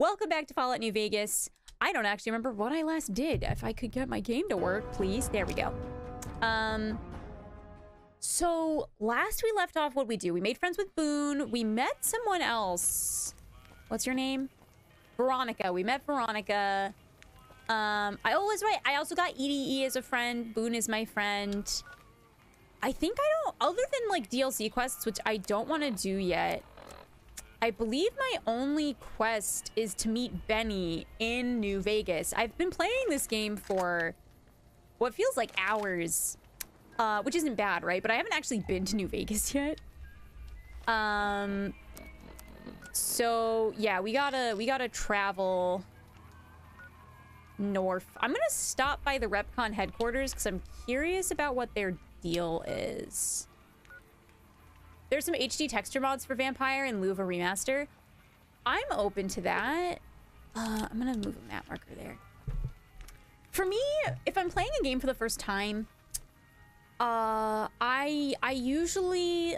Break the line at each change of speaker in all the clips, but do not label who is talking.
Welcome back to Fallout New Vegas. I don't actually remember what I last did. If I could get my game to work, please. There we go. Um, so last we left off, what we do? We made friends with Boone. We met someone else. What's your name? Veronica. We met Veronica. Um, I always right. I also got EDE as a friend. Boone is my friend. I think I don't, other than like DLC quests, which I don't want to do yet. I believe my only quest is to meet Benny in New Vegas. I've been playing this game for what feels like hours, uh, which isn't bad, right? But I haven't actually been to New Vegas yet. Um, so yeah, we gotta we gotta travel north. I'm gonna stop by the REPCONN headquarters because I'm curious about what their deal is. There's some HD texture mods for Vampire in lieu of a remaster. I'm open to that. Uh, I'm gonna move a map marker there. For me, if I'm playing a game for the first time, uh, I I usually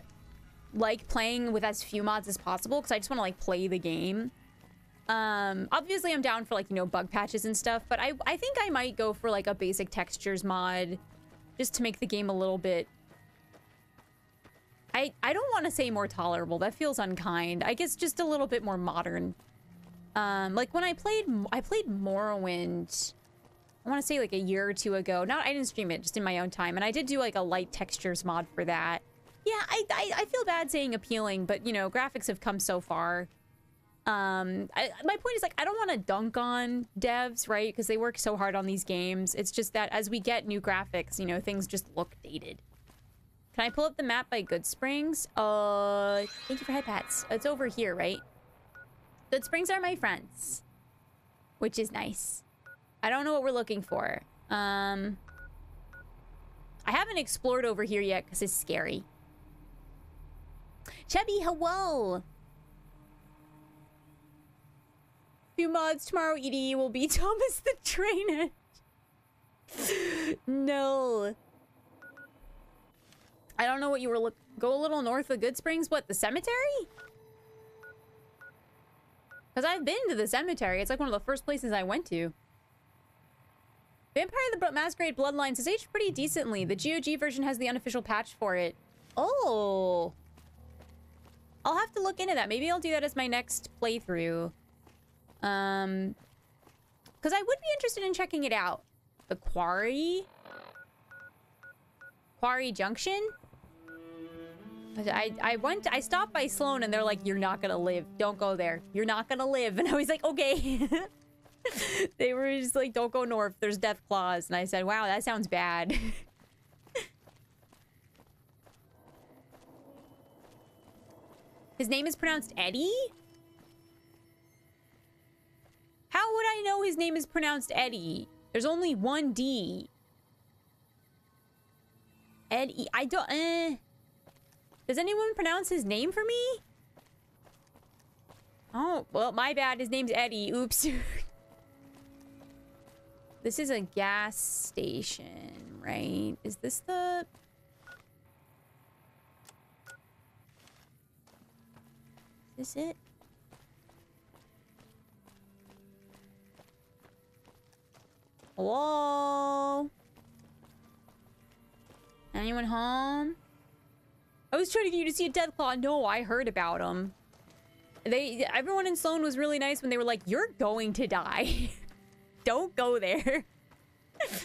like playing with as few mods as possible because I just want to like play the game. Um, obviously I'm down for like, you know, bug patches and stuff, but I, I think I might go for like a basic textures mod just to make the game a little bit I, I don't want to say more tolerable. That feels unkind. I guess just a little bit more modern. Um, like when I played, I played Morrowind, I want to say like a year or two ago. Not, I didn't stream it, just in my own time. And I did do like a light textures mod for that. Yeah, I, I, I feel bad saying appealing, but you know, graphics have come so far. Um, I, my point is like, I don't want to dunk on devs, right? Because they work so hard on these games. It's just that as we get new graphics, you know, things just look dated. Can I pull up the map by Goodsprings? Uh, thank you for head pats. It's over here, right? Goodsprings are my friends. Which is nice. I don't know what we're looking for. Um, I haven't explored over here yet because it's scary. Chubby, hello! Few mods tomorrow, Edie will be Thomas the Trainer. no. I don't know what you were look. Go a little north of Goodsprings. What, the cemetery? Because I've been to the cemetery. It's like one of the first places I went to. Vampire the Masquerade Bloodlines has aged pretty decently. The GOG version has the unofficial patch for it. Oh. I'll have to look into that. Maybe I'll do that as my next playthrough. Um, because I would be interested in checking it out. The Quarry? Quarry Junction? I, I went, I stopped by Sloan and they're like, you're not gonna live. Don't go there. You're not gonna live. And I was like, okay. they were just like, don't go north. There's Deathclaws. And I said, wow, that sounds bad. His name is pronounced Eddie? How would I know his name is pronounced Eddie? There's only one D. Eddie. I don't... Eh. Does anyone pronounce his name for me? Oh, well, my bad. His name's Eddie. Oops. this is a gas station, right? Is this the... Is it? Hello? Anyone home? I was trying to get you to see a Deathclaw. No, I heard about them. They, everyone in Sloan was really nice when they were like, you're going to die. Don't go there. is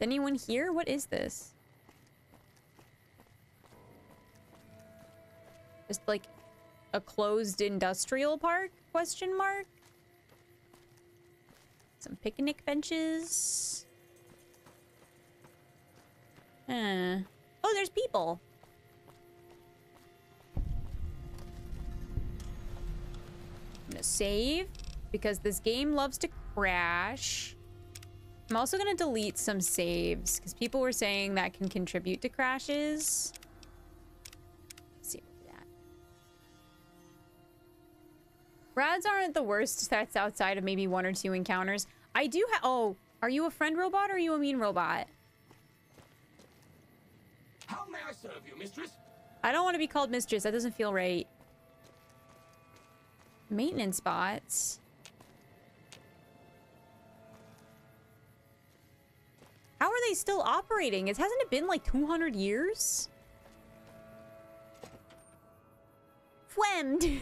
anyone here? What is this? Just like a closed industrial park? Question mark? Some picnic benches. Huh. Oh, there's people. I'm gonna save because this game loves to crash. I'm also gonna delete some saves because people were saying that can contribute to crashes. See that. Rads aren't the worst That's outside of maybe one or two encounters. I do have- oh, are you a friend robot or are you a mean robot?
How may I serve you, mistress?
I don't want to be called mistress. That doesn't feel right. Maintenance bots. How are they still operating? It hasn't it been like 200 years? Flemmed.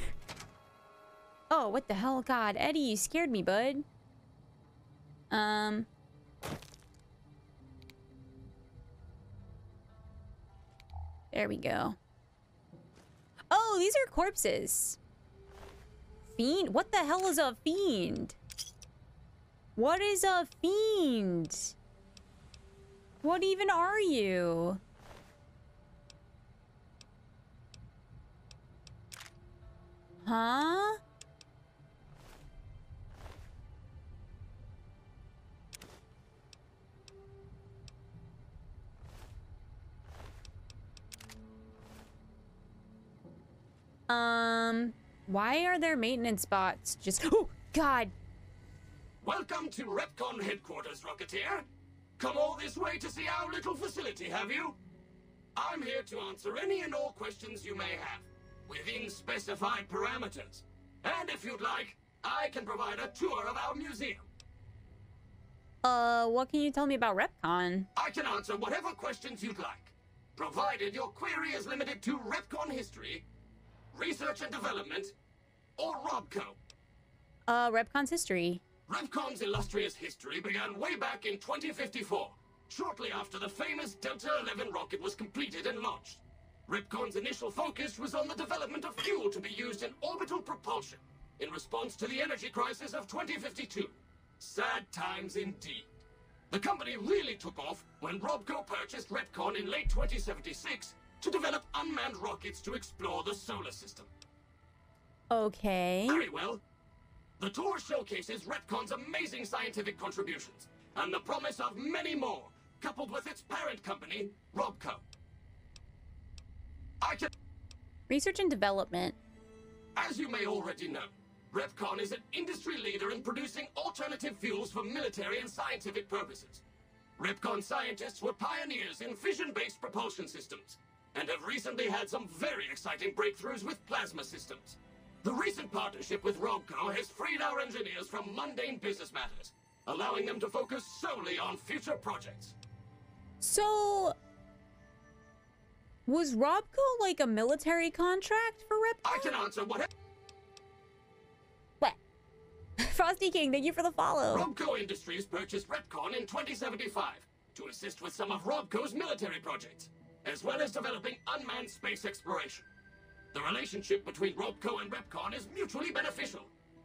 oh, what the hell? God, Eddie, you scared me, bud. Um. There we go. Oh, these are corpses. Fiend? What the hell is a fiend? What is a fiend? What even are you? Huh? Um, why are there maintenance bots just- Oh, God!
Welcome to REPCONN headquarters, Rocketeer. Come all this way to see our little facility, have you? I'm here to answer any and all questions you may have, within specified parameters. And if you'd like, I can provide a tour of our museum.
Uh, what can you tell me about REPCONN?
I can answer whatever questions you'd like, provided your query is limited to REPCONN history, research and development, or Robco.
Uh, REPCONN's history.
REPCONN's illustrious history began way back in 2054, shortly after the famous Delta-11 rocket was completed and launched. REPCONN's initial focus was on the development of fuel to be used in orbital propulsion, in response to the energy crisis of 2052. Sad times indeed. The company really took off when Robco purchased REPCONN in late 2076 to develop unmanned rockets to explore the solar system.
Okay.
Very well. The tour showcases REPCONN's amazing scientific contributions, and the promise of many more, coupled with its parent company, Robco. I can...
Research and development.
As you may already know, REPCONN is an industry leader in producing alternative fuels for military and scientific purposes. REPCONN scientists were pioneers in fission-based propulsion systems, and have recently had some very exciting breakthroughs with plasma systems. The recent partnership with Robco has freed our engineers from mundane business matters, allowing them to focus solely on future projects.
So, was Robco like a military contract for REPCONN?
I can answer whatever...
What? Frosty King, thank you for the follow.
Robco Industries purchased REPCONN in 2075 to assist with some of Robco's military projects, as well as developing unmanned space exploration. The relationship between Robco and REPCONN is mutually beneficial,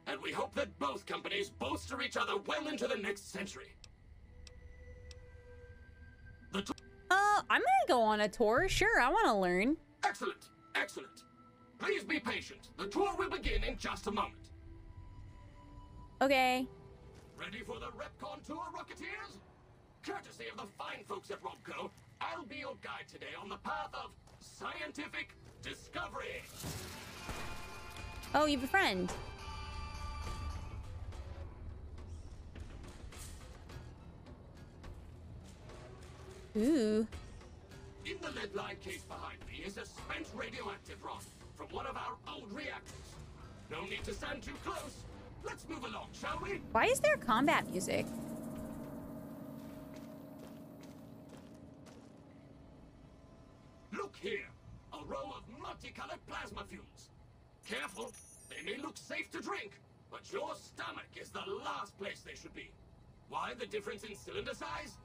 and we hope that both companies bolster each other well into the next century. The
Uh, I'm gonna go on a tour. Sure, I want to learn.
excellent, excellent. Please be patient. The tour will begin in just a moment.
Okay.
Ready for the REPCONN tour, Rocketeers? Courtesy of the fine folks at Robco, I'll be your guide today on the path of scientific discovery.
Oh, you have a friend. Ooh.
In the lead line case behind me is a spent radioactive rod from one of our old reactors. No need to stand too close. Let's move along, shall we?
Why is there combat music?
Look here, a row of multicolored plasma fuels. Careful, they may look safe to drink, but your stomach is the last place they should be. Why the difference in cylinder size?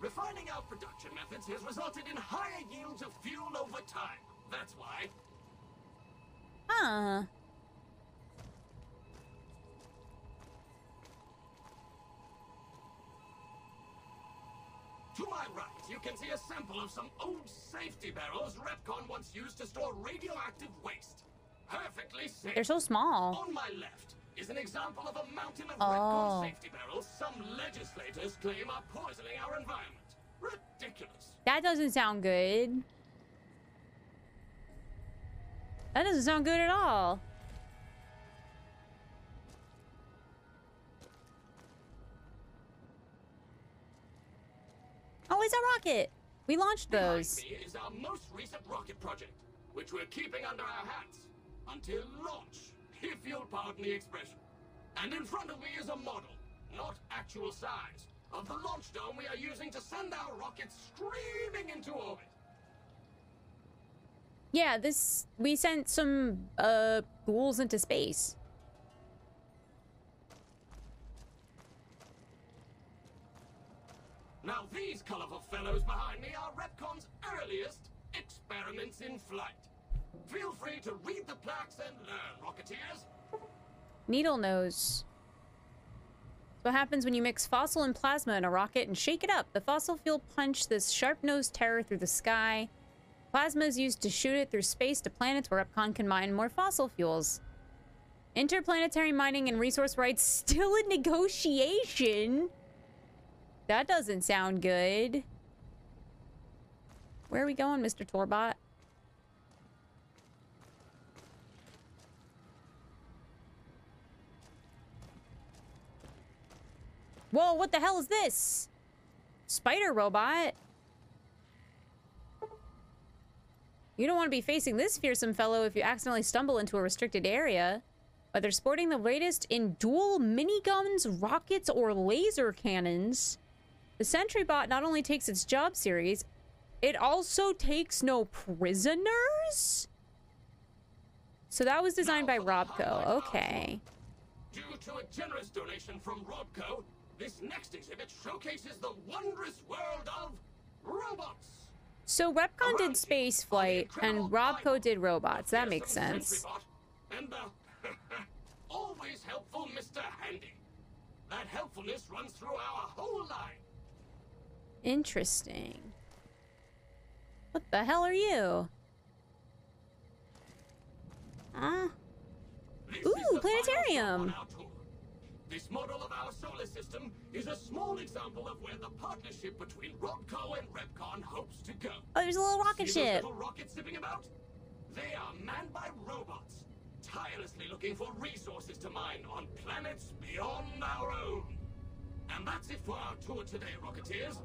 Refining our production methods has resulted in higher yields of fuel over time. That's why.
Huh.
To my right, you can see a sample of some old safety barrels REPCONN once used to store radioactive waste. Perfectly safe.
They're so small.
On my left is an example of a mountain of
Oh.
REPCONN safety barrels some legislators claim are poisoning our environment. Ridiculous.
That doesn't sound good. That doesn't sound good at all. Oh, it's a rocket. We launched those.
Behind me is our most recent rocket project, which we're keeping under our hats until launch. if you'll pardon the expression. And in front of me is a model, not actual size, of the launch dome we are using to send our rockets screaming into orbit.
Yeah, this we sent some uh ghouls into space.
Now these colorful fellows behind me are REPCONN's earliest experiments in flight. Feel free to read the plaques and learn, Rocketeers.
Needle nose. What happens when you mix fossil and plasma in a rocket and shake it up? The fossil fuel punch this sharp-nosed terror through the sky. Plasma is used to shoot it through space to planets where REPCONN can mine more fossil fuels. Interplanetary mining and resource rights still in negotiation? That doesn't sound good. Where are we going, Mr. Torbot? Whoa, what the hell is this? Spider robot? You don't want to be facing this fearsome fellow if you accidentally stumble into a restricted area. Whether sporting the latest in dual miniguns, rockets, or laser cannons, the Sentry Bot not only takes its job series, it also takes no prisoners? So that was designed by Robco. Okay.
Due to a generous donation from Robco, this next exhibit showcases the wondrous world of robots.
So REPCONN did space flight and Robco did robots. That makes sense.
And the uh, always helpful Mr. Handy. That helpfulness runs through our whole line.
Interesting. What the hell are you? Ah. Huh? Ooh, planetarium.
This model of our solar system is a small example of where the partnership between Robco and REPCONN hopes to go.
Oh, there's a little rocket
See
ship.
Little rockets zipping about? They are manned by robots, tirelessly looking for resources to mine on planets beyond our own. And that's it for our tour today, Rocketeers.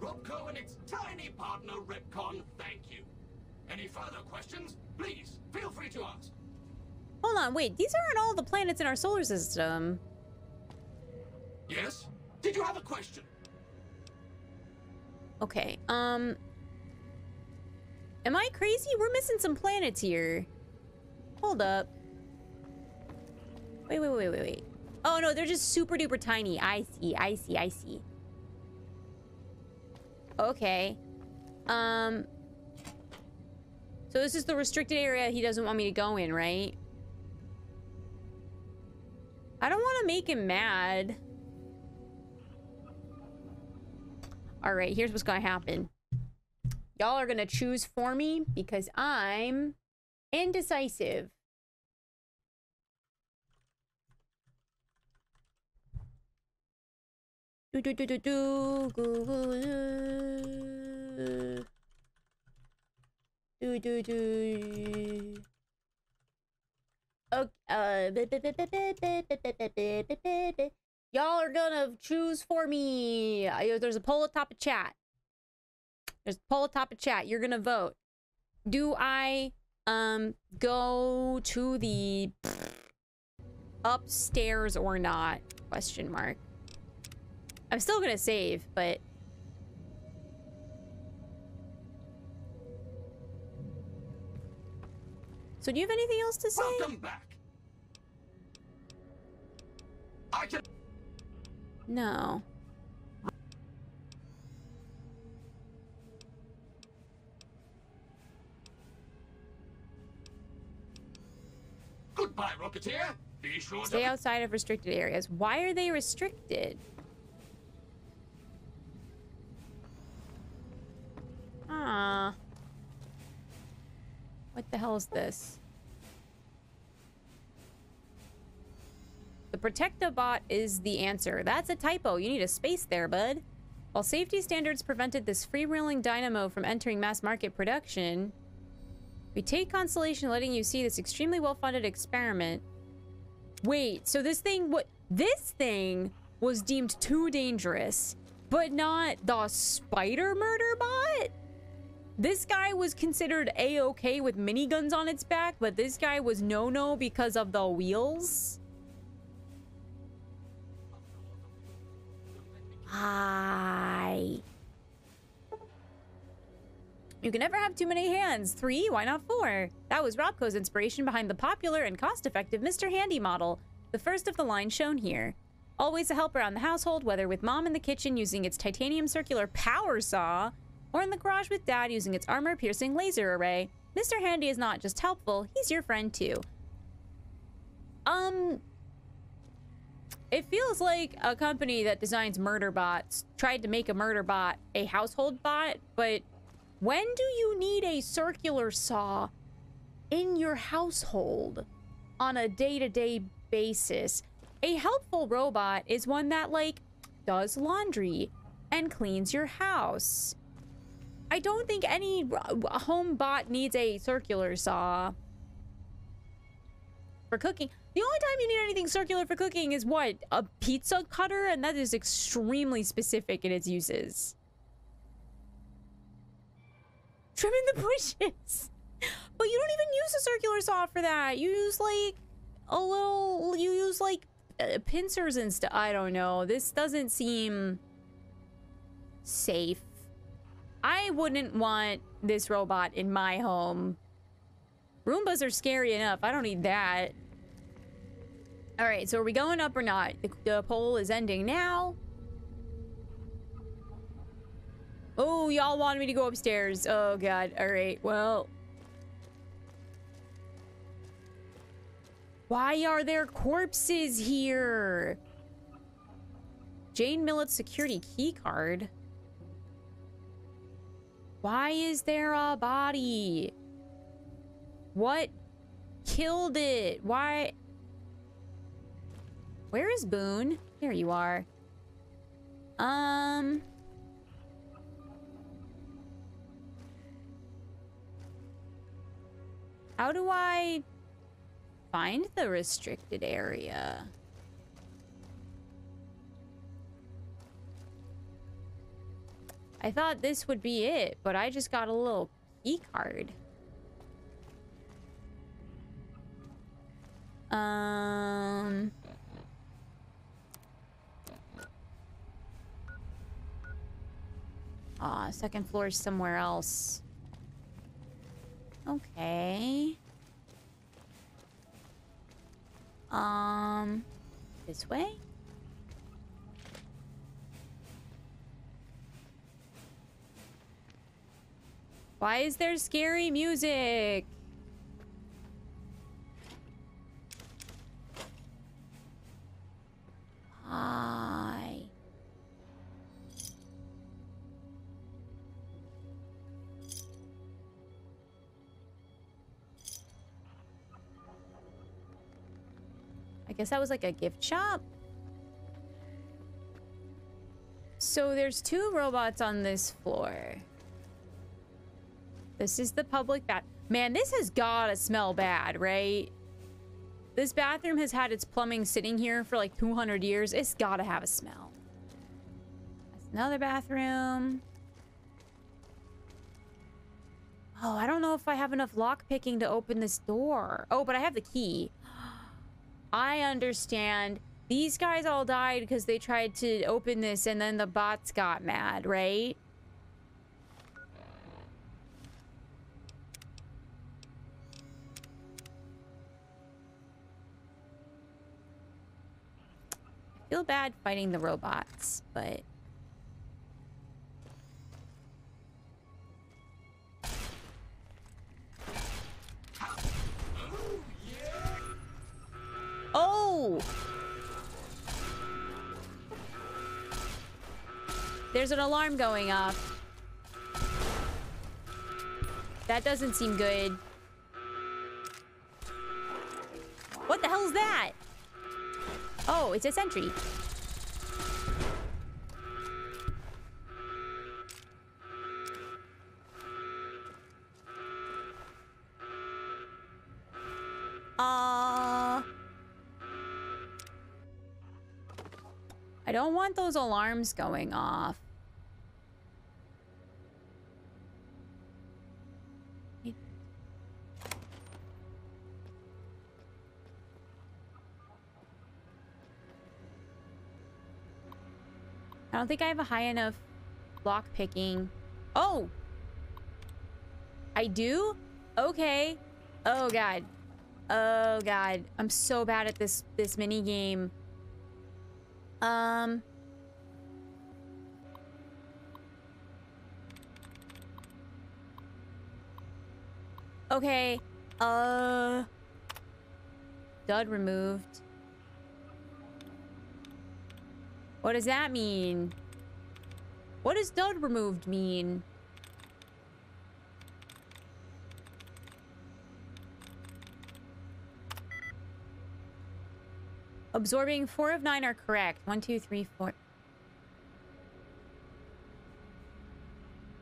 Robco and its tiny partner, REPCONN, thank you. Any further questions? Please, feel free to ask.
Hold on, wait. These aren't all the planets in our solar system.
Yes? Did you have a question?
Okay, um... Am I crazy? We're missing some planets here. Hold up. Wait, wait, wait, wait, wait. Oh, no, they're just super duper tiny. I see, I see, I see. Okay. Um... So this is the restricted area he doesn't want me to go in, right? I don't want to make him mad. All right, here's what's going to happen. Y'all are going to choose for me because I'm indecisive. Do do do do do Google. Do do do. Okay, uh, Y'all are gonna choose for me. There's a poll at top of chat. There's a poll at top of chat. You're gonna vote. Do I um go to the upstairs or not? Question mark. I'm still gonna save, but So do you have anything else to say?
Welcome back. I can.
No.
Goodbye, Rocketeer. Be sure
Stay
to.
outside of restricted areas. Why are they restricted? Ah. What the hell is this? The Protectobot is the answer. That's a typo. You need a space there, bud. While safety standards prevented this freewheeling dynamo from entering mass market production, we take consolation letting you see this extremely well-funded experiment. Wait, so this thing, what, this thing was deemed too dangerous, but not the spider murder bot? This guy was considered a-okay with miniguns on its back, but this guy was no-no because of the wheels. Hi. You can never have too many hands. Three, why not four? That was Robco's inspiration behind the popular and cost-effective Mr. Handy model, the first of the line shown here. Always a helper around the household, whether with mom in the kitchen using its titanium circular power saw, or in the garage with dad using its armor-piercing laser array. Mr. Handy is not just helpful, he's your friend too. Um, it feels like a company that designs murder bots tried to make a murder bot a household bot, but when do you need a circular saw in your household on a day-to-day basis? A helpful robot is one that, like, does laundry and cleans your house. I don't think any home bot needs a circular saw for cooking. The only time you need anything circular for cooking is what? A pizza cutter? And that is extremely specific in its uses. Trimming the bushes. But you don't even use a circular saw for that. You use like a little, you use like uh, pincers and stuff. I don't know. This doesn't seem safe. I wouldn't want this robot in my home. Roombas are scary enough. I don't need that. All right, so are we going up or not? The, the poll is ending now. Oh, y'all wanted me to go upstairs. Oh, God. All right, well. Why are there corpses here? Jane Millett's security key card. Why is there a body? What killed it? Why? Where is Boone? Here you are. Um... How do I find the restricted area? I thought this would be it, but I just got a little key card. Um... Aw, second floor is somewhere else. Okay. Um, this way? Why is there scary music? Hi. I guess that was like a gift shop. So there's two robots on this floor. This is the public bath. Man, this has gotta smell bad, right? This bathroom has had its plumbing sitting here for like 200 years. It's gotta have a smell. That's another bathroom. Oh, I don't know if I have enough lock picking to open this door. Oh, but I have the key. I understand. These guys all died because they tried to open this and then the bots got mad, right? Feel bad fighting the robots, but... Oh! There's an alarm going off. That doesn't seem good. What the hell is that? Oh, it's a sentry. Uh... I don't want those alarms going off. I don't think I have a high enough lock picking. Oh! I do? Okay. Oh, God. Oh, God. I'm so bad at this, this mini game. Um... Okay. Uh... Dud removed. What does that mean? What does dud removed mean? Absorbing four of nine are correct. One, two, three, four.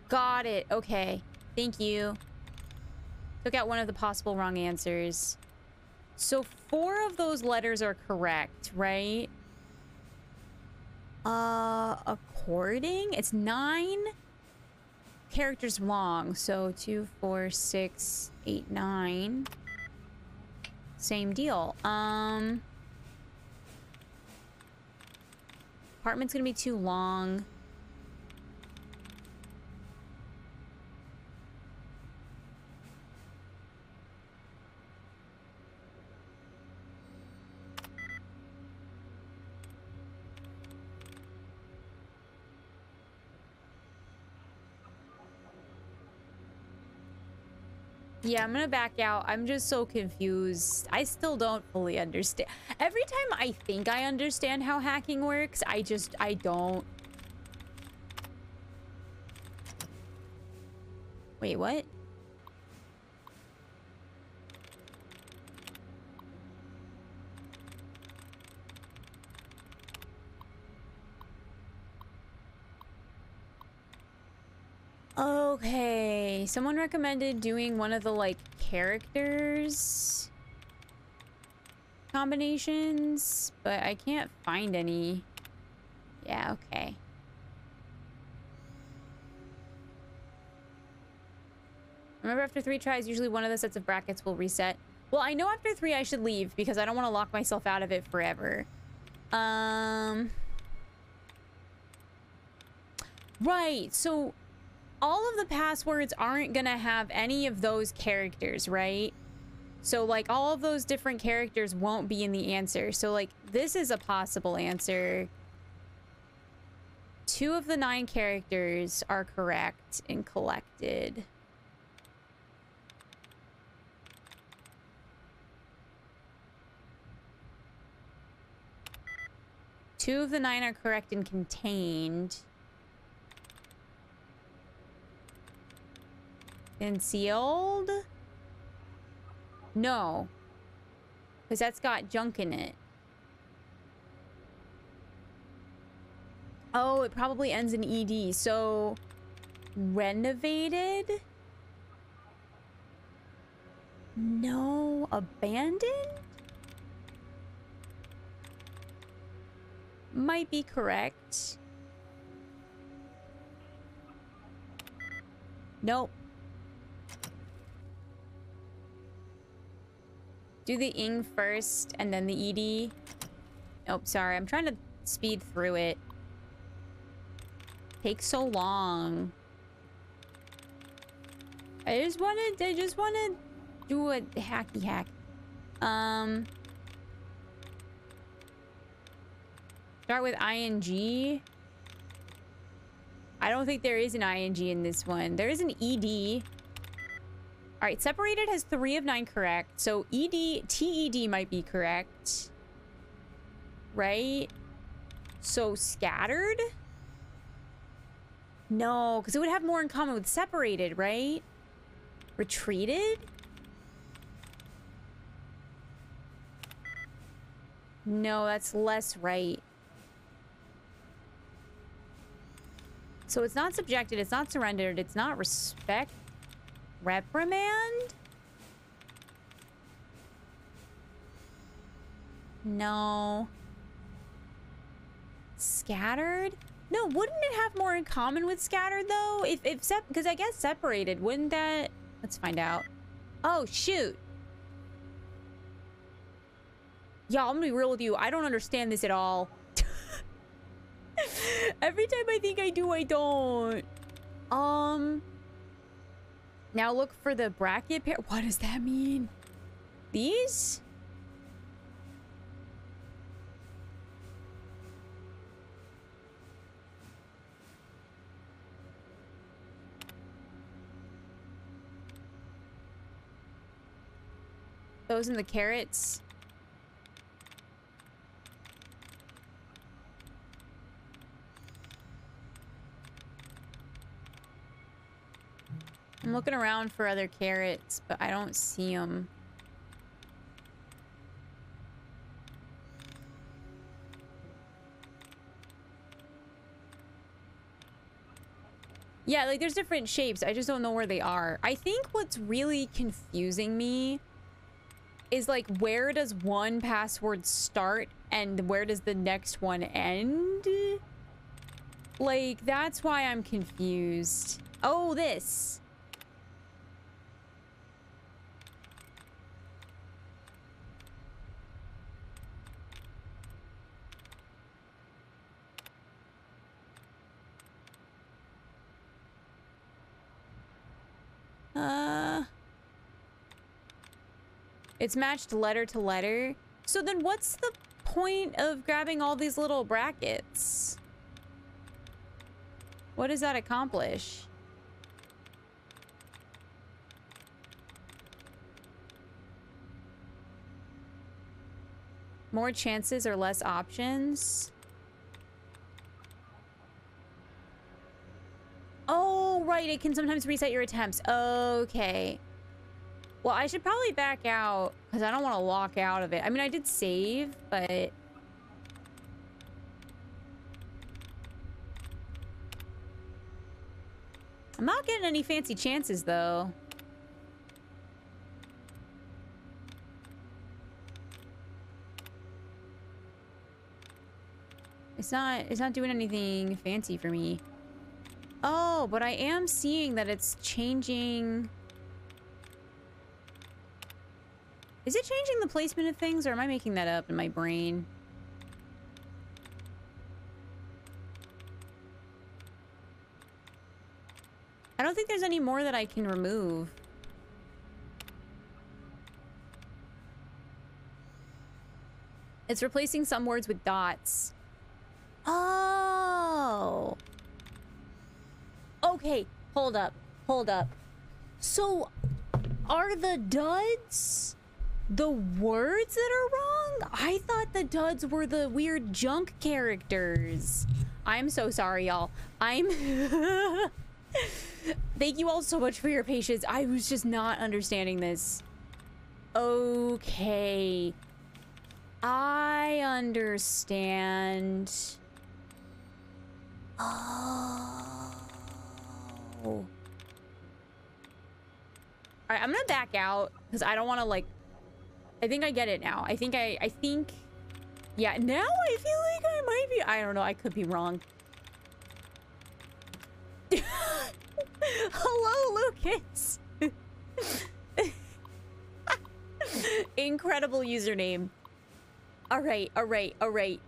Got it. Okay. Thank you. Took out one of the possible wrong answers. So four of those letters are correct, right? Uh, according? It's nine characters long. So two, four, six, eight, nine. Same deal. Um... Apartment's gonna be too long. Yeah, I'm gonna back out. I'm just so confused. I still don't fully understand. Every time I think I understand how hacking works, I just, I don't. Wait, what? Okay, someone recommended doing one of the like characters combinations, but I can't find any. Yeah, okay. Remember after three tries, usually one of the sets of brackets will reset. Well, I know after three I should leave because I don't want to lock myself out of it forever. Um... Right, so all of the passwords aren't gonna have any of those characters, right? So like all of those different characters won't be in the answer. So like this is a possible answer. Two of the nine characters are correct and collected. Two of the nine are correct and contained. Concealed? No. Because that's got junk in it. Oh, it probably ends in ED. So, renovated? No. Abandoned? Might be correct. Nope. Do the ing first and then the ed. Oh, sorry. I'm trying to speed through it. Takes so long. I just wanted, I just want to do a hacky hack. Um, start with ing. I don't think there is an ing in this one. There is an ed. All right, separated has three of nine correct. So ED, TED might be correct. Right? So scattered? No, because it would have more in common with separated, right? Retreated? No, that's less right. So it's not subjected, it's not surrendered, it's not respect reprimand? No. Scattered? No, wouldn't it have more in common with scattered though? If if sep because I guess separated, wouldn't that let's find out. Oh shoot. Y'all, I'm gonna be real with you. I don't understand this at all. Every time I think I do, I don't. Um. Now look for the bracket pair. What does that mean? These? Those and the carrots. I'm looking around for other carrots, but I don't see them. Yeah, like there's different shapes. I just don't know where they are. I think what's really confusing me is like where does one password start and where does the next one end? Like that's why I'm confused. Oh, this. Uh, it's matched letter to letter. So then what's the point of grabbing all these little brackets? What does that accomplish? More chances or less options? Oh, right. It can sometimes reset your attempts. Okay. Well, I should probably back out because I don't want to lock out of it. I mean, I did save, but... I'm not getting any fancy chances, though. It's not, it's not doing anything fancy for me. Oh, but I am seeing that it's changing... Is it changing the placement of things, or am I making that up in my brain? I don't think there's any more that I can remove. It's replacing some words with dots. Oh. Okay, hold up. Hold up. So, are the duds the words that are wrong? I thought the duds were the weird junk characters. I'm so sorry, y'all. I'm... Thank you all so much for your patience. I was just not understanding this. Okay. I understand. Oh. All right, I'm gonna back out because I don't want to like. I think I get it now. I think I. I think. Yeah, now I feel like I might be. I don't know. I could be wrong. Hello, Lucas. Incredible username. All right, all right, all right.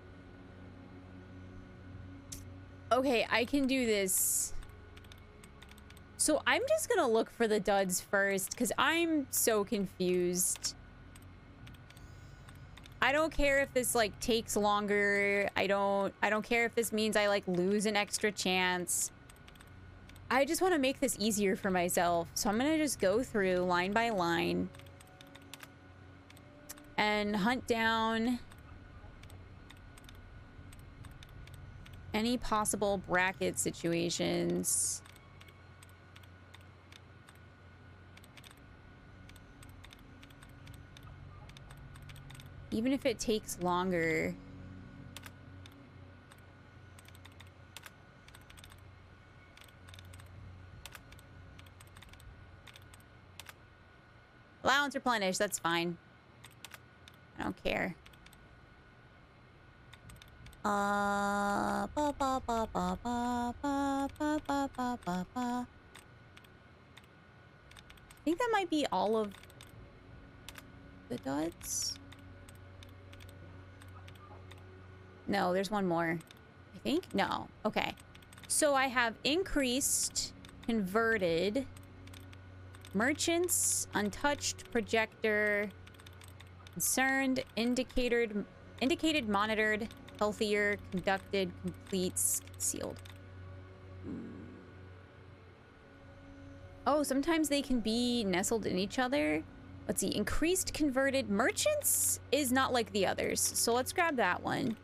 Okay, I can do this. So I'm just gonna look for the duds first, because I'm so confused. I don't care if this, like, takes longer. I don't... I don't care if this means I, like, lose an extra chance. I just want to make this easier for myself. So I'm gonna just go through line by line. And hunt down... any possible bracket situations. Even if it takes longer. Allowance replenished, that's fine. I don't care. Uh, ba ba ba ba ba ba ba ba ba ba. I think that might be all of the duds. No, there's one more. I think. No. Okay. So I have increased, converted, merchants, untouched, projector, concerned, indicated, indicated, monitored, healthier, conducted, completes, concealed. Hmm. Oh, sometimes they can be nestled in each other. Let's see. Increased converted merchants is not like the others. So let's grab that one.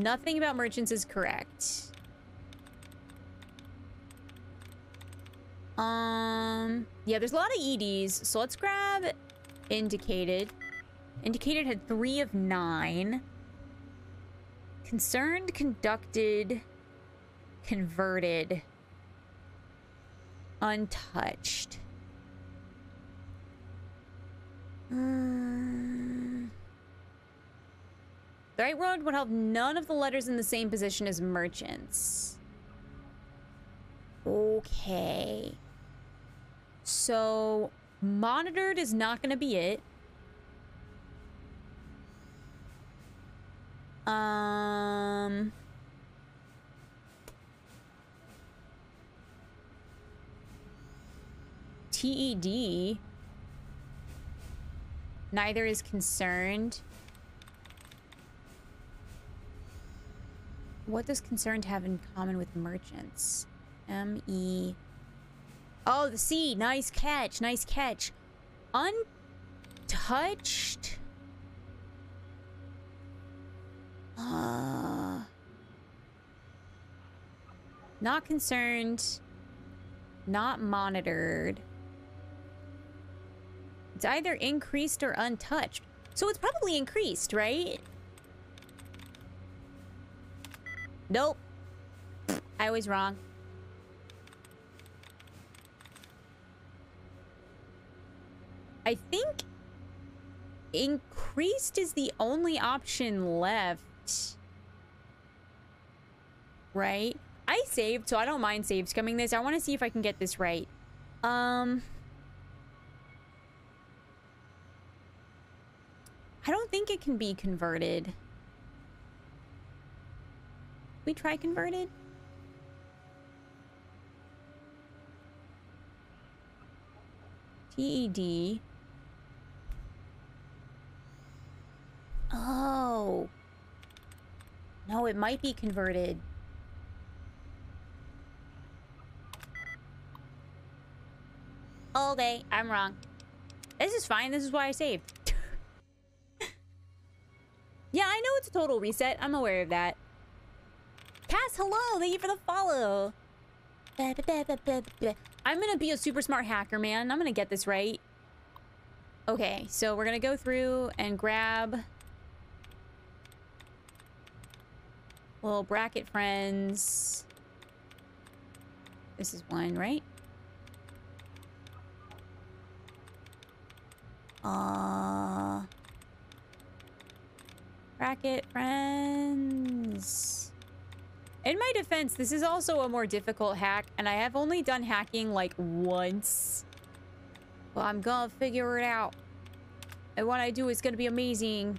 Nothing about merchants is correct. Um, yeah, there's a lot of EDs. So let's grab indicated. Indicated had three of nine. Concerned, conducted, converted, untouched. Uh, the right world would have none of the letters in the same position as merchants. Okay. So, monitored is not going to be it. Um... TED. Neither is concerned. What does concerned have in common with merchants? M-E... Oh, the C. Nice catch. Nice catch. Untouched? Uh... Not concerned. Not monitored. It's either increased or untouched. So it's probably increased, right? Nope. I was wrong. I think increased is the only option left. Right? I saved, so I don't mind saves coming this. I want to see if I can get this right. Um... I don't think it can be converted. We try converted? TED. Oh. No, it might be converted. Okay, I'm wrong. This is fine. This is why I saved. yeah, I know it's a total reset. I'm aware of that. Cass, hello! Thank you for the follow. I'm gonna be a super smart hacker, man. I'm gonna get this right. Okay, so we're gonna go through and grab little bracket friends. This is one, right? Uh, bracket friends. In my defense, this is also a more difficult hack, and I have only done hacking like once. Well, I'm gonna figure it out. And what I do is gonna be amazing.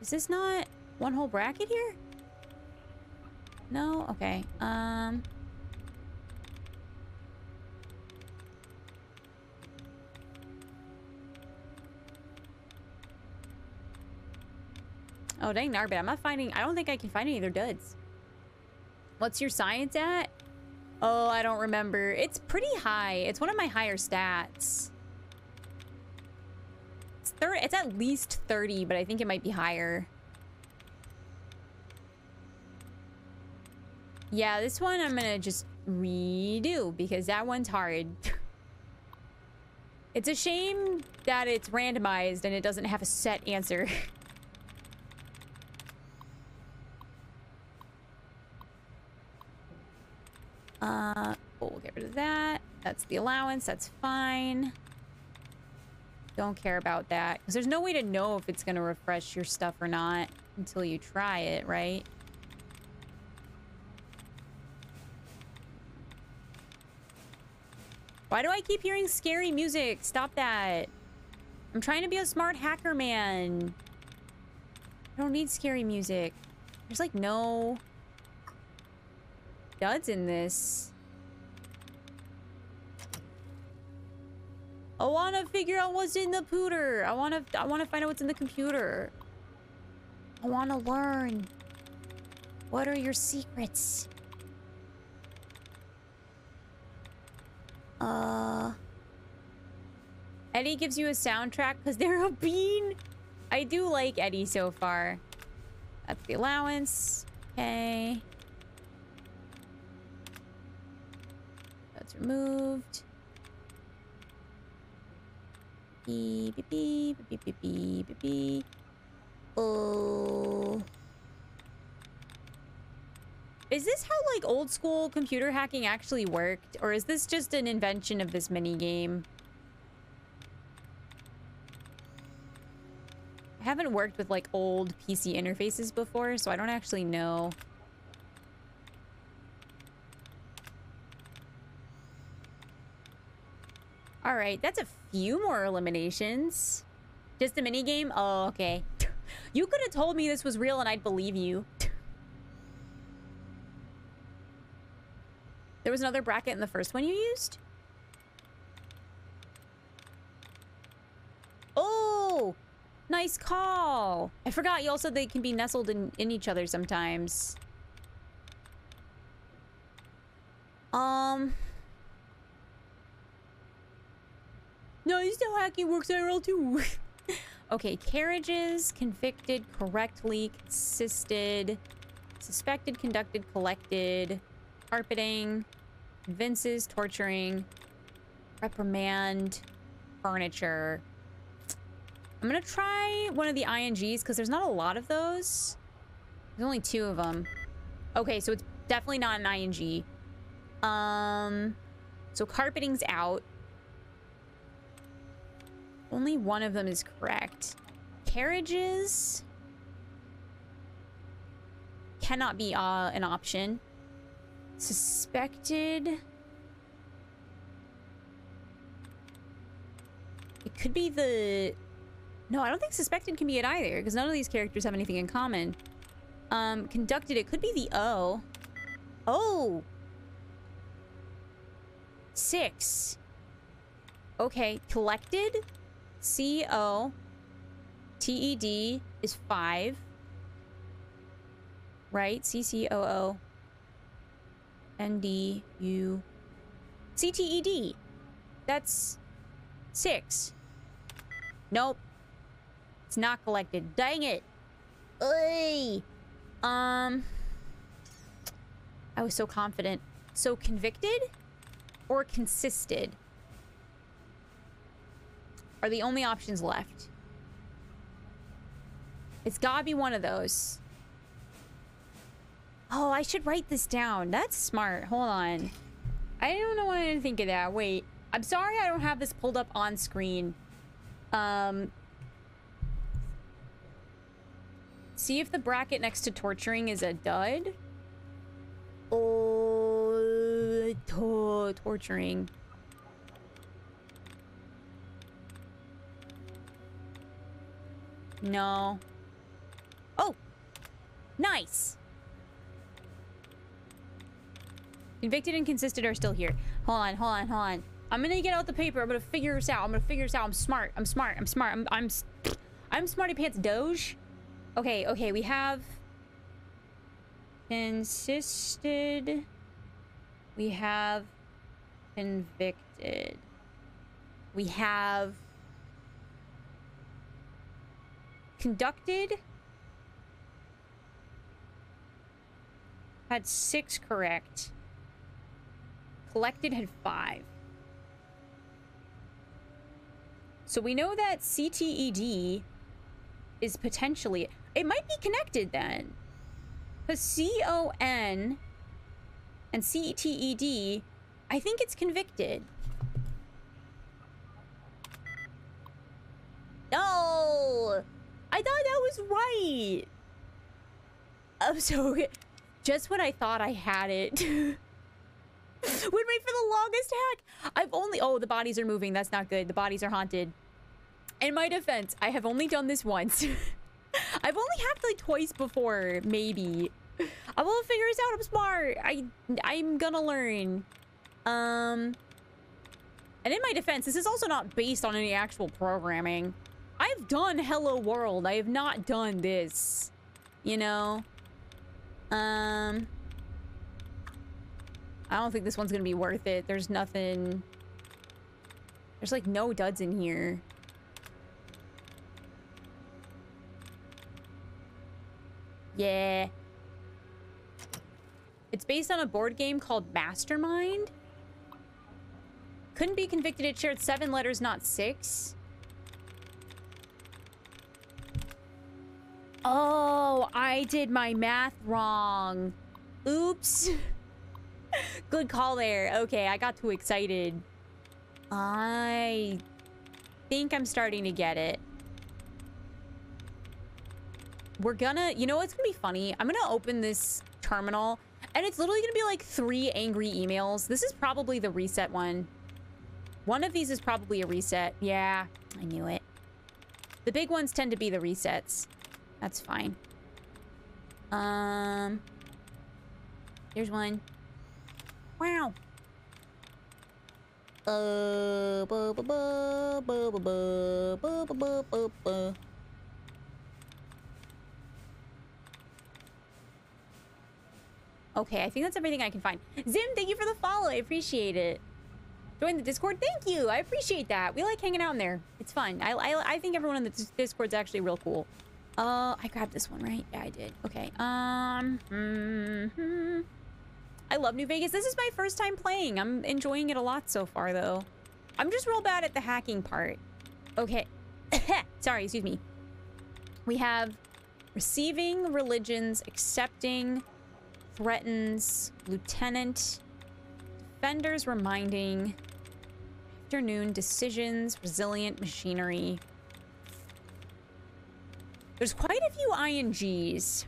Is this not one whole bracket here? No? Okay. Um... Oh, dang, Narbit. I'm not finding... I don't think I can find any of their duds. What's your science at? Oh, I don't remember. It's pretty high. It's one of my higher stats. It's, it's at least 30, but I think it might be higher. Yeah, this one I'm gonna just redo because that one's hard. it's a shame that it's randomized and it doesn't have a set answer. Uh, we'll get rid of that. That's the allowance. That's fine. Don't care about that. Because there's no way to know if it's going to refresh your stuff or not until you try it, right? Why do I keep hearing scary music? Stop that. I'm trying to be a smart hacker man. I don't need scary music. There's like no duds in this. I want to figure out what's in the pooter. I want to I want to find out what's in the computer. I want to learn. What are your secrets? Uh Eddie gives you a soundtrack because they're a bean. I do like Eddie so far. That's the allowance. Okay. Removed. Beep, beep, beep, beep, beep, beep, beep, beep. Oh. Is this how, like, old school computer hacking actually worked? Or is this just an invention of this mini game? I haven't worked with, like, old PC interfaces before, so I don't actually know. Alright, that's a few more eliminations. Just a mini game? Oh, okay. You could have told me this was real and I'd believe you. There was another bracket in the first one you used? Oh! Nice call! I forgot you also they can be nestled in, in each other sometimes. Um... No, still hacking works IRL too. okay, carriages, convicted, correctly, consisted, suspected, conducted, collected, carpeting, convinces, torturing, reprimand, furniture. I'm gonna try one of the INGs because there's not a lot of those. There's only two of them. Okay, so it's definitely not an ING. Um, so carpeting's out. Only one of them is correct. Carriages cannot be uh, an option. Suspected. It could be the... No, I don't think suspected can be it either, because none of these characters have anything in common. Um, conducted, it could be the O. Oh! Six. Okay, collected? C O T E D is five. Right? C C O O N D U C T E D. That's six. Nope. It's not collected. Dang it. Oy. Um. I was so confident. So convicted or consisted? Are the only options left. It's gotta be one of those. Oh, I should write this down. That's smart. Hold on. I don't know why I didn't think of that. Wait. I'm sorry I don't have this pulled up on screen. Um... See if the bracket next to torturing is a dud. Oh, to torturing. No. Oh! Nice! Convicted and consisted are still here. Hold on, hold on, hold on. I'm gonna get out the paper. I'm gonna figure this out. I'm gonna figure this out. I'm smart. I'm smart. I'm smart. I'm I'm I'm smarty pants doge. Okay, okay, we have consisted. We have convicted. We have Conducted had six correct. Collected had five. So we know that CTED is potentially... It might be connected then. Because C-O-N and CTED, I think it's convicted. No! I thought that was right. I'm so just when I thought I had it. Went right for the longest hack. I've only oh the bodies are moving. That's not good. The bodies are haunted. In my defense, I have only done this once. I've only hacked like twice before, maybe. I will figure this out. I'm smart. I I'm gonna learn. Um and in my defense, this is also not based on any actual programming. I've done Hello World. I have not done this. You know? Um I don't think this one's gonna be worth it. There's nothing there's like no duds in here. Yeah. It's based on a board game called Mastermind. Couldn't be convicted. It shared seven letters, not six. Oh, I did my math wrong. Oops. Good call there. Okay, I got too excited. I think I'm starting to get it. We're gonna, you know what's gonna be funny? I'm gonna open this terminal and it's literally gonna be like three angry emails. This is probably the reset one. One of these is probably a reset. Yeah, I knew it. The big ones tend to be the resets. That's fine. Um, here's one. Wow. Uh. Okay, I think that's everything I can find. Zim, thank you for the follow. I appreciate it. Join the Discord. Thank you. I appreciate that. We like hanging out in there. It's fun. I, I, I think everyone in the Discord's actually real cool. Uh, I grabbed this one, right? Yeah, I did. Okay. Um, mm -hmm. I love New Vegas. This is my first time playing. I'm enjoying it a lot so far, though. I'm just real bad at the hacking part. Okay. Sorry, excuse me. We have receiving religions, accepting, threatens, lieutenant, defenders reminding, afternoon, decisions, resilient machinery. There's quite a few INGs.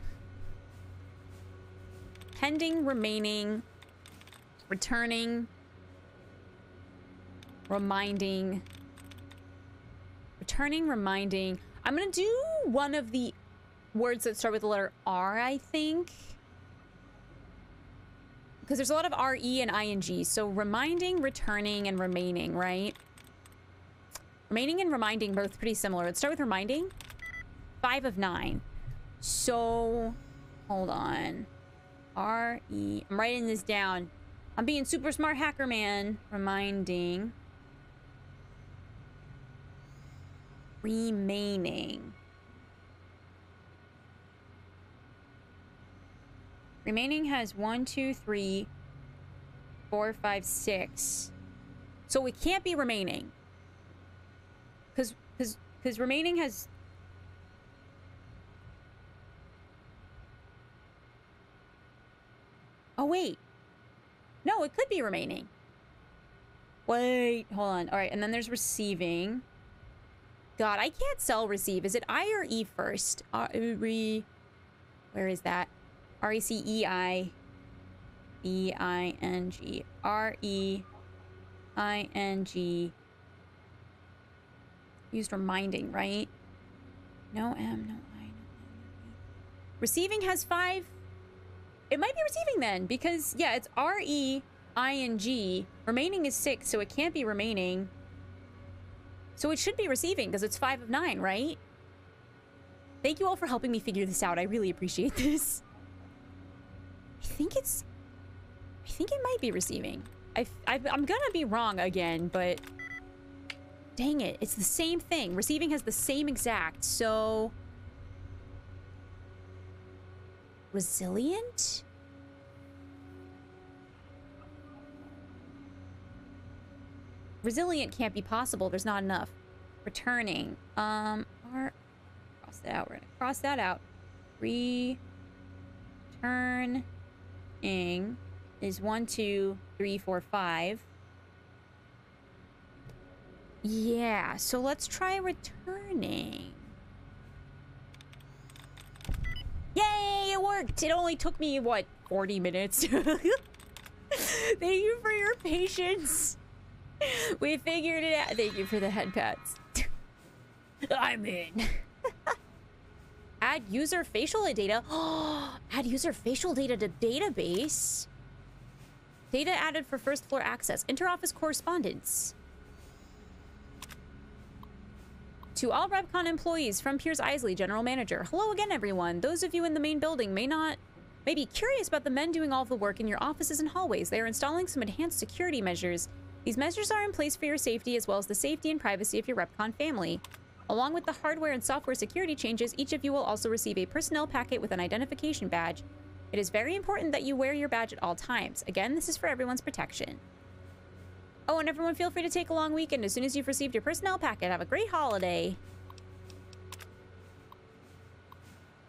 Pending, remaining, returning, reminding, returning, reminding. I'm going to do one of the words that start with the letter R, I think. Because there's a lot of RE and ING. So reminding, returning, and remaining, right? Remaining and reminding both pretty similar. Let's start with reminding. Five of nine. So, hold on. R-E. I'm writing this down. I'm being super smart hacker man. Reminding. Remaining. Remaining has one, two, three, four, five, six. So it can't be remaining. Because because because remaining has Oh, wait. No, it could be remaining. Wait, hold on. All right, and then there's receiving. God, I can't sell receive. Is it I or E first? Uh, re... Where is that? R-E-C-E-I... E-I-N-G. R-E-I-N-G. Used reminding, right? No M, no I, no N. Receiving has five it might be receiving then, because, yeah, it's R-E-I-N-G. Remaining is six, so it can't be remaining. So it should be receiving, because it's five of nine, right? Thank you all for helping me figure this out. I really appreciate this. I think it's... I think it might be receiving. I, I, I'm gonna be wrong again, but... Dang it, it's the same thing. Receiving has the same exact, so... Resilient? Resilient can't be possible. There's not enough. Returning. Um, R cross that out. We're gonna cross that out. Returning is one, two, three, four, five. Yeah, so let's try returning. Yay, it worked! It only took me, what, 40 minutes? Thank you for your patience. We figured it out. Thank you for the head pats. I'm in. Add user facial data. Add user facial data to database. Data added for first floor access. Interoffice correspondence. To all REPCONN employees from Piers Isley, General Manager. Hello again, everyone. Those of you in the main building may not may be curious about the men doing all the work in your offices and hallways. They are installing some enhanced security measures. These measures are in place for your safety as well as the safety and privacy of your REPCONN family. Along with the hardware and software security changes, each of you will also receive a personnel packet with an identification badge. It is very important that you wear your badge at all times. Again, this is for everyone's protection. Oh, and everyone feel free to take a long weekend as soon as you've received your personnel packet. Have a great holiday.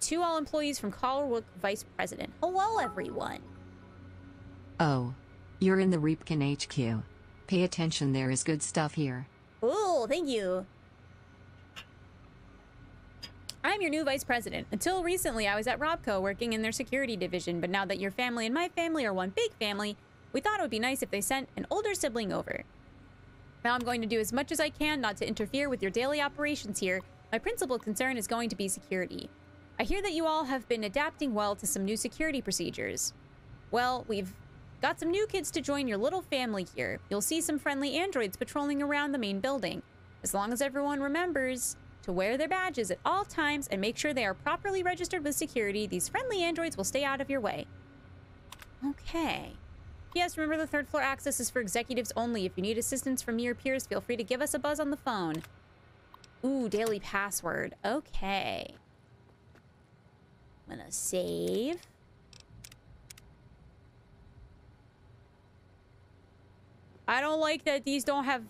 To all employees from Carl Rook Vice President. Hello, everyone.
Oh. You're in the REPCONN HQ. Pay attention, there is good stuff here.
Oh, thank you. I'm your new vice president. Until recently, I was at Robco working in their security division, but now that your family and my family are one big family, we thought it would be nice if they sent an older sibling over. Now I'm going to do as much as I can not to interfere with your daily operations here. My principal concern is going to be security. I hear that you all have been adapting well to some new security procedures. Well, we've got some new kids to join your little family here. You'll see some friendly androids patrolling around the main building. As long as everyone remembers to wear their badges at all times and make sure they are properly registered with security, these friendly androids will stay out of your way. Okay. Yes, remember the third floor access is for executives only. If you need assistance from your peers, feel free to give us a buzz on the phone. Ooh, daily password. Okay. I'm gonna save. I don't like that these don't have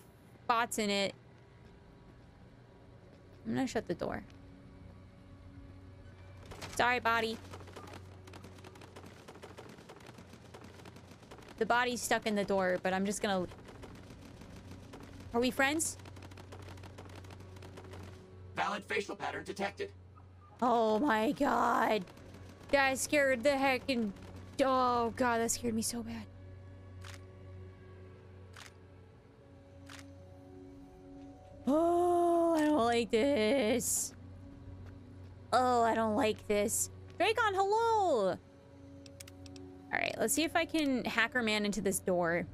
bots in it. I'm gonna shut the door. Sorry, body. The body's stuck in the door, but I'm just gonna... Are we friends?
Valid facial pattern detected.
Oh my god. That scared the heck and... Oh god, that scared me so bad. Oh, I don't like this. Oh, I don't like this. Dragon, hello! Alright, let's see if I can hacker man into this door.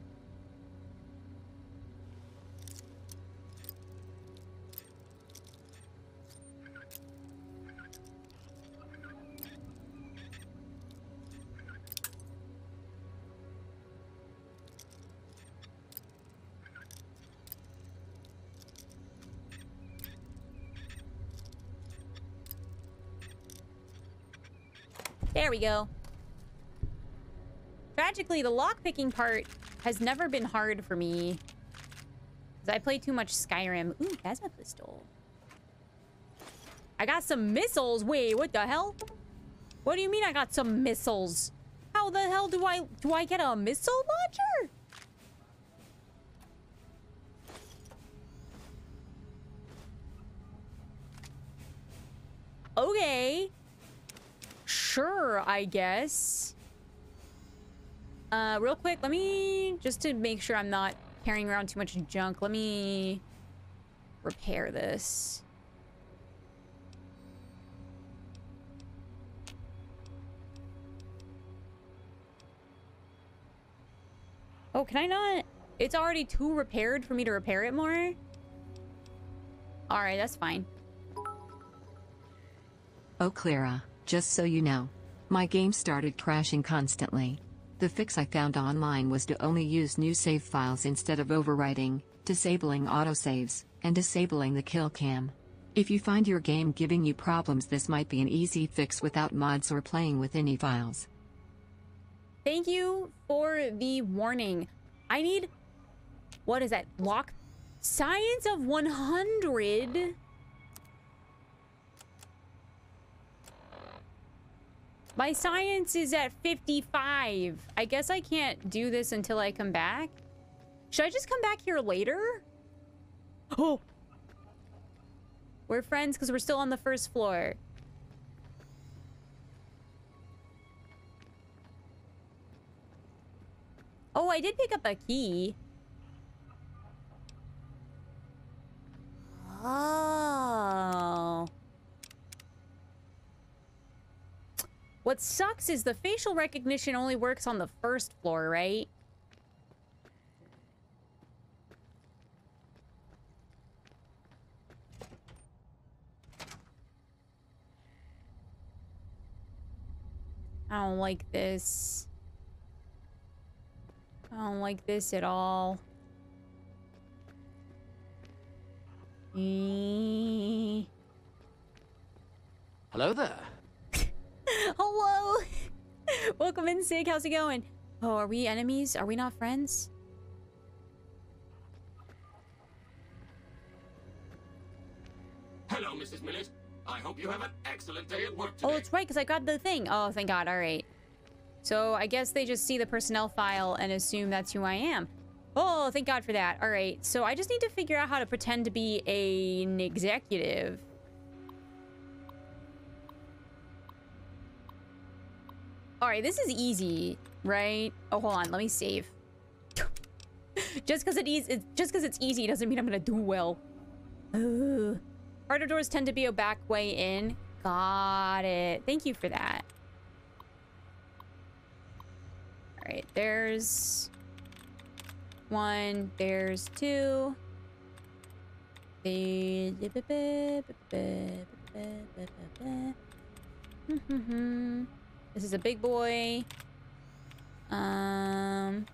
There we go. Tragically, the lockpicking part has never been hard for me. Because I play too much Skyrim. Ooh, plasma pistol. I got some missiles. Wait, what the hell? What do you mean I got some missiles? How the hell do I... Do I get a missile launcher? Okay. Sure, I guess. Uh, real quick, let me, just to make sure I'm not carrying around too much junk, let me repair this. Oh, can I not? It's already too repaired for me to repair it more? Alright, that's fine.
Oh Clara, just so you know. My game started crashing constantly. The fix I found online was to only use new save files instead of overwriting, disabling autosaves, and disabling the kill cam. If you find your game giving you problems this might be an easy fix without mods or playing with any files.
Thank you for the warning. I need... What is that? Lock... Science of 100? My science is at 55. I guess I can't do this until I come back. Should I just come back here later? Oh! We're friends because we're still on the first floor. Oh, I did pick up a key. Oh. What sucks is the facial recognition only works on the first floor, right? I don't like this. I don't like this at all. Eh.
Hello there.
Hello! Welcome in, Sig. How's it going? Oh, are we enemies? Are we not friends?
Hello, Mrs. Millet. I hope you have an excellent day at work oh, today.
Oh, it's right, because I grabbed the thing. Oh, thank God. All right. So I guess they just see the personnel file and assume that's who I am. Oh, thank God for that. All right. So I just need to figure out how to pretend to be a, an executive. All right, this is easy, right? Oh, hold on. Let me save. just because it is, just because it's easy doesn't mean I'm gonna do well. Harder doors tend to be a back way in. Got it. Thank you for that. All right, there's one. There's two. This is a big boy. Um.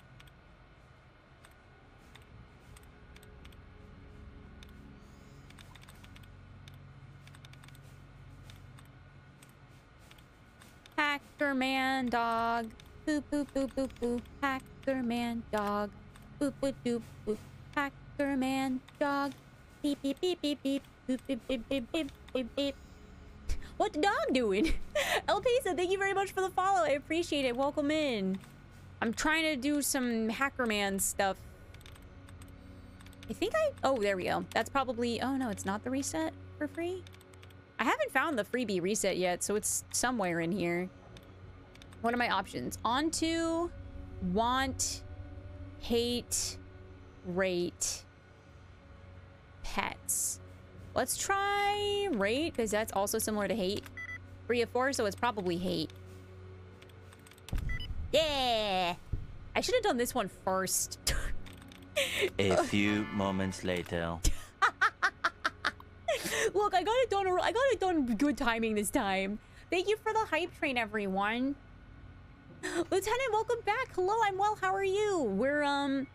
Hacker man dog. Boop boop boop boop boop. Hacker man dog. Boop boop boop boop. Hacker man dog. Beep beep beep beep beep. Boop beep beep beep beep beep beep. What the dog doing? El Pesa, thank you very much for the follow. I appreciate it. Welcome in. I'm trying to do some Hacker Man stuff. I think I... Oh, there we go. That's probably... Oh, no, it's not the reset for free? I haven't found the freebie reset yet, so it's somewhere in here. What are my options? On to, want, hate, rate, pets. Let's try rate, because that's also similar to hate. Three of four, so it's probably hate. Yeah! I should have done this one first.
A few moments later.
Look, I got it done. I got it done good timing this time. Thank you for the hype train, everyone. Lieutenant, welcome back. Hello, I'm well. How are you? We're um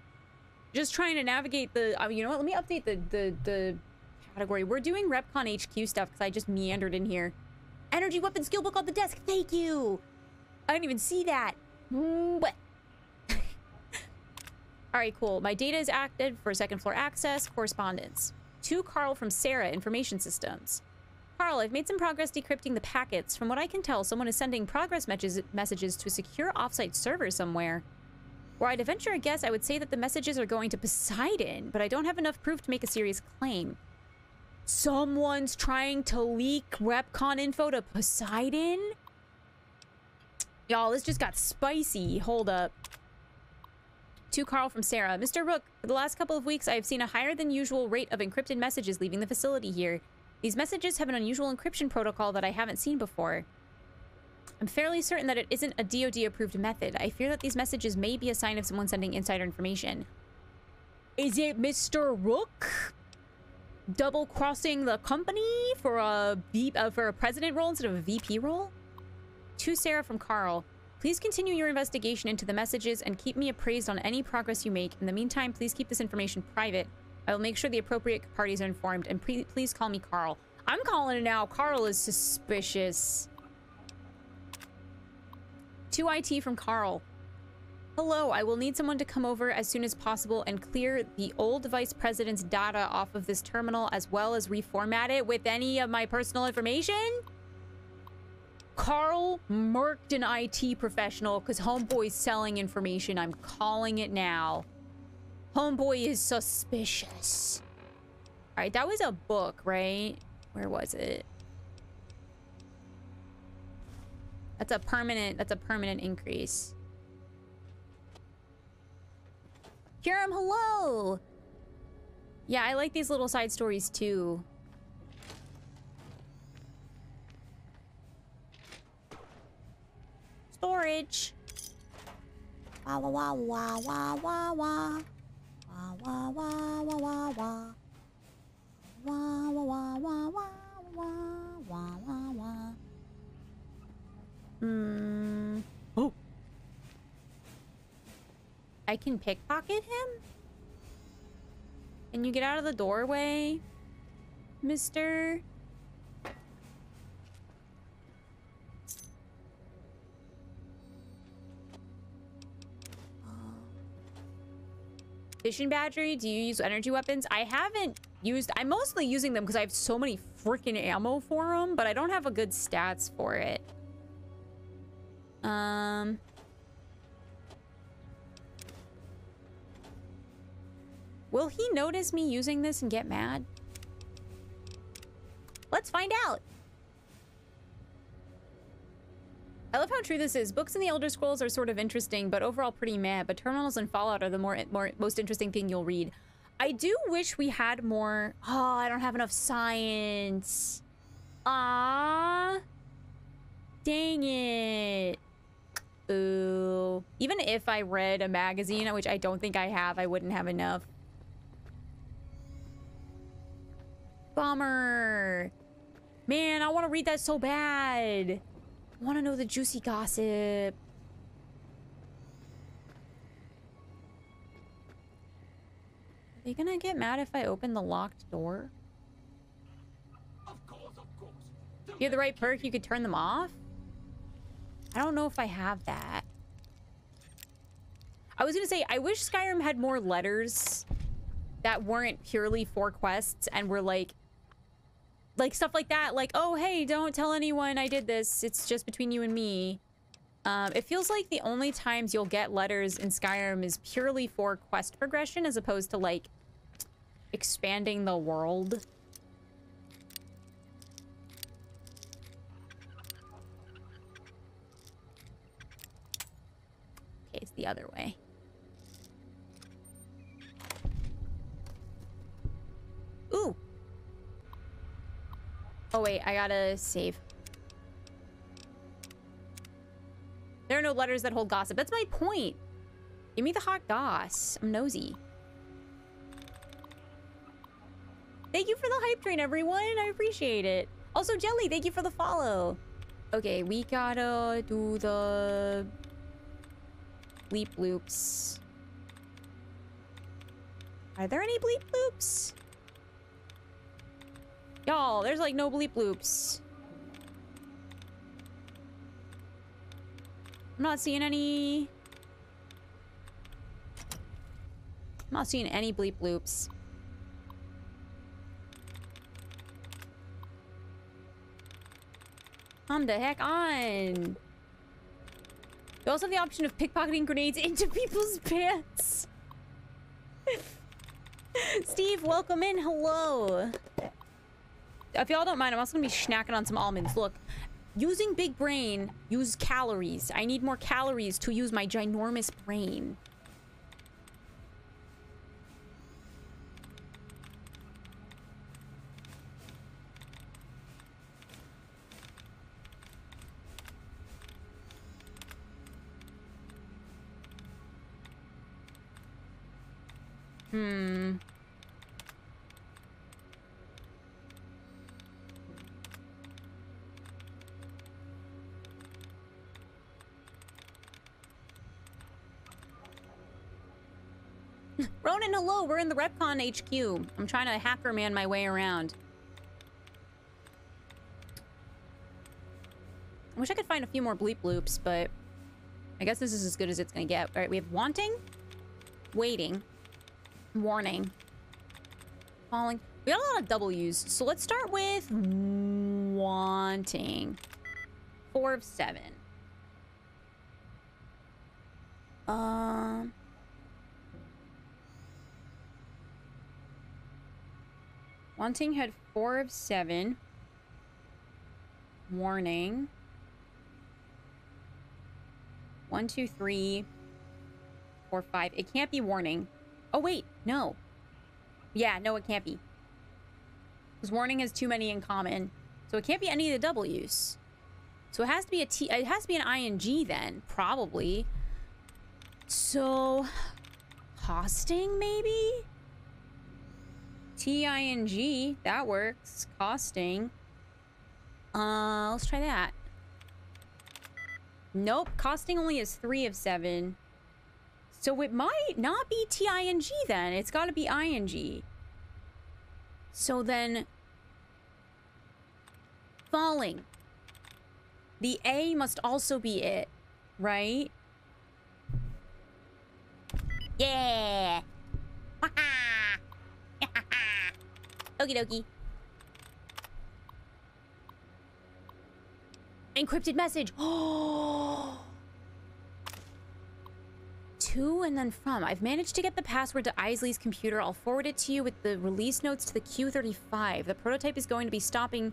just trying to navigate the. Uh, you know what? Let me update the the the category. We're doing REPCONN HQ stuff because I just meandered in here. Energy weapon skill book on the desk. Thank you. I didn't even see that. What? All right, cool. My data is active for second floor access. Correspondence. To Carl from Sarah Information Systems. Carl, I've made some progress decrypting the packets. From what I can tell, someone is sending progress messages to a secure offsite server somewhere. Were I to venture a guess, I would say that the messages are going to Poseidon, but I don't have enough proof to make a serious claim. Someone's trying to leak REPCONN info to Poseidon? Y'all, this just got spicy. Hold up. To Carl from Sarah. Mr. Rook, for the last couple of weeks, I have seen a higher than usual rate of encrypted messages leaving the facility here. These messages have an unusual encryption protocol that I haven't seen before. I'm fairly certain that it isn't a DoD-approved method. I fear that these messages may be a sign of someone sending insider information. Is it Mr. Rook? Double-crossing the company for a, v uh, for a president role instead of a VP role? To Sarah from Carl. Please continue your investigation into the messages and keep me appraised on any progress you make. In the meantime, please keep this information private. I will make sure the appropriate parties are informed, and please call me Carl. I'm calling it now. Carl is suspicious. To IT from Carl. Hello, I will need someone to come over as soon as possible and clear the old vice president's data off of this terminal as well as reformat it with any of my personal information? Carl murked an IT professional because Homeboy's selling information. I'm calling it now. Homeboy is suspicious. All right, that was a book, right? Where was it? That's a permanent, that's a permanent increase. Hiram, hello! Yeah, I like these little side stories too. storage. Wah wah wah wah wah wah wah. Wah wah wah wah wah wah. Wah wah wah wah wah wah wah wah wah. Hmm. Oh. I can pickpocket him? Can you get out of the doorway, mister? Fission battery, do you use energy weapons? I haven't used, I'm mostly using them because I have so many freaking ammo for them, but I don't have a good stats for it. Um... Will he notice me using this and get mad? Let's find out. I love how true this is. Books in the Elder Scrolls are sort of interesting, but overall pretty mad. But Terminals and Fallout are the more, more most interesting thing you'll read. I do wish we had more... Oh, I don't have enough science. Ah, Dang it. Ooh. Even if I read a magazine, which I don't think I have, I wouldn't have enough. Bummer. Man, I want to read that so bad. I want to know the juicy gossip. Are they gonna get mad if I open the locked door?
Of course, of course.
You have the right perk, you could turn them off? I don't know if I have that. I was gonna say, I wish Skyrim had more letters that weren't purely for quests and were like like stuff like that like oh hey don't tell anyone i did this. It's just between you and me. Um, it feels like the only times you'll get letters in skyrim is purely for quest progression as opposed to like expanding the world. Okay it's the other way. Ooh Oh, wait, I gotta save. There are no letters that hold gossip. That's my point. Give me the hot goss. I'm nosy. Thank you for the hype train, everyone. I appreciate it. Also, Jelly, thank you for the follow. Okay, we gotta do the bleep loops. Are there any bleep loops? Y'all, there's like no bleep loops. I'm not seeing any... I'm not seeing any bleep loops. Come the heck on. You also have the option of pickpocketing grenades into people's pants. Steve, welcome in. Hello. If y'all don't mind, I'm also gonna be snacking on some almonds. Look, using big brain, use calories. I need more calories to use my ginormous brain. Hmm. Ronan, hello. We're in the REPCONN HQ. I'm trying to hacker man my way around. I wish I could find a few more bleep loops, but I guess this is as good as it's gonna get. All right, we have wanting, waiting, warning, falling. We got a lot of W's, so let's start with wanting. Four of seven. Um... Wanting had four of seven. Warning. One, two, three, four, five. It can't be warning. Oh, wait. No. Yeah, no, it can't be. Because warning has too many in common. So it can't be any of the W's. So it has to be a T. It has to be an ing then, probably. So, costing maybe. T I N G that works. Costing. Uh, let's try that. Nope, costing only is three of seven. So it might not be T I N G then. It's got to be I N G. So then, falling. The A must also be it, right? Yeah. Okie dokie. Encrypted message. Oh. To and then from. I've managed to get the password to Isley's computer. I'll forward it to you with the release notes to the Q35. The prototype is going to be stopping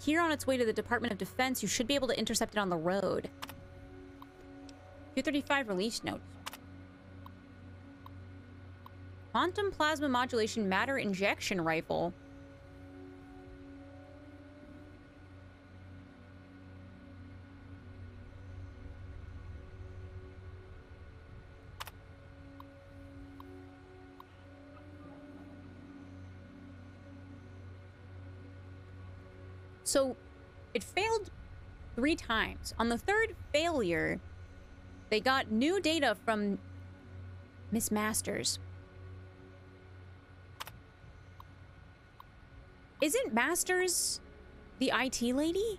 here on its way to the Department of Defense. You should be able to intercept it on the road. Q35 release notes. Quantum plasma modulation matter injection rifle. So it failed three times. On the third failure, they got new data from Miss Masters. Isn't Masters the IT lady?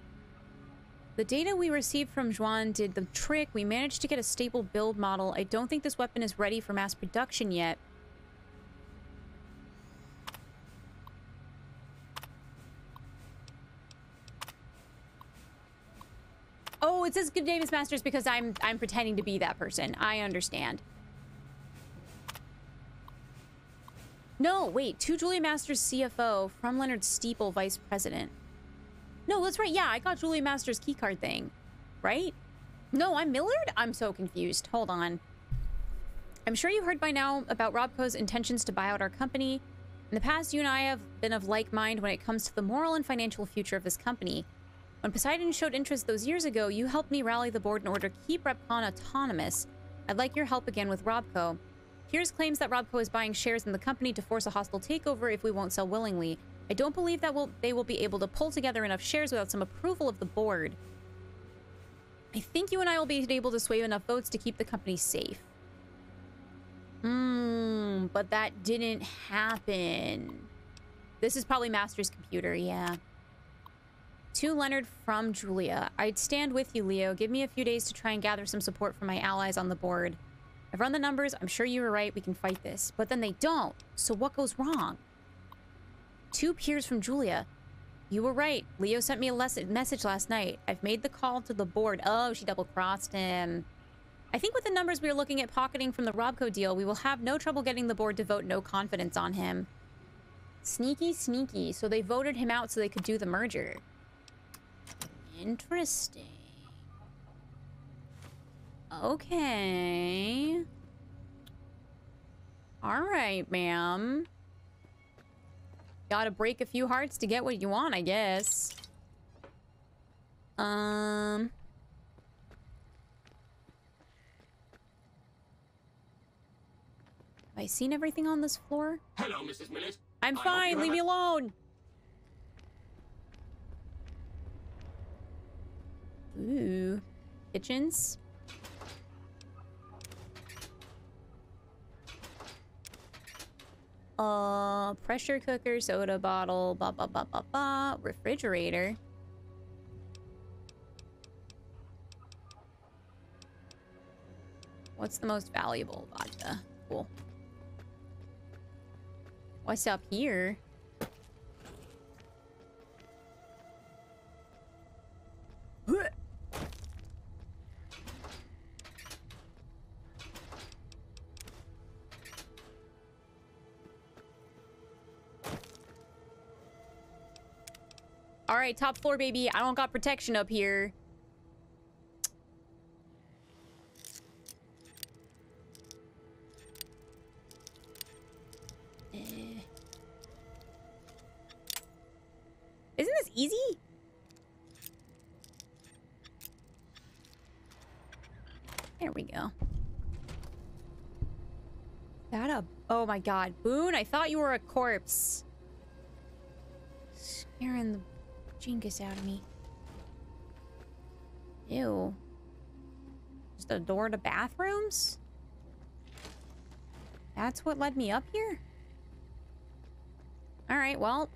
The data we received from Juan did the trick. We managed to get a stable build model. I don't think this weapon is ready for mass production yet. Oh, it says good day, Miss Masters, because I'm I'm pretending to be that person. I understand. No, wait. To Julia Masters, CFO, from Leonard Steeple, Vice President. No, that's right. Yeah, I got Julia Masters' keycard thing. Right? No, I'm Millard? I'm so confused. Hold on. I'm sure you heard by now about Robco's intentions to buy out our company. In the past, you and I have been of like mind when it comes to the moral and financial future of this company. When Poseidon showed interest those years ago, you helped me rally the board in order to keep REPCONN autonomous. I'd like your help again with Robco. Piers claims that Robco is buying shares in the company to force a hostile takeover if we won't sell willingly. I don't believe that will they will be able to pull together enough shares without some approval of the board. I think you and I will be able to sway enough votes to keep the company safe. Hmm, but that didn't happen. This is probably Master's computer, yeah. To Leonard from Julia. I'd stand with you, Leo. Give me a few days to try and gather some support from my allies on the board. I've run the numbers. I'm sure you were right. We can fight this. But then they don't. So what goes wrong? Two Piers from Julia. You were right. Leo sent me a message last night. I've made the call to the board. Oh, she double-crossed him. I think with the numbers we are looking at pocketing from the Robco deal, we will have no trouble getting the board to vote no confidence on him. Sneaky, sneaky. So they voted him out so they could do the merger. Interesting. Okay. All right, ma'am. Gotta break a few hearts to get what you want, I guess. Um... Have I seen everything on this floor?
Hello, Mrs. Millet.
I'm fine, leave me alone! Ooh. Kitchens? Uh, pressure cooker, soda bottle, ba ba ba ba ba, refrigerator. What's the most valuable vodka? Cool. What's up here? Right, top floor, baby. I don't got protection up here. Eh. Isn't this easy? There we go. That a... Oh my god. Boone, I thought you were a corpse. Scaring the jinkus out of me. Ew. Just a door to bathrooms? That's what led me up here? Alright, well.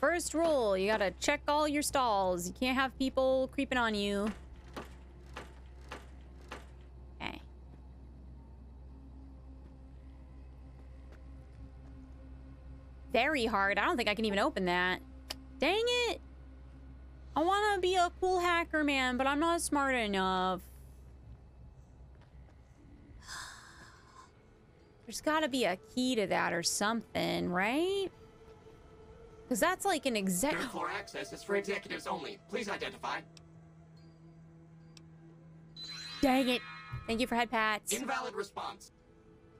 First rule, you gotta check all your stalls. You can't have people creeping on you. Very hard. I don't think I can even open that. Dang it! I want to be a cool hacker, man, but I'm not smart enough. There's got to be a key to that or something, right? Because that's like an exec...
Third floor access is for executives only. Please identify.
Dang it. Thank you for head pats.
Invalid response.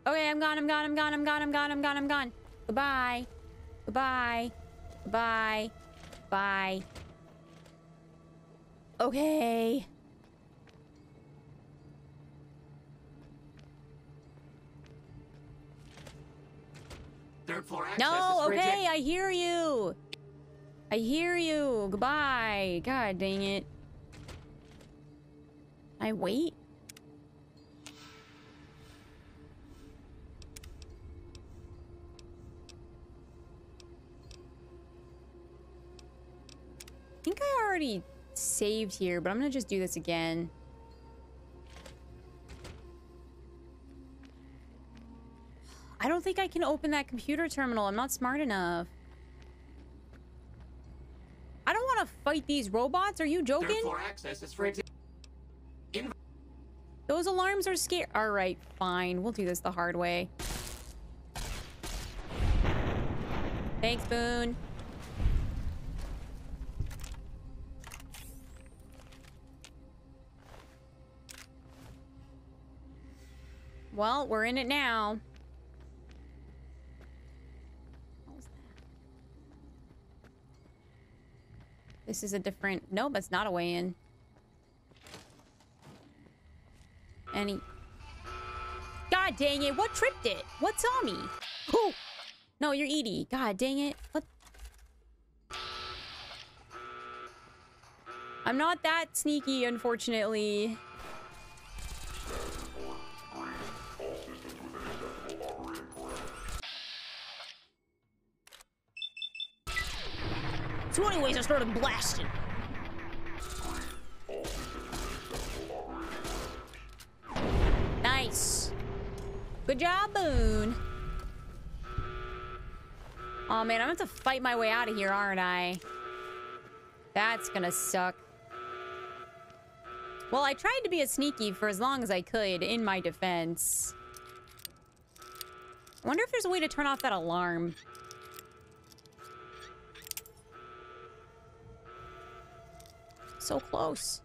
Okay, I'm gone, I'm gone, I'm gone, I'm gone, I'm gone, I'm gone, I'm gone. Goodbye. Goodbye. Goodbye. Bye. Okay.
Third floor access
No, okay, I hear you. I hear you. Goodbye. God dang it. I wait? Think I already saved here, but I'm gonna just do this again. I don't think I can open that computer terminal. I'm not smart enough. I don't want to fight these robots. Are you joking?
floor access is for exec- In
Those alarms are scary. All right, fine. We'll do this the hard way. Thanks, Boone. Well, we're in it now. What? This is a different... Nope, that's not a way in. Any... God dang it, what tripped it? What's on me? Oh! No, you're ED-E. God dang it. What? I'm not that sneaky, unfortunately. So anyways, I started blasting. Nice. Good job, Boone. Oh man, I'm gonna have to fight my way out of here, aren't I? That's gonna suck. Well, I tried to be a sneaky for as long as I could, in my defense. I wonder if there's a way to turn off that alarm. So close.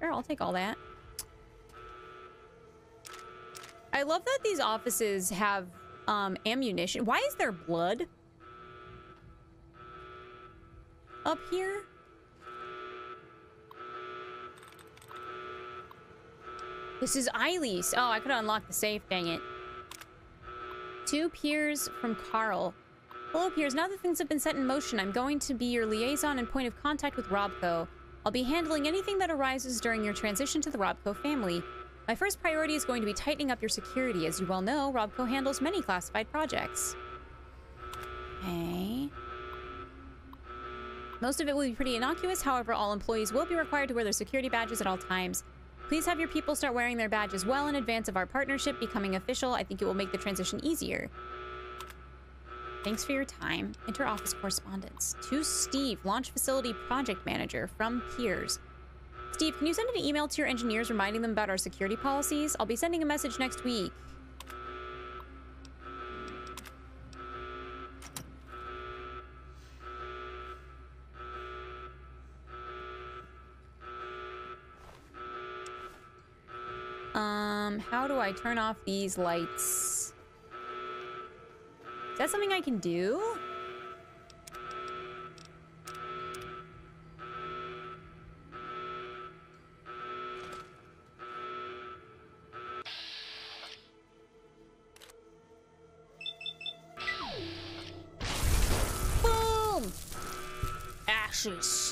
Sure, I'll take all that. I love that these offices have um, ammunition. Why is there blood? Up here? This is Isley's. Oh, I could have unlocked the safe, dang it. Two Piers from Carl. Hello, Piers. Now that things have been set in motion, I'm going to be your liaison and point of contact with Robco. I'll be handling anything that arises during your transition to the Robco family. My first priority is going to be tightening up your security. As you well know, Robco handles many classified projects. Okay. Most of it will be pretty innocuous, however, all employees will be required to wear their security badges at all times. Please have your people start wearing their badges well in advance of our partnership becoming official. I think it will make the transition easier. Thanks for your time. Inter-office correspondence. To Steve, Launch Facility Project Manager from Piers. Steve, can you send an email to your engineers reminding them about our security policies? I'll be sending a message next week. Um, how do I turn off these lights? Is that something I can do? Boom! Ashes.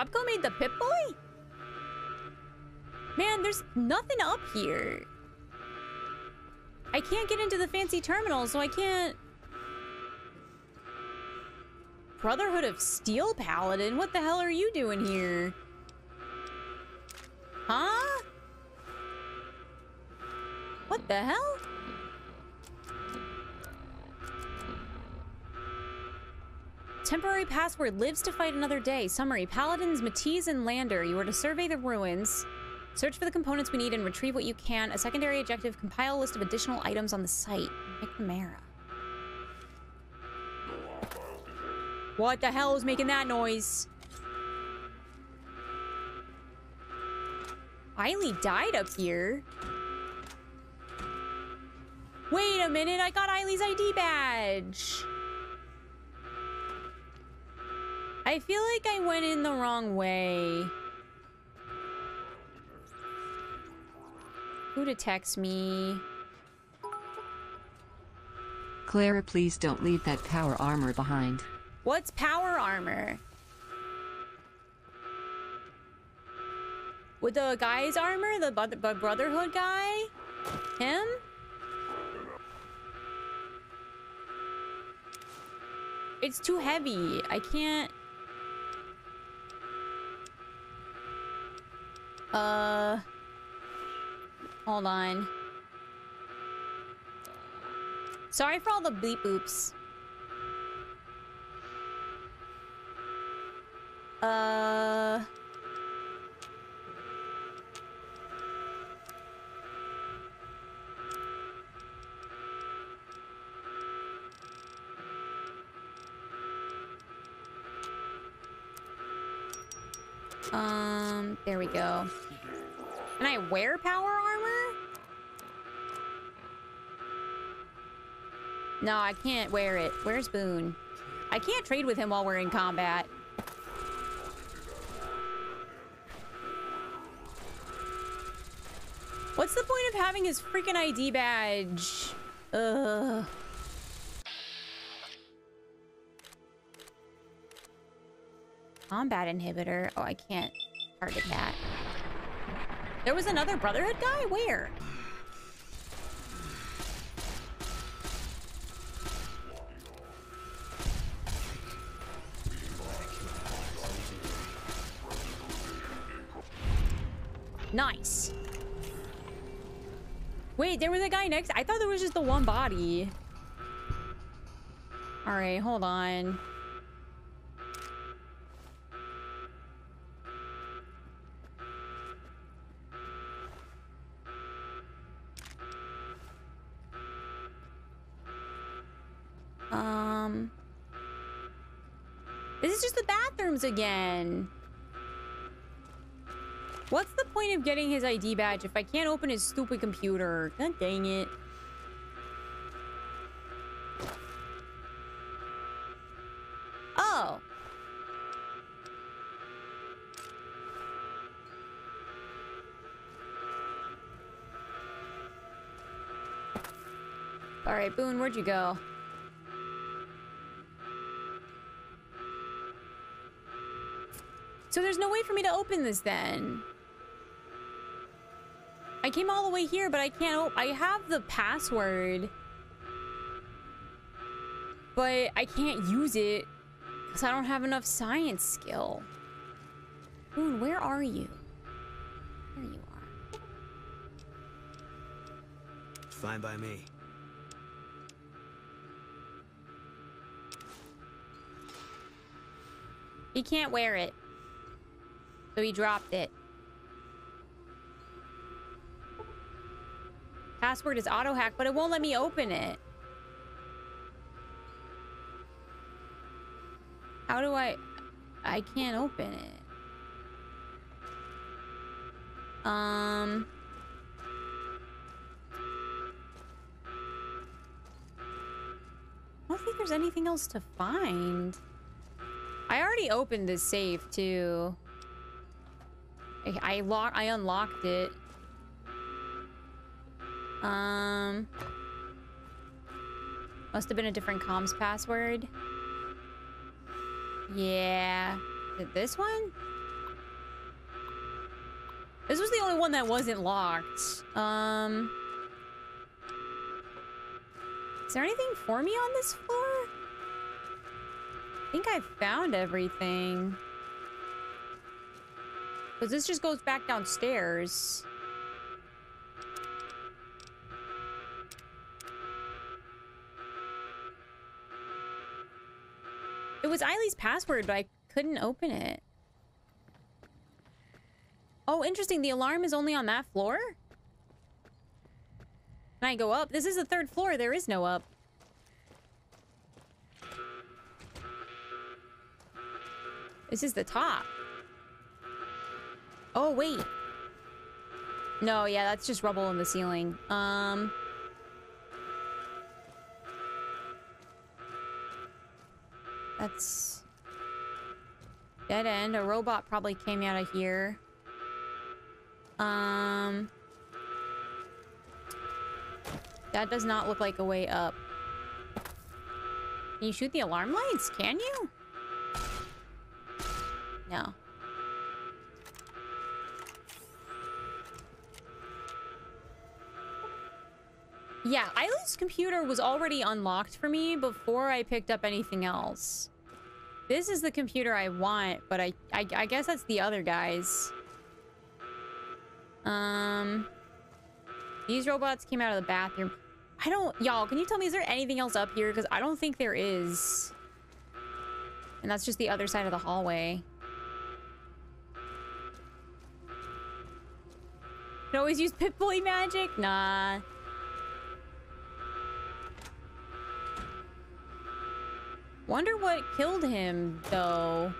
Robco made the Pip-Boy? Man, there's nothing up here. I can't get into the fancy terminal, so I can't... Brotherhood of Steel Paladin? What the hell are you doing here? Huh? What the hell? Temporary password lives to fight another day. Summary Paladins, Matisse, and Lander. You are to survey the ruins, search for the components we need, and retrieve what you can. A secondary objective compile a list of additional items on the site. McNamara. What the hell is making that noise? Isley died up here. Wait a minute, I got Isley's ID badge. I feel like I went in the wrong way. Who to text me?
Clara, please don't leave that power armor behind.
What's power armor? With the guy's armor? The bro- bro- Brotherhood guy? Him? It's too heavy. I can't... Uh... Hold on. Sorry for all the bleep oops. Uh... Um, there we go. Can I wear power armor? No, I can't wear it. Where's Boone? I can't trade with him while we're in combat. What's the point of having his freaking ID badge? Ugh. Combat inhibitor. Oh, I can't There was another Brotherhood guy? Where? Nice. Wait, there was a guy next. I thought there was just the one body. All right, hold on. Um, this is just bathrooms again. What's the point of getting his ID badge if I can't open his stupid computer? God dang it. Oh. All right, Boone, where'd you go? So there's no way for me to open this then. I came all the way here, but I can't I have the password. But I can't use it because I don't have enough science skill. Boone, where are you? There you are.
Fine by me.
He can't wear it. So he dropped it. Password is auto hack, but it won't let me open it. How do I... I can't open it. Um... I don't think there's anything else to find. I already opened this safe, too. I, lock, I unlocked it. Um... Must have been a different comms password. Yeah. Is this one? This was the only one that wasn't locked. Um... Is there anything for me on this floor? I think I found everything. Because this just goes back downstairs. It was Eileen's password, but I couldn't open it. Oh, interesting. The alarm is only on that floor? Can I go up? This is the third floor. There is no up. This is the top. Oh, wait. No, yeah, that's just rubble in the ceiling. Um... That's... Dead end. A robot probably came out of here. Um... That does not look like a way up. Can you shoot the alarm lights? Can you? No. Yeah, Isley's computer was already unlocked for me before I picked up anything else. This is the computer I want, but I, I, I guess that's the other guy's. Um, these robots came out of the bathroom. I don't, y'all, can you tell me, is there anything else up here? Because I don't think there is. And that's just the other side of the hallway. Can always use Pip-Boy magic? Nah. Wonder what killed him, though.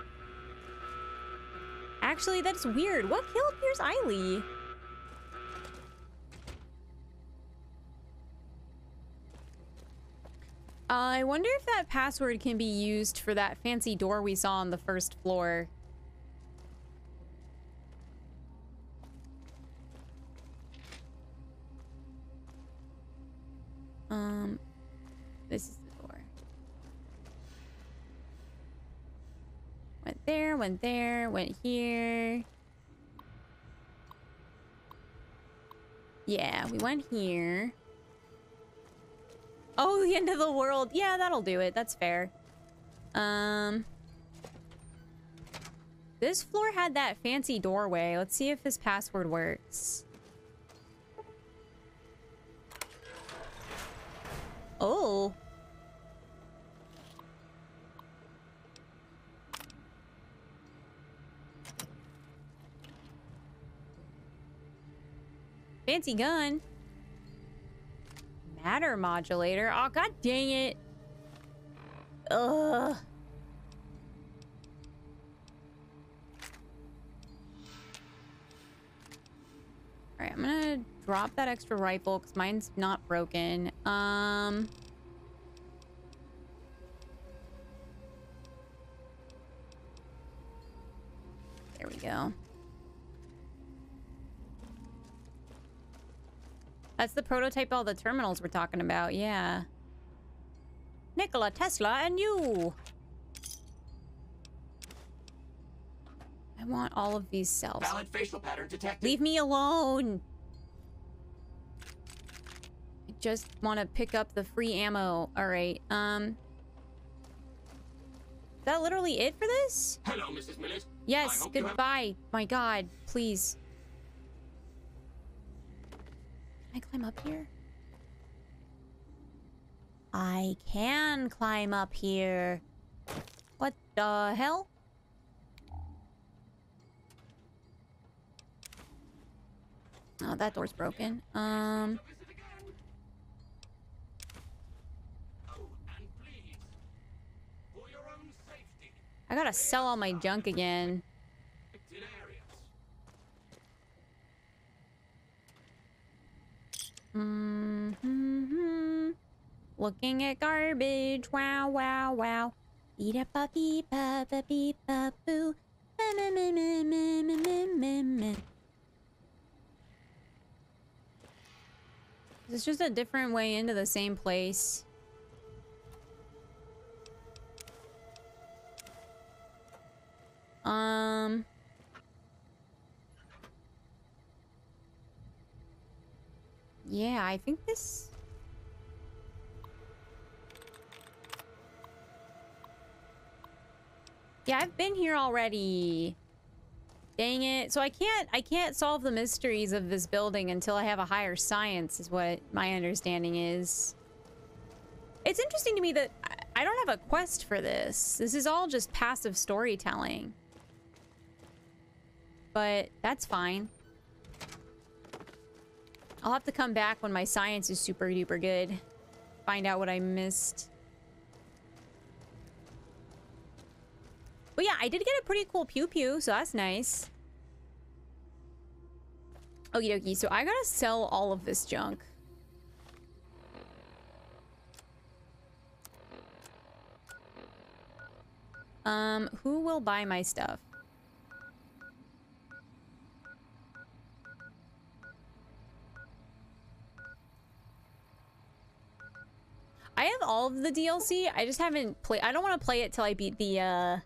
Actually, that's weird. What killed Piers Isley? I wonder if that password can be used for that fancy door we saw on the first floor. Went there, went here. Yeah, we went here. Oh, the end of the world. Yeah, that'll do it. That's fair. Um... This floor had that fancy doorway. Let's see if this password works. Oh. Fancy gun. Matter modulator. Oh, god dang it. Ugh. Alright, I'm gonna drop that extra rifle because mine's not broken. Um... There we go. That's the prototype all the terminals were talking about, yeah. Nikola Tesla and you! I want all of these cells.
Valid facial pattern detected.
Leave me alone! I just want to pick up the free ammo. Alright, um... Is that literally it for this?
Hello, Mrs. Millet.
Yes, goodbye. My god, please. Can I climb up here? I can climb up here. What the hell? Oh, that door's broken. Um... I gotta sell all my junk again. Mm-hmm. Looking at garbage. Wow, wow, wow. Beep ba beep ba ba beep ba boo. It's just a different way into the same place. Um. Yeah, I think this... Yeah, I've been here already. Dang it. So I can't I can't solve the mysteries of this building until I have a higher science is what my understanding is. It's interesting to me that I- don't have a quest for this. This is all just passive storytelling. But that's fine. I'll have to come back when my science is super duper good. Find out what I missed. But yeah, I did get a pretty cool pew pew, so that's nice. Okie dokie, so I gotta sell all of this junk. Um, who will buy my stuff? I have all of the DLC. I just haven't played. I don't want to play it till I beat the uh,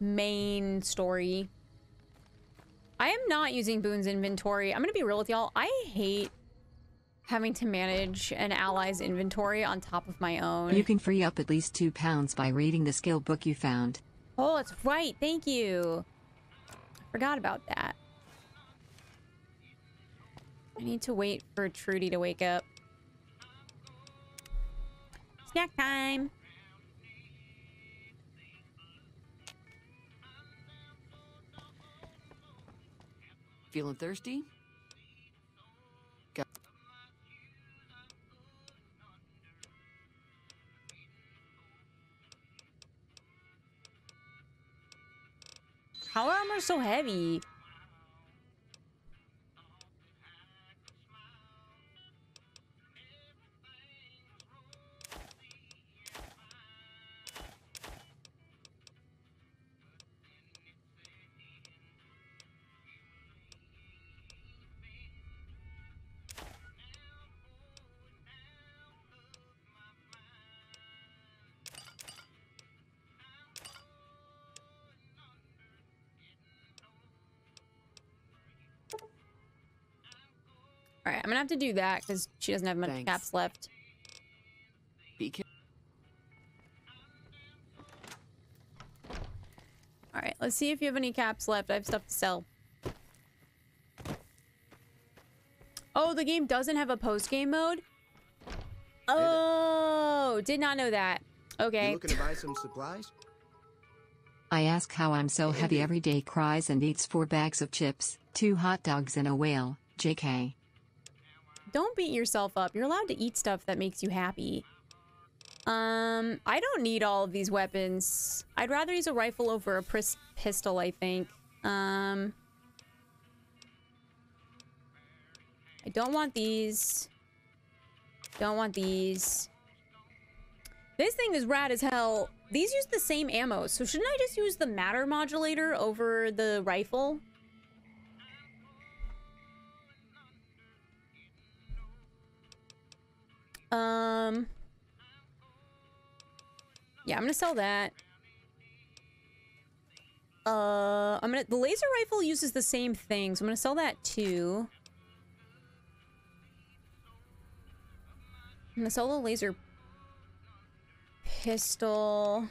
main story. I am not using Boone's inventory. I'm gonna be real with y'all. I hate having to manage an ally's inventory on top of my own.
You can free up at least two pounds by reading the skill book you found.
Oh, that's right. Thank you. I forgot about that. I need to wait for Trudy to wake up. Snack time.
Feeling thirsty? Go.
How are armor so heavy? I'm gonna have to do that because she doesn't have much
Thanks.
caps left.
Be careful.
All right, let's see if you have any caps left. I have stuff to sell. Oh, the game doesn't have a post-game mode? Oh, did not know that.
You
Okay.
looking to buy some supplies?
I ask how I'm so heavy every day cries and eats four bags of chips, two hot dogs and a whale, JK.
Don't beat yourself up. You're allowed to eat stuff that makes you happy. Um, I don't need all of these weapons. I'd rather use a rifle over a pistol, I think. Um, I don't want these. Don't want these. This thing is rad as hell. These use the same ammo, so shouldn't I just use the matter modulator over the rifle? Um. Yeah, I'm gonna sell that. Uh, I'm gonna. The laser rifle uses the same thing, so I'm gonna sell that too. I'm gonna sell the laser pistol.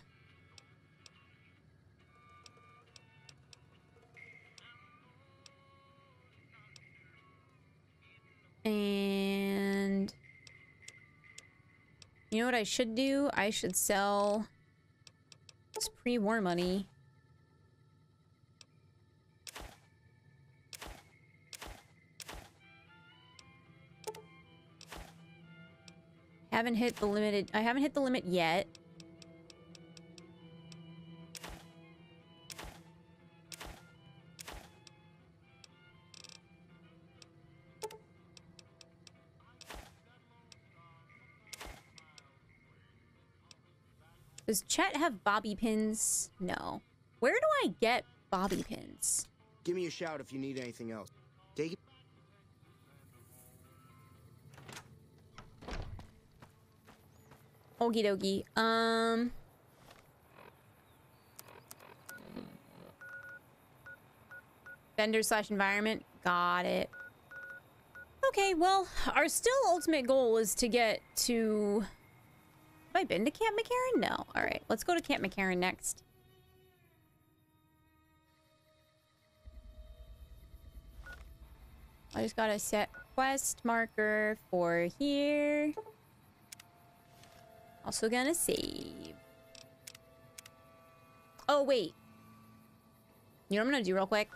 And you know what I should do? I should sell this pre-war money. Haven't hit the limited. I haven't hit the limit yet. Does Chet have bobby pins? No. Where do I get bobby pins?
Give me a shout if you need anything else. Take it.
Okie dokie. Um. Vendor slash environment. Got it. Okay, well, our still ultimate goal is to get to... Have I been to Camp McCarran? No. Alright, let's go to Camp McCarran next. I just gotta set quest marker for here. Also gonna save. Oh, wait. You know what I'm gonna do real quick?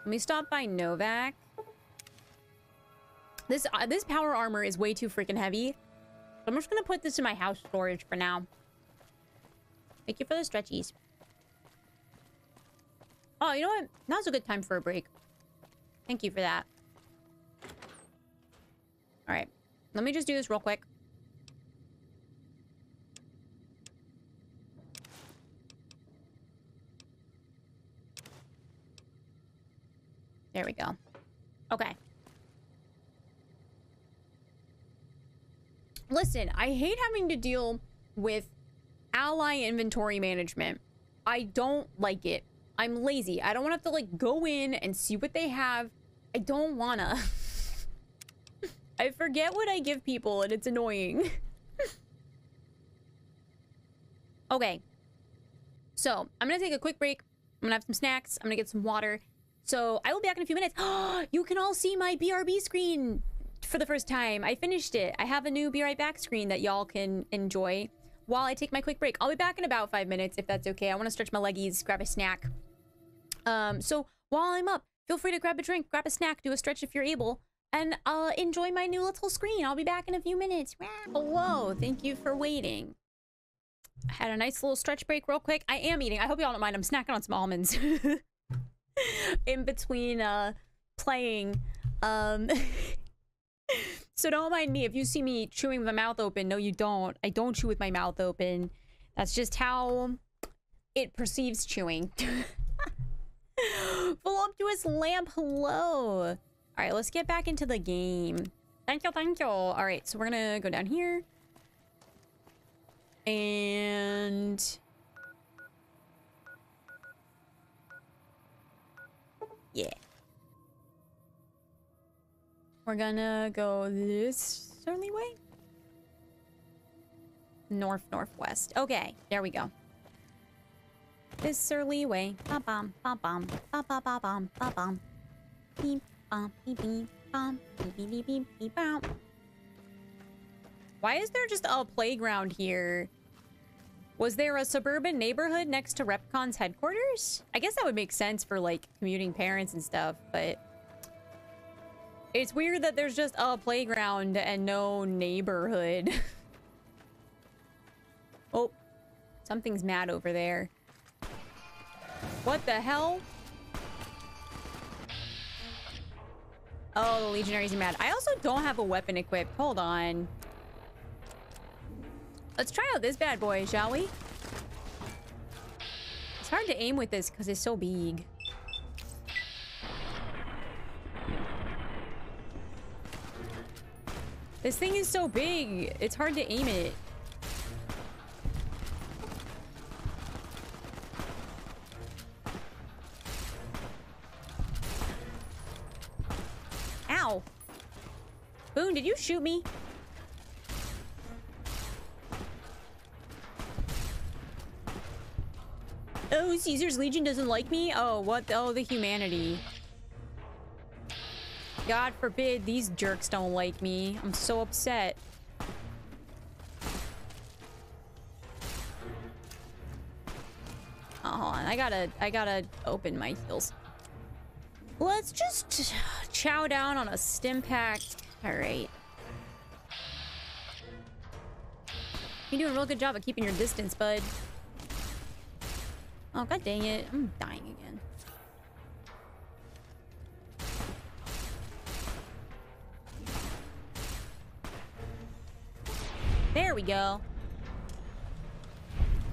Let me stop by Novak. This uh, this power armor is way too freaking heavy. I'm just gonna put this in my house storage for now. Thank you for the stretchies. Oh, you know what? Now's a good time for a break. Thank you for that. All right. Let me just do this real quick. There we go. Okay. Listen, I hate having to deal with ally inventory management. I don't like it. I'm lazy. I don't want to have to like go in and see what they have. I don't wanna. I forget what I give people and it's annoying. okay. So, I'm gonna take a quick break. I'm gonna have some snacks. I'm gonna get some water. So, I will be back in a few minutes. you can all see my BRB screen for the first time. I finished it. I have a new Be Right Back screen that y'all can enjoy while I take my quick break. I'll be back in about five minutes if that's okay. I want to stretch my leggies, grab a snack. Um, so while I'm up, feel free to grab a drink, grab a snack, do a stretch if you're able, and uh, enjoy my new little screen. I'll be back in a few minutes. Hello, thank you for waiting. I had a nice little stretch break real quick. I am eating. I hope y'all don't mind. I'm snacking on some almonds in between uh, playing. Um, so don't mind me if you see me chewing with my mouth open. No, you don't. I don't chew with my mouth open. That's just how it perceives chewing. Voluptuous lamp, hello. All right, let's get back into the game. Thank you, thank you. All right, so we're gonna go down here. And... Yeah. We're gonna go this certainly way. North, northwest. Okay, there we go. This surly way. Ba bum, ba bum, ba ba ba bum, ba bum. Beep, bum, beep, beep, bum, beep, beep, beep, beep, beep, bum. Why is there just a playground here? Was there a suburban neighborhood next to REPCONN's headquarters? I guess that would make sense for, like, commuting parents and stuff, but... It's weird that there's just a playground and no neighborhood. oh, something's mad over there. What the hell? Oh, the legionaries are mad. I also don't have a weapon equipped. Hold on. Let's try out this bad boy, shall we? It's hard to aim with this because it's so big. This thing is so big. It's hard to aim it. Ow. Boone, did you shoot me? Oh, Caesar's Legion doesn't like me? Oh, what? Oh, the humanity. God forbid these jerks don't like me. I'm so upset. Oh. I gotta, I gotta open my heels. Let's just chow down on a stim pack. All right. You're doing a real good job of keeping your distance, bud. Oh, god dang it. I'm dying again. There we go.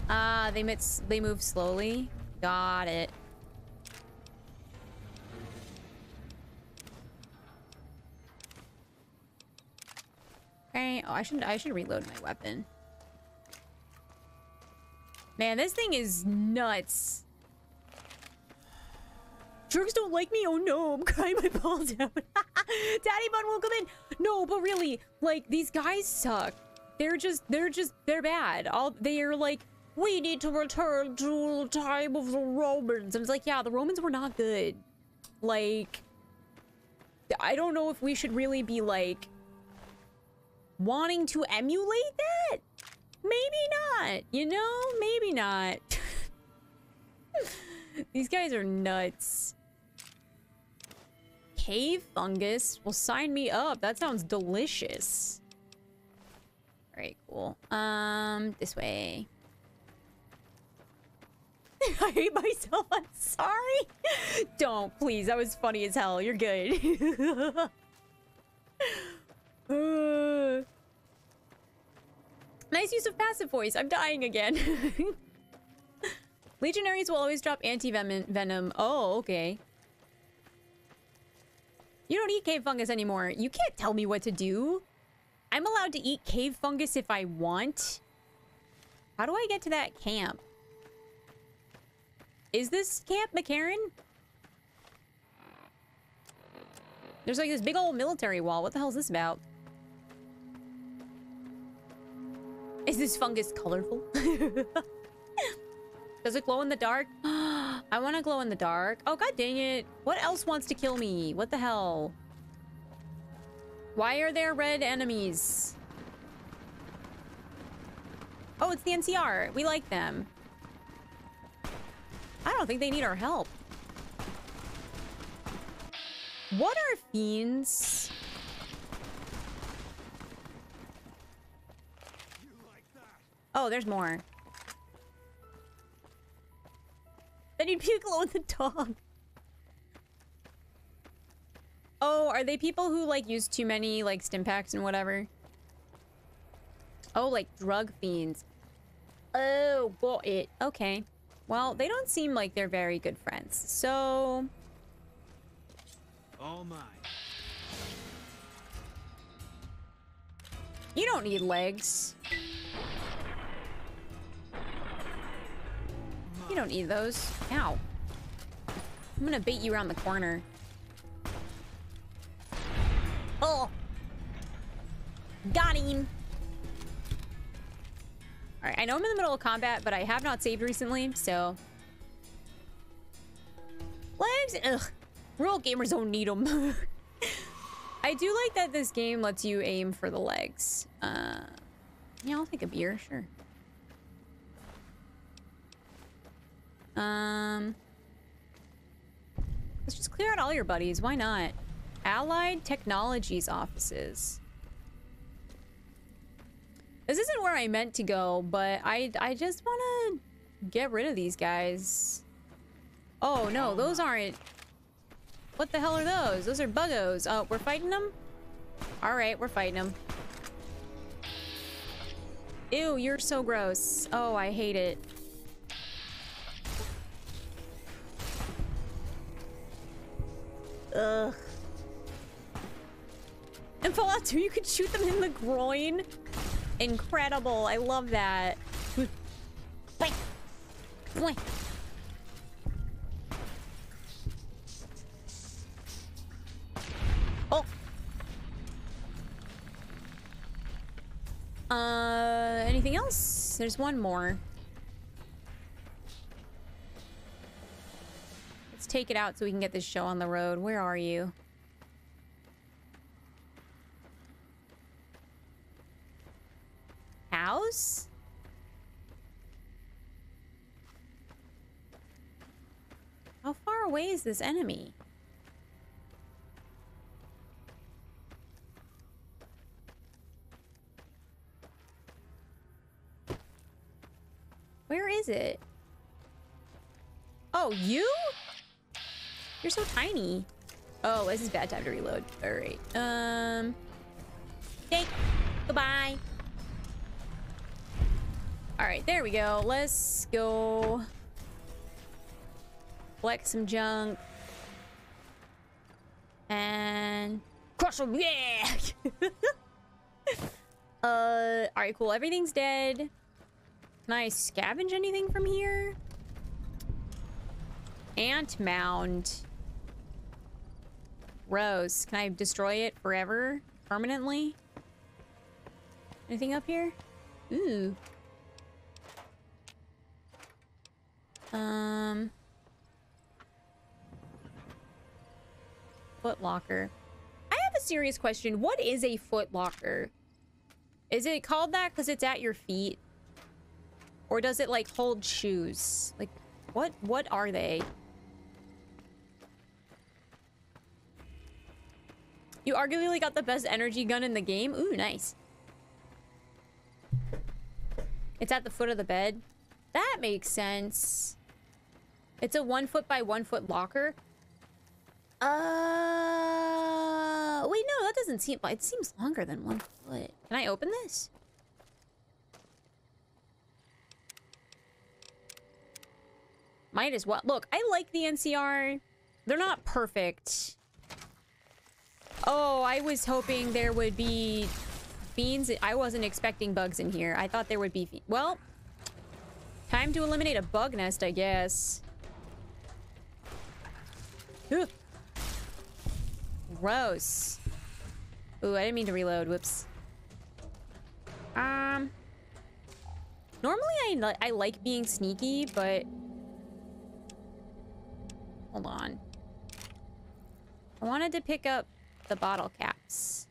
Ah, they mit they move slowly. Got it. Okay. Oh, I should I should reload my weapon. Man, this thing is nuts. Jerks don't like me. Oh no, I'm crying my balls out. Daddy Bun, welcome in. No, but really, like these guys suck. They're just, they're just, they're bad. All they are like, we need to return to the time of the Romans. And it's like, yeah, the Romans were not good. Like, I don't know if we should really be like wanting to emulate that. Maybe not. You know, maybe not. These guys are nuts. Cave fungus? Well, sign me up. That sounds delicious. Alright, cool. Um, this way. I hate myself. I'm sorry. Don't, please. That was funny as hell. You're good. Nice use of passive voice. I'm dying again. Legionaries will always drop anti-venom. Oh, okay. You don't eat cave fungus anymore. You can't tell me what to do. I'm allowed to eat cave fungus if I want. How do I get to that camp? Is this Camp McCarran? There's like this big old military wall. What the hell is this about? Is this fungus colorful? Does it glow in the dark? I want to glow in the dark. Oh, god dang it. What else wants to kill me? What the hell? Why are there red enemies? Oh, it's the NCR. We like them. I don't think they need our help. What are fiends? Oh, there's more. I need glow in the dog. Oh, are they people who like use too many like stim packs and whatever? Oh, like drug fiends. Oh, got it. Okay. Well, they don't seem like they're very good friends. So...
All mine.
You don't need legs. You don't need those. Ow. I'm gonna bait you around the corner. Oh! Got him! Alright, I know I'm in the middle of combat, but I have not saved recently, so... Legs? Ugh. Real gamers don't need them. I do like that this game lets you aim for the legs. Uh, yeah, I'll take a beer, sure. Um, let's just clear out all your buddies. Why not? Allied Technologies offices. This isn't where I meant to go, but I, I just want to get rid of these guys. Oh, no, oh those aren't... What the hell are those? Those are buggos. Oh, we're fighting them? All right, we're fighting them. Ew, you're so gross. Oh, I hate it. Ugh. In Fallout 2, you could shoot them in the groin. Incredible. I love that. Boing. Boing. Oh. Uh, anything else? There's one more. Let's take it out so we can get this show on the road. Where are you? House? How far away is this enemy? Where is it? Oh, you? You're so tiny. Oh, this is bad time to reload. All right. Um. Okay. Goodbye. All right, there we go. Let's go. Collect some junk. And crush them. Yeah. uh, all right, cool. Everything's dead. Can I scavenge anything from here? Ant mound. Rose. Can I destroy it forever? Permanently? Anything up here? Ooh. Um. Foot locker. I have a serious question. What is a foot locker? Is it called that because it's at your feet? Or does it like hold shoes? Like, what, what are they? You arguably got the best energy gun in the game. Ooh, nice. It's at the foot of the bed. That makes sense. It's a one foot by one foot locker. Uh, wait, no, that doesn't seem, it seems longer than one foot. Can I open this? Might as well. Look, I like the NCR. They're not perfect. Oh, I was hoping there would be beans. I wasn't expecting bugs in here. I thought there would be... Well, time to eliminate a bug nest, I guess. Ugh. Gross. Ooh, I didn't mean to reload. Whoops. Um... Normally, I, I like being sneaky, but... Hold on. I wanted to pick up the bottle caps.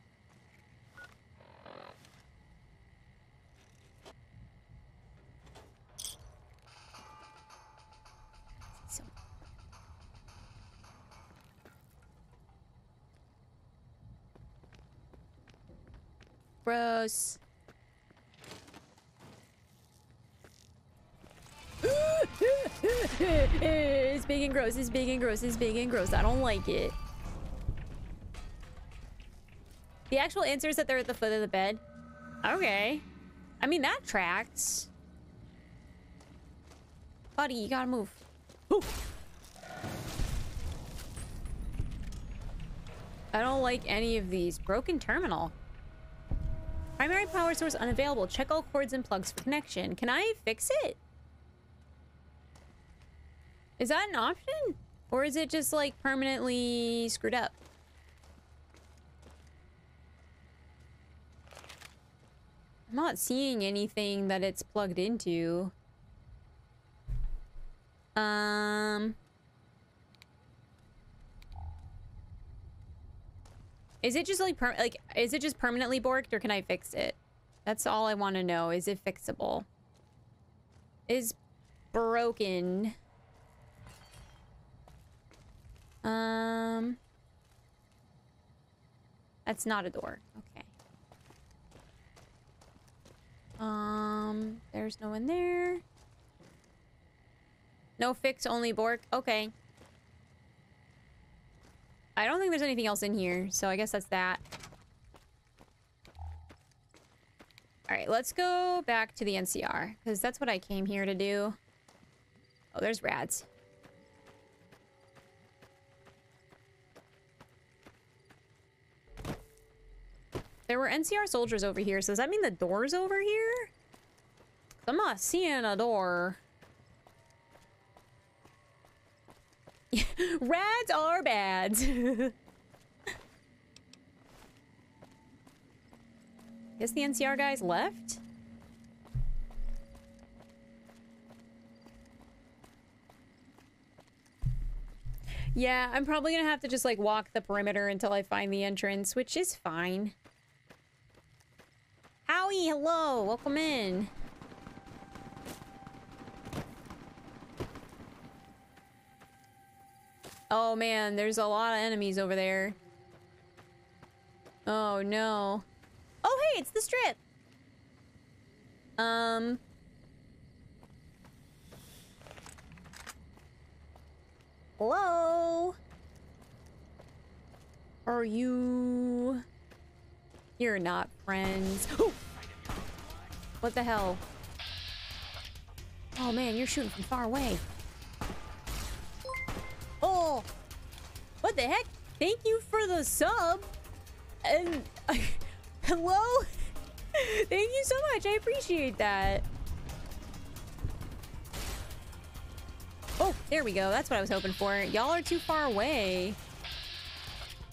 Gross. it's big and gross, it's big and gross, it's big and gross. I don't like it. The actual answer is that they're at the foot of the bed. Okay. I mean, that tracks. Buddy, you gotta move. Ooh. I don't like any of these. Broken terminal. Primary power source unavailable. Check all cords and plugs for connection. Can I fix it? Is that an option? Or is it just like permanently screwed up? I'm not seeing anything that it's plugged into. Um... Is it just like, per like, is it just permanently borked or can I fix it? That's all I want to know. Is it fixable? Is broken. Um... That's not a door. Okay. Um, there's no one there. No fix, only Bork. Okay. I don't think there's anything else in here, so I guess that's that. Alright, let's go back to the NCR, because that's what I came here to do. Oh, there's rads. There were NCR soldiers over here, so does that mean the door's over here? I'm not seeing a door. Rads are bad. Guess the NCR guys left? Yeah, I'm probably gonna have to just like walk the perimeter until I find the entrance, which is fine. Howie, hello, welcome in. Oh man, there's a lot of enemies over there. Oh no. Oh hey, it's the strip! Um... Hello? Are you... You're not friends. what the hell? Oh man, you're shooting from far away. What the heck? Thank you for the sub. And hello? Thank you so much. I appreciate that. Oh, there we go. That's what I was hoping for. Y'all are too far away.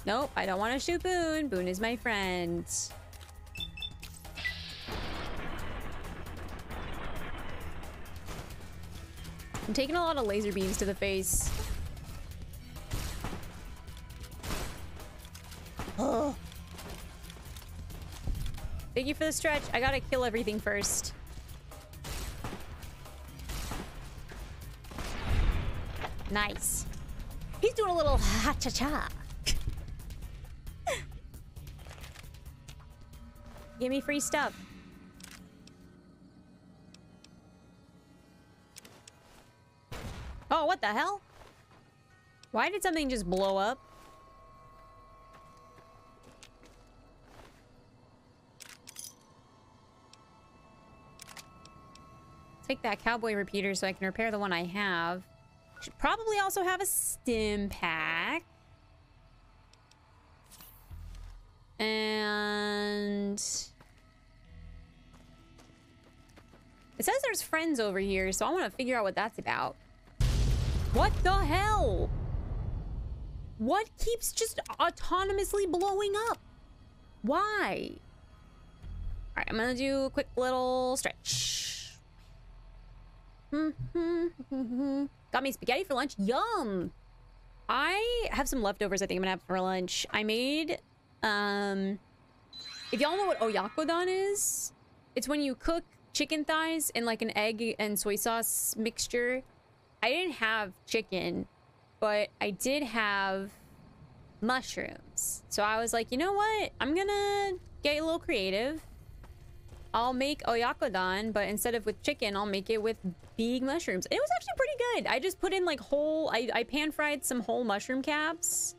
Nope, I don't want to shoot Boone. Boone is my friend. I'm taking a lot of laser beams to the face. Thank you for the stretch. I gotta kill everything first. Nice. He's doing a little ha-cha-cha. Give me free stuff. Oh, what the hell? Why did something just blow up? Take that cowboy repeater so I can repair the one I have. Should probably also have a stim pack. And... It says there's friends over here, so I want to figure out what that's about. What the hell? What keeps just autonomously blowing up? Why? All right, I'm gonna do a quick little stretch. Got me spaghetti for lunch. Yum. I have some leftovers I think I'm gonna have for lunch. I made, um, if y'all know what oyakodon is, it's when you cook chicken thighs in like an egg and soy sauce mixture. I didn't have chicken, but I did have mushrooms. So I was like, you know what? I'm gonna get a little creative. I'll make oyakodon, but instead of with chicken, I'll make it with big mushrooms. And it was actually pretty good. I just put in like whole, I, I pan fried some whole mushroom caps.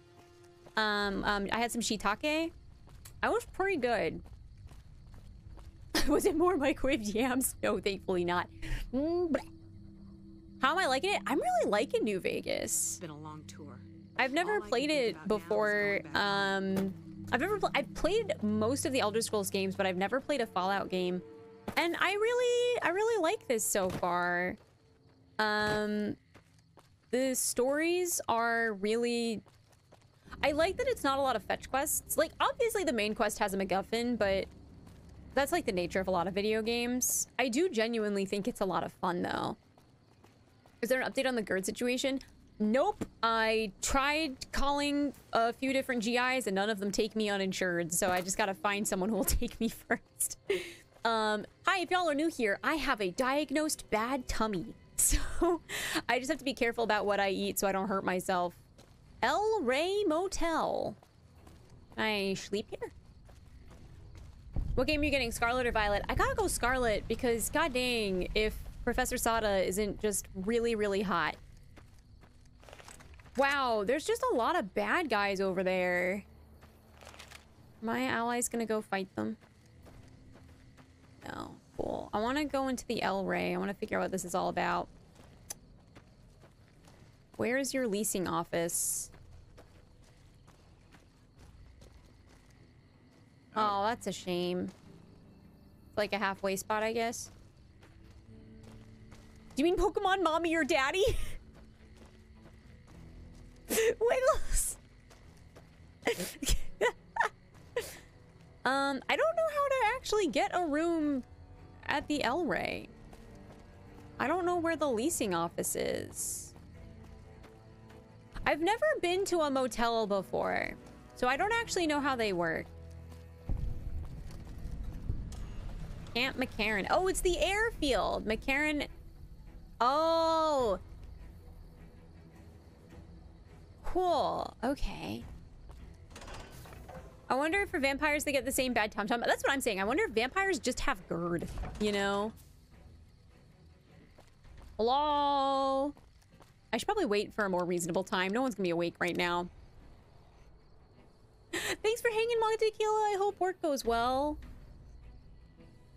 Um, um, I had some shiitake. I was pretty good. was it more microwaved yams? No, thankfully not. Mm. How am I liking it? I'm really liking New Vegas.
It's been a long tour.
I've never
All
played it
about now is
before. Um, I've never. Pl- I've played most of the Elder Scrolls games, but I've never played a Fallout game, and I really, I really like this so far. Um, the stories are really. I like that it's not a lot of fetch quests. Like, obviously, the main quest has a MacGuffin, but that's like the nature of a lot of video games. I do genuinely think it's a lot of fun, though. Is there an update on the GERD situation? Nope. I tried calling a few different GIs and none of them take me uninsured, so I just gotta find someone who will take me first. um, hi, if y'all are new here, I have a diagnosed bad tummy. So I just have to be careful about what I eat so I don't hurt myself. El Rey Motel. I sleep here? What game are you getting, Scarlet or Violet? I gotta go Scarlet because, god dang, if Professor Sada isn't just really, really hot. Wow, there's just a lot of bad guys over there. My ally's gonna go fight them. No, cool. I want to go into the El Rey. I want to figure out what this is all about. Where is your leasing office? Oh, that's a shame. It's Like a halfway spot, I guess. Do you mean Pokemon mommy or daddy? Wiggles. um, I don't know how to actually get a room at the El Rey. I don't know where the leasing office is. I've never been to a motel before, so I don't actually know how they work. Camp McCarran. Oh, it's the airfield. McCarran. Oh. Cool. Okay. I wonder if for vampires they get the same bad tom tom. That's what I'm saying. I wonder if vampires just have GERD, you know? Hello? I should probably wait for a more reasonable time. No one's gonna be awake right now. Thanks for hanging, Manga Tequila. I hope work goes well.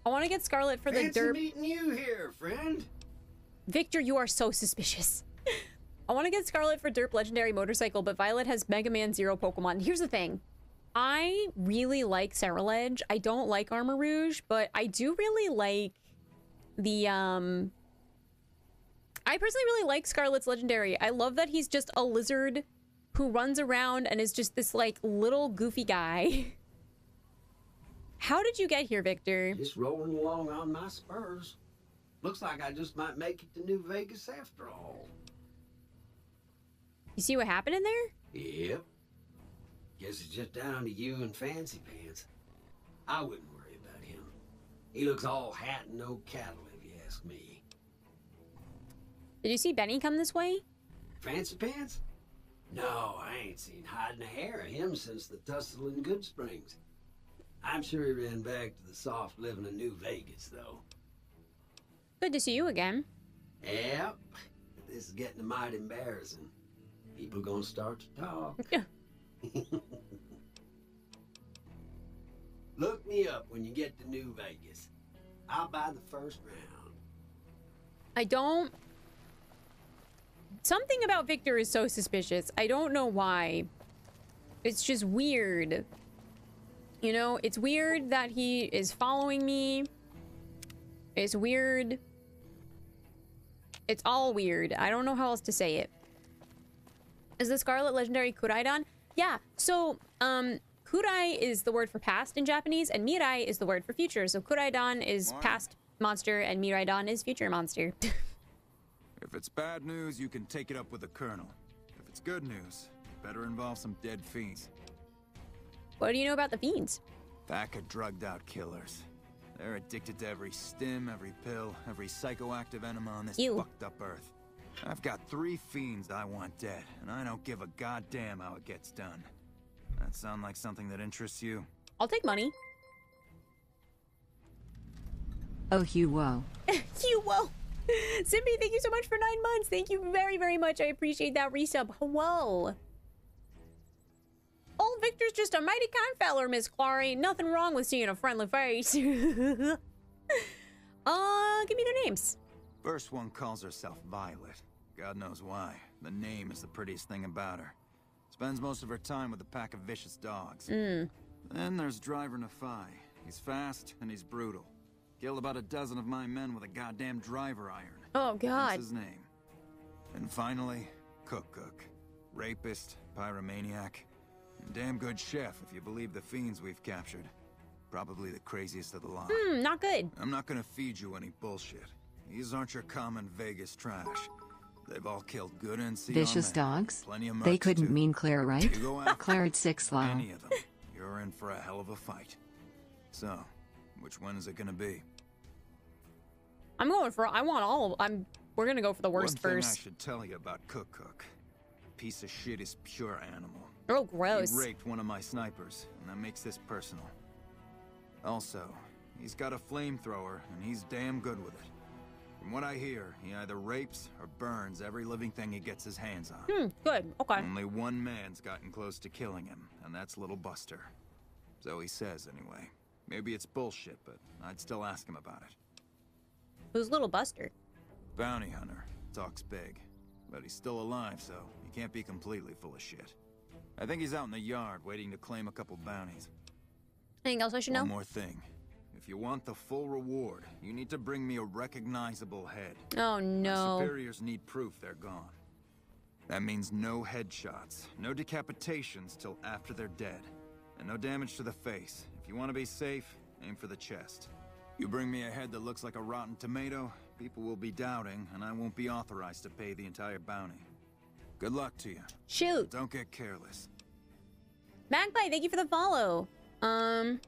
I want to get Scarlet for the
Fancy
derp.
meeting you here, friend.
Victor, you are so suspicious. I want to get Scarlet for Derp Legendary Motorcycle, but Violet has Mega Man Zero Pokemon. Here's the thing. I really like Ceruledge. I don't like Armarouge, but I do really like the, um... I personally really like Scarlet's Legendary. I love that he's just a lizard who runs around and is just this, like, little goofy guy. How did you get here, Victor?
Just rolling along on my spurs. Looks like I just might make it to New Vegas after all.
You see what happened in there?
Yep. Guess it's just down to you and Fancy Pants. I wouldn't worry about him. He looks all hat and no cattle, if you ask me.
Did you see Benny come this way?
Fancy Pants? No, I ain't seen hide a hair of him since the tussle in Goodsprings. I'm sure he ran back to the soft living of New Vegas, though.
Good to see you again.
Yep. This is getting mighty embarrassing. People gonna start to talk. Look me up when you get to New Vegas. I'll buy the first round.
I don't... Something about Victor is so suspicious. I don't know why. It's just weird. You know, it's weird that he is following me. It's weird. It's all weird. I don't know how else to say it. Is the Scarlet Legendary Kuraidon? Yeah, so, um, Kurai is the word for past in Japanese, and Mirai is the word for future. So Kuraidon is past monster, and Miraidon is future monster.
If it's bad news, you can take it up with the Colonel. If it's good news, it better involve some dead fiends.
what do you know about the fiends?
Pack of drugged out killers. They're addicted to every stim, every pill, every psychoactive enema on this
Ew.
fucked up earth. I've got three fiends I want dead, and I don't give a goddamn how it gets done. That sound like something that interests you?
I'll take money.
Oh, Hugh, whoa.
you whoa. Simbi, thank you so much for nine months. Thank you very, very much. I appreciate that resub. Whoa. Old Victor's just a mighty kind feller, Miss Clary. Nothing wrong with seeing a friendly face. uh, give me their names.
First one calls herself Violet. God knows why. The name is the prettiest thing about her. Spends most of her time with a pack of vicious dogs. Then there's Driver Nephi. He's fast and he's brutal. Killed about a dozen of my men with a goddamn driver iron.
Oh, God.
That's his name. And finally, Cook Cook. Rapist, pyromaniac, and damn good chef if you believe the fiends we've captured. Probably the craziest of the lot.
Hmm, not good.
I'm not gonna feed you any bullshit. These aren't your common Vegas trash. They've all killed good NCR
Vicious
men.
dogs?
Plenty of
They couldn't
too.
mean Claire, right?
You go after
Claire at six low.
any of them. You're in for a hell of a fight. So, which one is it gonna be?
I'm going for. I want all. I'm. We're gonna go for the worst
one thing
first.
I should tell you about Cook Cook. Piece of shit is pure animal.
Oh, gross.
He raped one of my snipers, and that makes this personal. Also, he's got a flamethrower, and he's damn good with it. From what I hear, he either rapes or burns every living thing he gets his hands on.
Hmm, good. Okay.
Only one man's gotten close to killing him, and that's Little Buster. So he says, anyway. Maybe it's bullshit, but I'd still ask him about it.
Who's little Buster?
Bounty hunter. Talks big. But he's still alive, so he can't be completely full of shit. I think he's out in the yard waiting to claim a couple bounties.
Anything else I should know?
One more thing. If you want the full reward, you need to bring me a recognizable head.
Oh
My
no.
superiors need proof they're gone. That means no headshots, no decapitations till after they're dead, and no damage to the face. If you want to be safe, aim for the chest. You bring me a head that looks like a rotten tomato, people will be doubting, and I won't be authorized to pay the entire bounty. Good luck to you.
Shoot.
Don't get careless.
Magpie, thank you for the follow. Um.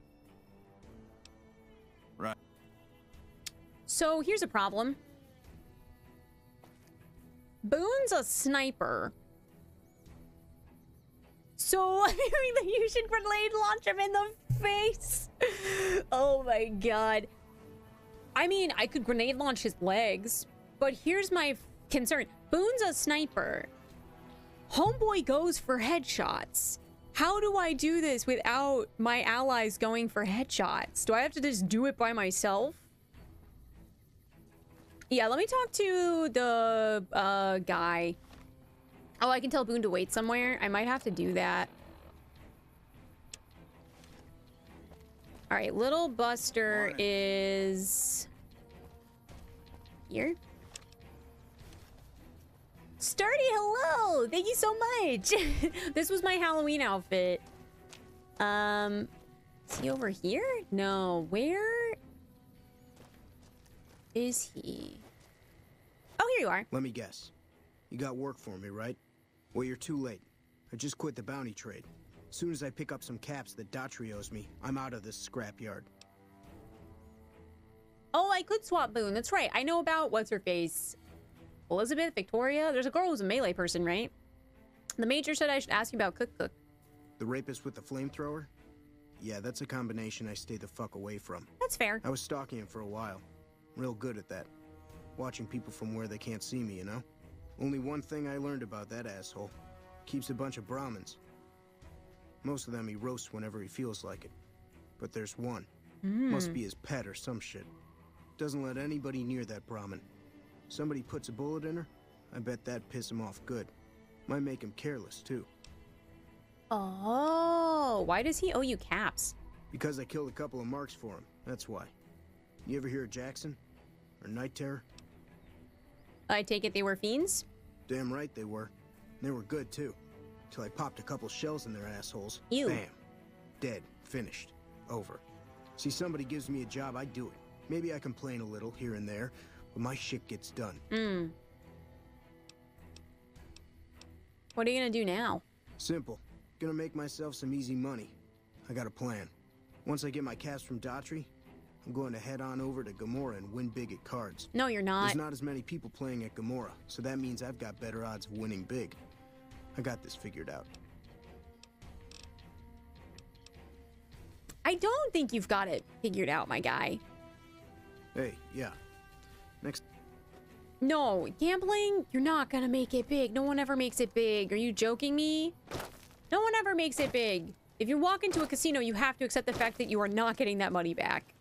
So here's a problem. Boone's a sniper. So I'm that you should grenade launch him in the face. Oh my god. I mean, I could grenade launch his legs, but here's my concern. Boone's a sniper. Homeboy goes for headshots. How do I do this without my allies going for headshots? Do I have to just do it by myself? Yeah, let me talk to the uh, guy. Oh, I can tell Boone to wait somewhere. I might have to do that. All right, little Buster is here. Sturdy, hello! Thank you so much. this was my Halloween outfit. Um, is he over here? No, where is he? Oh, here you are.
Let me guess. You got work for me, right? Well, you're too late. I just quit the bounty trade. As soon as I pick up some caps that Dhatri owes me, I'm out of this scrapyard.
Oh, I could swap Boone. That's right. I know about what's her face. Elizabeth, Victoria. There's a girl who's a melee person, right? The major said I should ask you about Cook Cook.
The rapist with the flamethrower? Yeah, that's a combination I stay the fuck away from.
That's fair.
I was stalking him for a while. Real good at that. Watching people from where they can't see me, you know? Only one thing I learned about that asshole. Keeps a bunch of Brahmins. Most of them he roasts whenever he feels like it. But there's one. Hmm. Must be his pet or some shit. Doesn't let anybody near that Brahmin. Somebody puts a bullet in her, I bet that piss him off good. Might make him careless, too.
Oh, why does he owe you caps?
Because I killed a couple of marks for him, that's why. You ever hear of Jackson? Or Night Terror?
I take it they were fiends?
Damn right they were. They were good too. Till I popped a couple shells in their assholes.
Ew.
Bam. Dead. Finished. Over. See, somebody gives me a job, I do it. Maybe I complain a little here and there, but my shit gets done.
Hmm. What are you gonna do now?
Simple. Gonna make myself some easy money. I got a plan. Once I get my caps from Dhatri, I'm going to head on over to Gomorrah and win big at cards.
No, you're not.
There's not as many people playing at Gomorrah, so that means I've got better odds of winning big. I got this figured out.
I don't think you've got it figured out, my guy.
Hey, yeah. Next
No, gambling, you're not gonna make it big. No one ever makes it big. Are you joking me? No one ever makes it big. If you walk into a casino, you have to accept the fact that you are not getting that money back.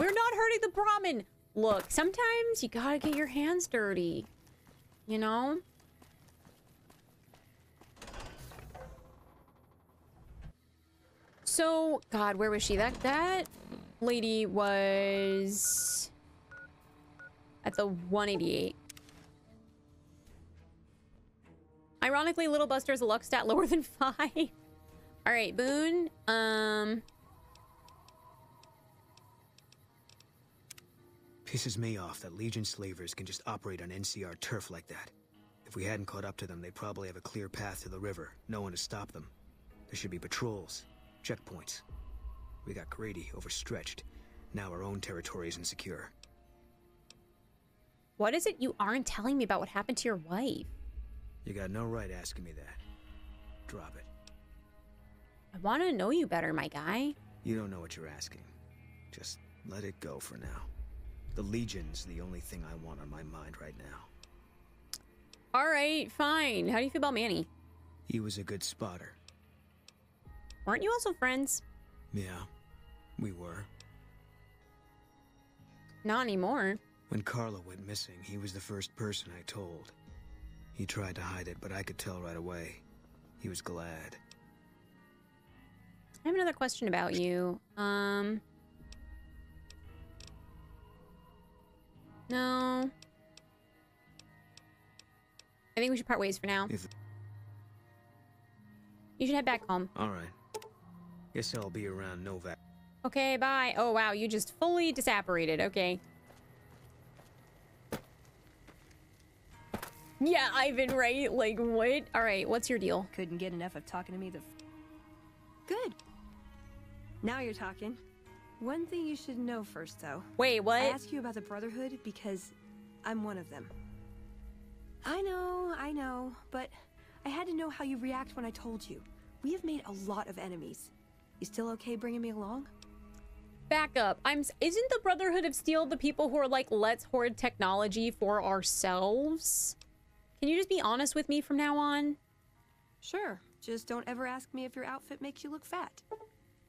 We're not hurting the Brahmin. Look, sometimes you gotta get your hands dirty. You know? So, God, where was she? That that lady was at the 188. Ironically, Little Buster is a luck stat lower than five. All right, Boone. Um,
Pisses me off that Legion slavers can just operate on NCR turf like that. If we hadn't caught up to them, they'd probably have a clear path to the river. No one to stop them. There should be patrols, checkpoints. We got greedy, overstretched. Now our own territory is insecure.
what is it you aren't telling me about what happened to your wife?
You got no right asking me that. Drop it.
I want to know you better, my guy.
You don't know what you're asking. Just let it go for now. The Legion's the only thing I want on my mind right now.
All right, fine. How do you feel about Manny?
He was a good spotter.
Weren't you also friends?
Yeah, we were.
Not anymore.
When Carla went missing, he was the first person I told. He tried to hide it, but I could tell right away. He was glad.
I have another question about you. Um. No. I think we should part ways for now.
If
You should head back home.
all right, guess I'll be around Novak.
Okay, bye. Oh, wow, you just fully disapparated. Okay. Yeah, Ivan, right? Like, what? All right, what's your deal?
Couldn't get enough of talking to me the. F- Good. Now you're talking. One thing you should know first, though.
Wait, what?
I ask you about the Brotherhood because I'm one of them. I know, I know, but I had to know how you react when I told you. We have made a lot of enemies. You still okay bringing me along?
Back up. I'm. s- Isn't the Brotherhood of Steel the people who are like, let's hoard technology for ourselves? Can you just be honest with me from now on?
Sure. Just don't ever ask me if your outfit makes you look fat.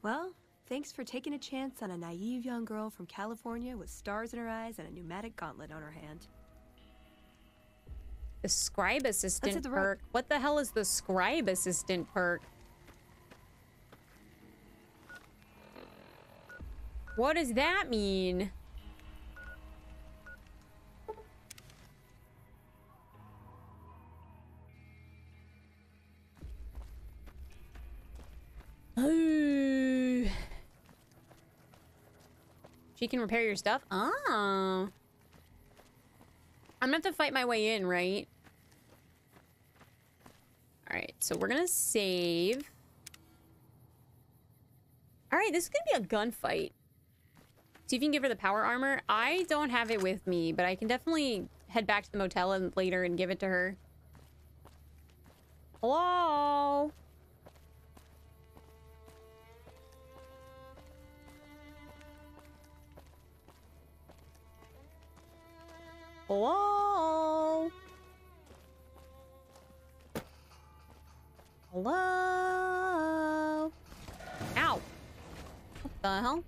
Well, Thanks for taking a chance on a naive young girl from California with stars in her eyes and a pneumatic gauntlet on her hand.
The scribe assistant
the road.
perk. What the hell is the scribe assistant perk? What does that mean? Oh. She can repair your stuff? Oh. I'm gonna have to fight my way in, right? Alright, so we're gonna save. Alright, this is gonna be a gunfight. See if you can give her the power armor. I don't have it with me, but I can definitely head back to the motel and later and give it to her. Hello? Hello? Hello? Ow. What the hell?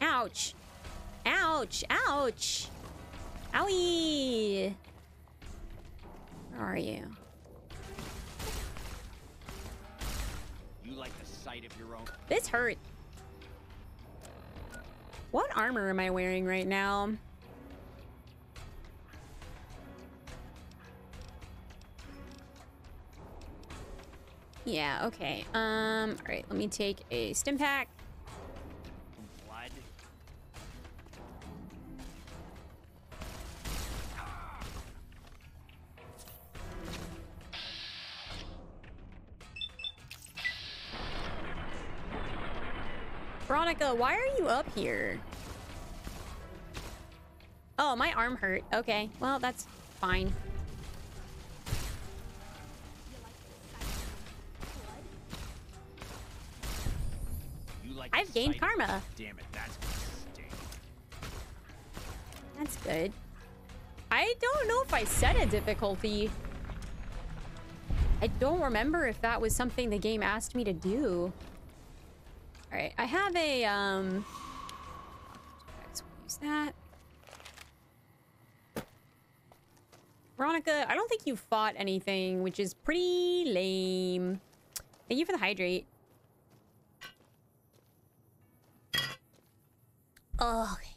Ouch. Ouch. Ouch. Owie. Where are you?
You sight of your own.
This hurt. What armor am I wearing right now? Yeah, okay. Um, all right, let me take a stim pack. Veronica, why are you up here? Oh, my arm hurt. Okay, well, that's fine.
You like
I've gained karma.
Damn it, that's.
That's good. I don't know if I set a difficulty. I don't remember if that was something the game asked me to do. All right, I have a, um... Use that. Veronica, I don't think you fought anything, which is pretty lame. Thank you for the hydrate. Oh, okay.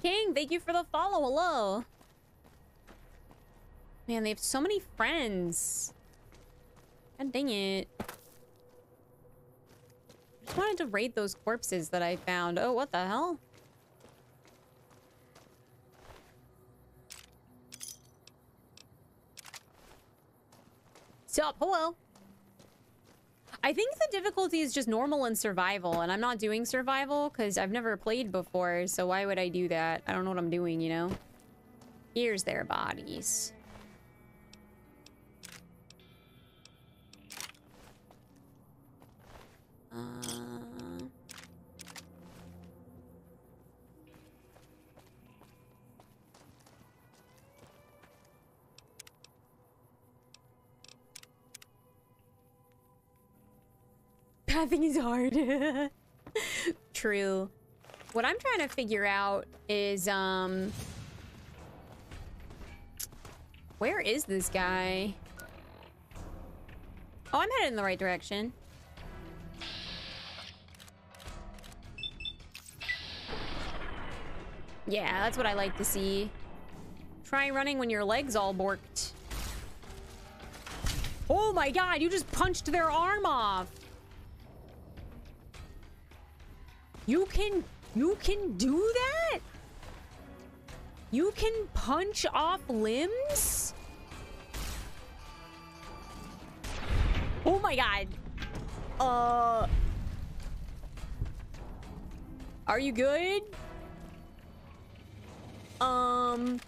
King, thank you for the follow. Hello. Man, they have so many friends. God dang it. I just wanted to raid those corpses that I found. Oh, what the hell? Stop. Hello. I think the difficulty is just normal and survival, and I'm not doing survival because I've never played before, so why would I do that? I don't know what I'm doing, you know? Here's their bodies. Uh... Pathing is hard. True. What I'm trying to figure out is, um... Where is this guy? Oh, I'm headed in the right direction. Yeah, that's what I like to see. Try running when your leg's all borked. Oh my god, you just punched their arm off! You can... You can do that? You can punch off limbs? Oh my god. Uh... Are you good? Um...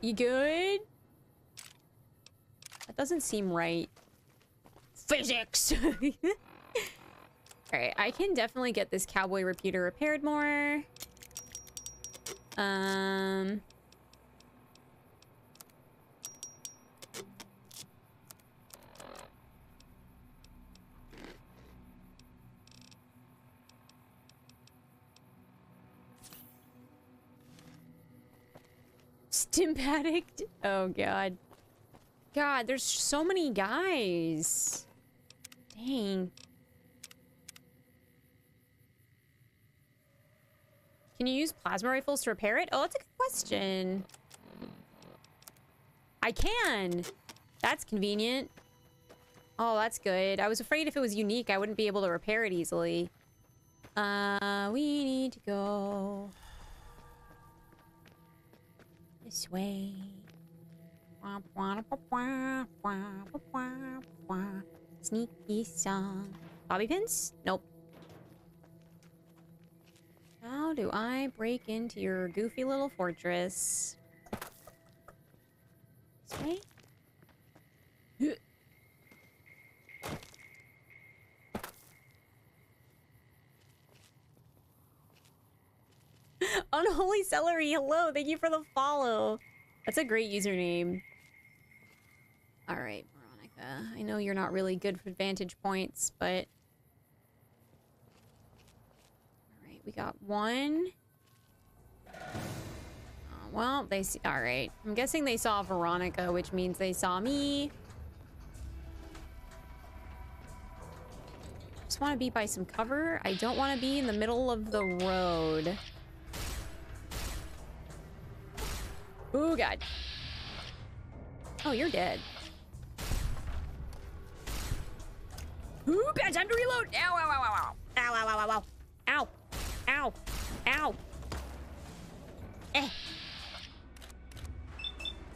You good? That doesn't seem right. Physics! Alright, I can definitely get this cowboy repeater repaired more. Um. Stimp addict? Oh god. God, there's so many guys. Dang. Can you use plasma rifles to repair it? Oh, that's a good question. I can. That's convenient. Oh, that's good. I was afraid if it was unique, I wouldn't be able to repair it easily. Uh, we need to go wah, wah. Sneaky song. Bobby pins? Nope. How do I break into your goofy little fortress? This way? Unholy Celery, hello. Thank you for the follow. That's a great username. All right, Veronica. I know you're not really good for vantage points, but... All right, we got one. Uh, well, they see... All right. I'm guessing they saw Veronica, which means they saw me. Just want to be by some cover. I don't want to be in the middle of the road. Oh, God. Oh, you're dead. Ooh, God, time to reload. Ow, ow, ow, ow, ow. Ow, ow, ow, ow, ow. Ow. Ow. Ow. Eh.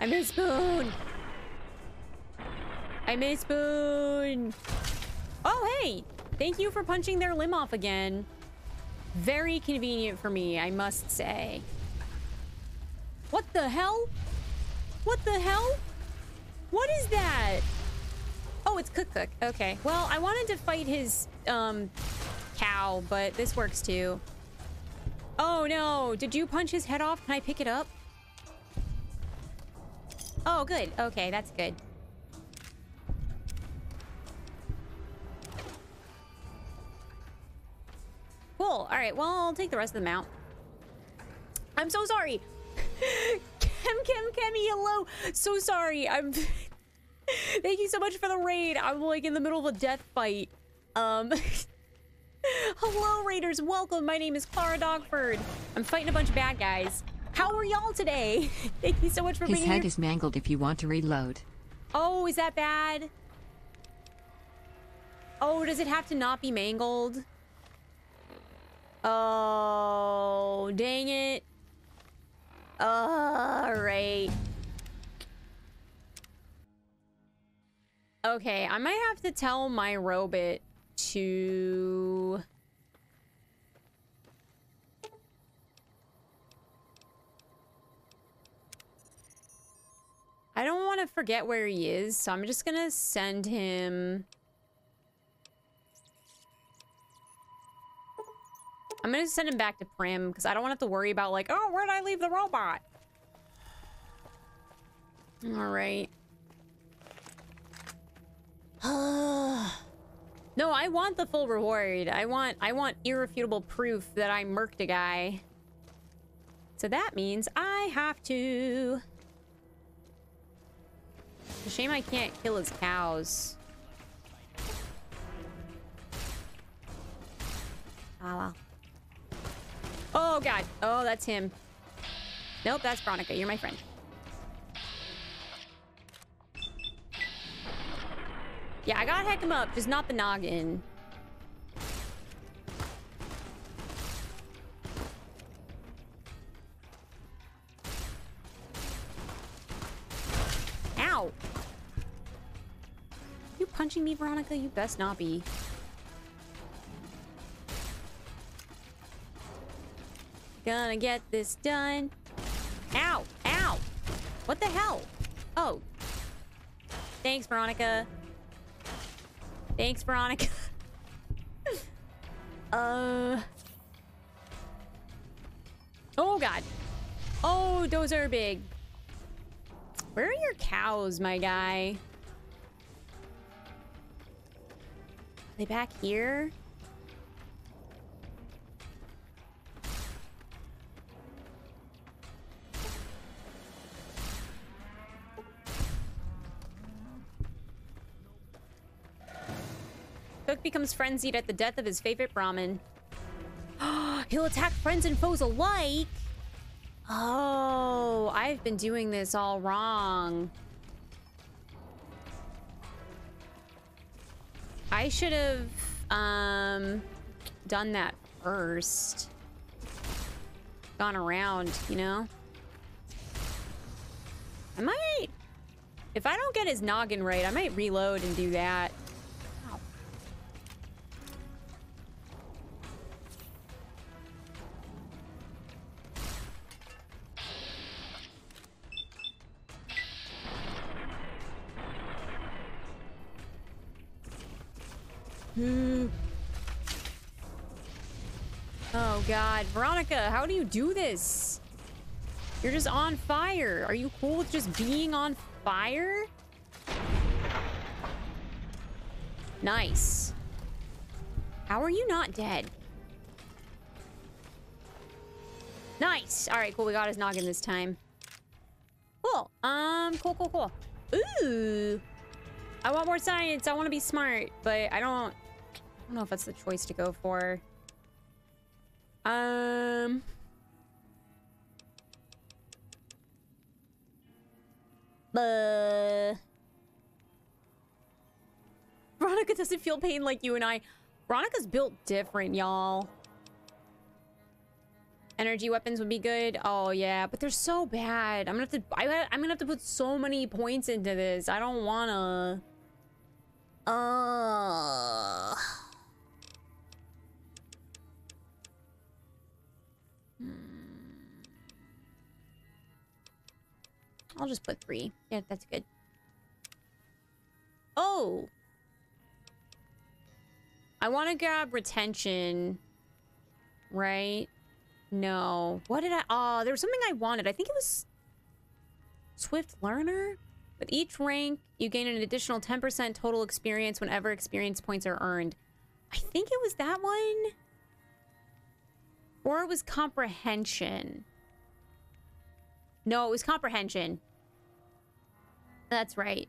I miss Spoon. I miss Spoon. Oh, hey. Thank you for punching their limb off again. Very convenient for me, I must say. What the hell? What the hell? What is that? Oh, it's Cook Cook. Okay. Well, I wanted to fight his, um, cow, but this works too. Oh, no. Did you punch his head off? Can I pick it up? Oh, good. Okay, that's good. Cool. All right. Well, I'll take the rest of them out. I'm so sorry. Kem Kem Kemi, hello. So sorry. I'm. Thank you so much for the raid. I'm like in the middle of a death fight. Um. hello, raiders. Welcome. My name is Clara Dogford. I'm fighting a bunch of bad guys. How are y'all today? Thank you so much for
His
being
head is mangled if you want to reload.
Oh, is that bad? Oh, does it have to not be mangled? Oh, dang it. All right. Okay, I might have to tell my robot to... I don't want to forget where he is, so I'm just gonna send him... I'm gonna send him back to Primm, because I don't want to have to worry about, like, oh, where did I leave the robot? Alright. no, I want the full reward. I want I want irrefutable proof that I murked a guy. So that means I have to... It's a shame I can't kill his cows. Ah, well. Oh, God. Oh, that's him. Nope, that's Veronica. You're my friend. Yeah, I gotta heck him up, just not the noggin. Ow! You punching me, Veronica? You best not be. Gonna get this done. Ow! Ow! What the hell? Oh. Thanks, Veronica. Thanks, Veronica. uh. Oh, God. Oh, those are big. Where are your cows, my guy? Are they back here? Becomes frenzied at the death of his favorite Brahmin. He'll attack friends and foes alike. Oh, I've been doing this all wrong. I should have um done that first. Gone around, you know? I might if I don't get his noggin right, I might reload and do that. Oh god, Veronica, how do you do this? You're just on fire. Are you cool with just being on fire? Nice. How are you not dead? Nice. All right, cool. We got his noggin this time. Cool. Um, cool, cool, cool. Ooh. I want more science. I want to be smart, but I don't... I don't know if that's the choice to go for. Um... Uh... Veronica doesn't feel pain like you and I. Veronica's built different, y'all. Energy weapons would be good. Oh yeah, but they're so bad. I'm gonna have to. I, I'm gonna have to put so many points into this. I don't wanna. Uh. I'll just put three. Yeah, that's good. Oh. I want to grab retention. Right? No. What did I... Oh, there was something I wanted. I think it was... Swift Learner? With each rank, you gain an additional 10% total experience whenever experience points are earned. I think it was that one. Or it was Comprehension. No, it was Comprehension. That's right.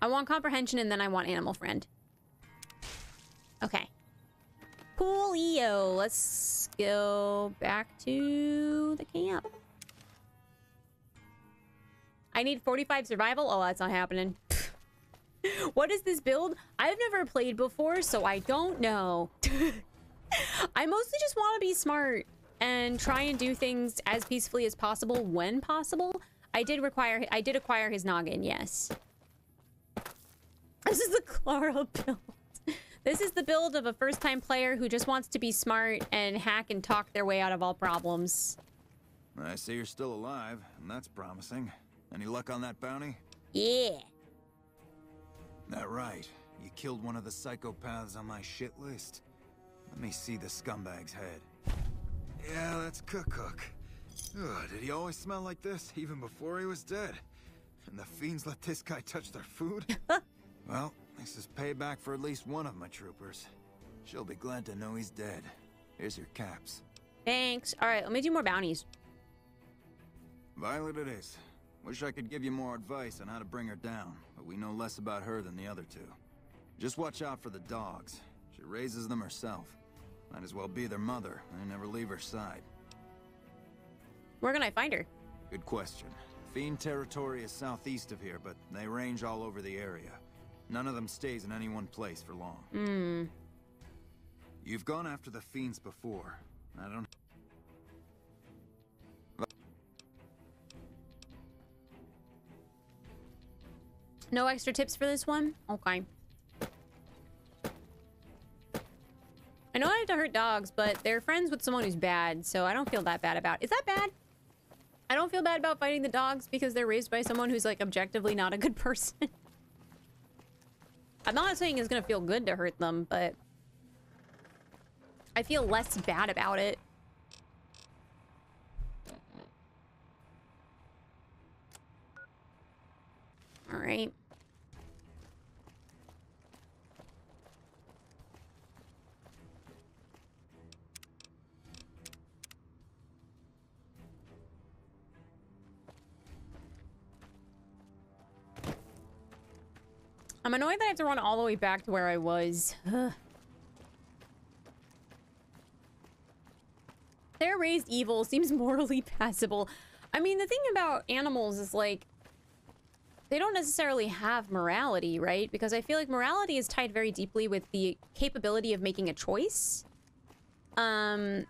I want Comprehension and then I want Animal Friend. Okay. Coolio. Let's go back to the camp. I need 45 survival. Oh, that's not happening. what is this build? I've never played before, so I don't know. I mostly just want to be smart and try and do things as peacefully as possible when possible. I did require I did acquire his noggin, yes. This is the Clara build. This is the build of a first-time player who just wants to be smart and hack and talk their way out of all problems.
I see you're still alive, and that's promising. Any luck on that bounty?
Yeah.
That right. You killed one of the psychopaths on my shit list. Let me see the scumbag's head. Yeah, that's Cook Cook. Ugh, did he always smell like this, even before he was dead? And the fiends let this guy touch their food? well, this is payback for at least one of my troopers. She'll be glad to know he's dead. Here's your caps.
Thanks. All right, let me do more bounties.
Violet it is. Wish I could give you more advice on how to bring her down, but we know less about her than the other two. Just watch out for the dogs. She raises them herself. Might as well be their mother and never leave her side.
Where can I find her?
Good question. Fiend territory is southeast of here, but they range all over the area. None of them stays in any one place for long.
Hmm.
You've gone after the fiends before. I don't...
No extra tips for this one? Okay. I know I have to hurt dogs, but they're friends with someone who's bad, so I don't feel that bad about Is that bad? I don't feel bad about fighting the dogs because they're raised by someone who's like objectively not a good person. I'm not saying it's gonna feel good to hurt them, but I feel less bad about it. All right. I'm annoyed that I have to run all the way back to where I was. Ugh. Their raised evil seems morally passable. I mean, the thing about animals is like, they don't necessarily have morality, right? Because I feel like morality is tied very deeply with the capability of making a choice. Um,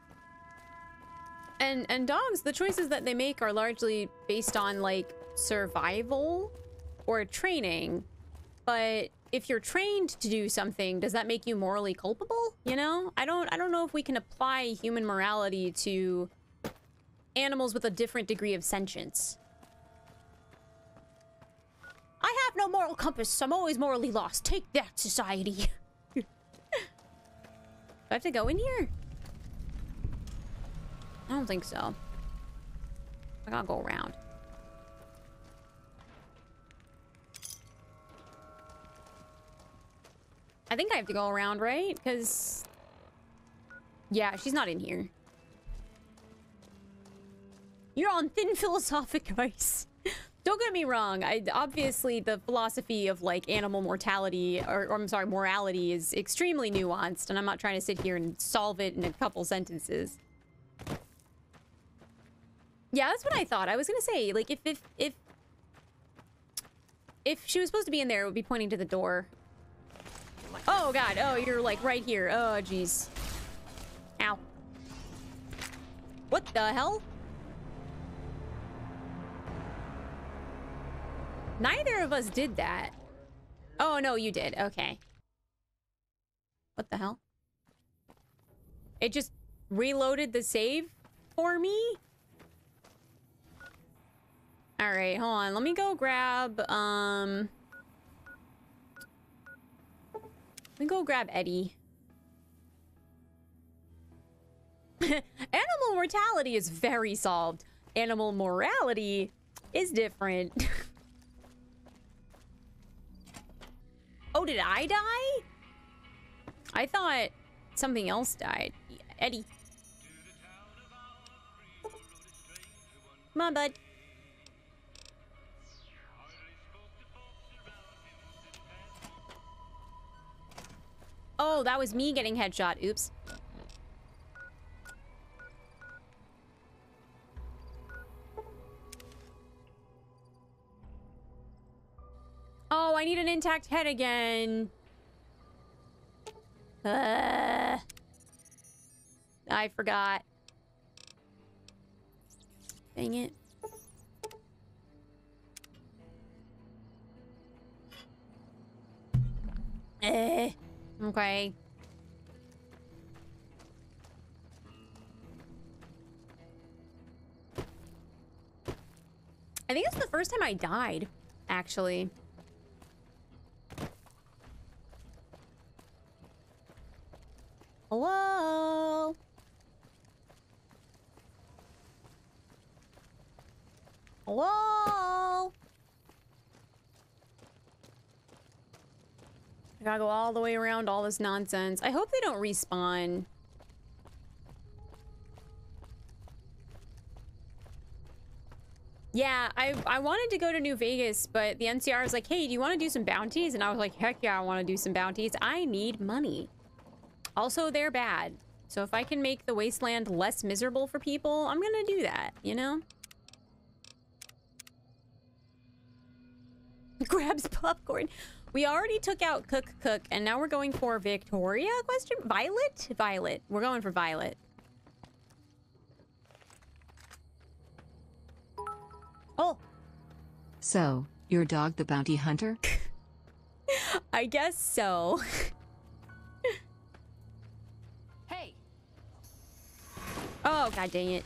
and and dogs, the choices that they make are largely based on like survival or training. But if you're trained to do something, does that make you morally culpable? You know, I don't I don't know if we can apply human morality to animals with a different degree of sentience. I have no moral compass. So I'm always morally lost. Take that, society. Do I have to go in here? I don't think so. I gotta go around. I think I have to go around, right? Because... Yeah, she's not in here. You're on thin philosophic ice. Don't get me wrong. I obviously the philosophy of like animal mortality or, or, I'm sorry, morality is extremely nuanced, and I'm not trying to sit here and solve it in a couple sentences. Yeah, that's what I thought. I was gonna say, like, if if if if she was supposed to be in there, it would be pointing to the door. Oh god, oh, you're like right here. Oh jeez. Ow. What the hell? Neither of us did that. Oh, no, you did. Okay. What the hell? It just reloaded the save for me? All right, hold on. Let me go grab, um... Let me go grab ED-E. Animal mortality is very solved. Animal morality is different. Oh, did I die? I thought something else died. ED-E. Come on, bud. Oh, that was me getting headshot. Oops. Oh, I need an intact head again. Uh, I forgot. Dang it. Eh. Okay. I think it's the first time I died, actually. Hello? Hello? I gotta go all the way around all this nonsense. I hope they don't respawn. Yeah, I I wanted to go to New Vegas, but the NCR was like, hey, do you want to do some bounties? And I was like, heck yeah, I want to do some bounties. I need money. Also, they're bad. So if I can make the wasteland less miserable for people, I'm gonna do that, you know? Grabs popcorn. We already took out Cook Cook, and now we're going for Victoria? Question? Violet? Violet. We're going for Violet. Oh.
So, your dog the bounty hunter?
I guess so. Hey. Oh, god dang it.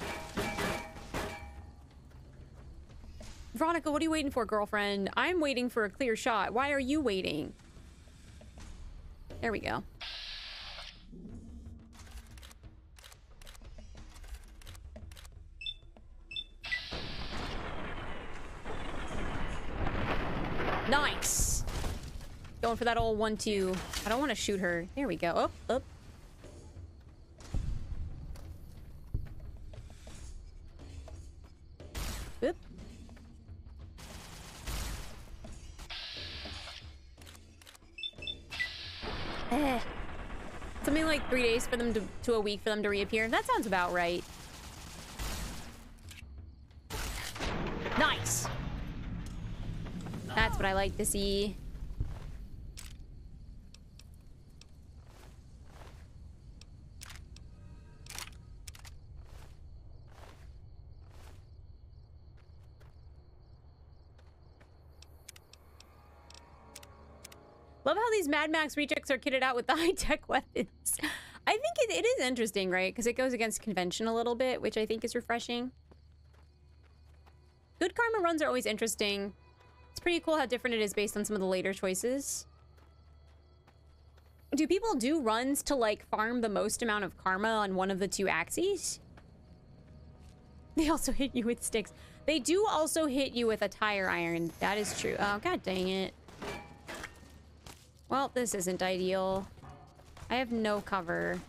Veronica, what are you waiting for, girlfriend? I'm waiting for a clear shot. Why are you waiting? There we go. Nice. Going for that old one-two. I don't want to shoot her. There we go. Up, up. Eh. Something like three days for them to, to a week for them to reappear. That sounds about right. Nice. That's what I like to see. Love how these Mad Max rejects are kitted out with the high-tech weapons. I think it, it is interesting, right? Because it goes against convention a little bit, which I think is refreshing. Good karma runs are always interesting. It's pretty cool how different it is based on some of the later choices. Do people do runs to, like, farm the most amount of karma on one of the two axes? They also hit you with sticks. They do also hit you with a tire iron. That is true. Oh, god dang it. Well, this isn't ideal. I have no cover.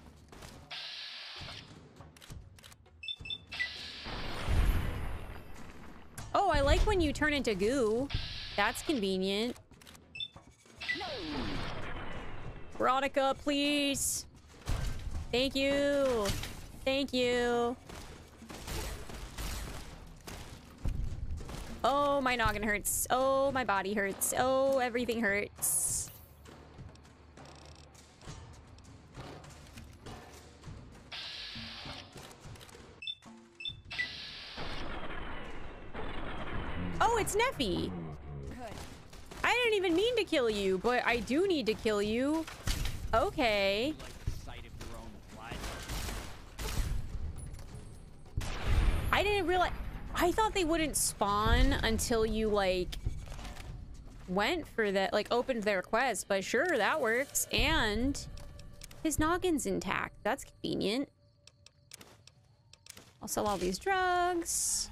Oh, I like when you turn into goo. That's convenient. Veronica, please. Thank you. Thank you. Oh, my noggin hurts. Oh, my body hurts. Oh, everything hurts. Oh, it's Nephi. I didn't even mean to kill you, but I do need to kill you. Okay. I didn't realize... I thought they wouldn't spawn until you, like, went for that, like, opened their quest. But sure, that works. And his noggin's intact. That's convenient. I'll sell all these drugs.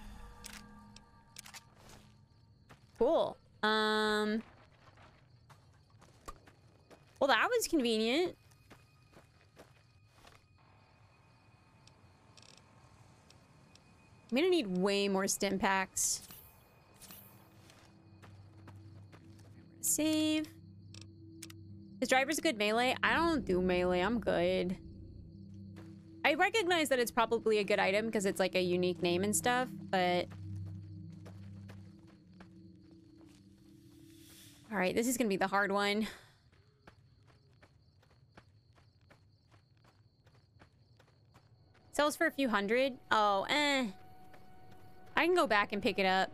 Cool. Um. Well, that was convenient. I'm gonna need way more stim packs. Save. His driver's a good melee. I don't do melee. I'm good. I recognize that it's probably a good item because it's like a unique name and stuff, but... All right, this is gonna be the hard one. Sells for a few hundred. Oh, eh. I can go back and pick it up.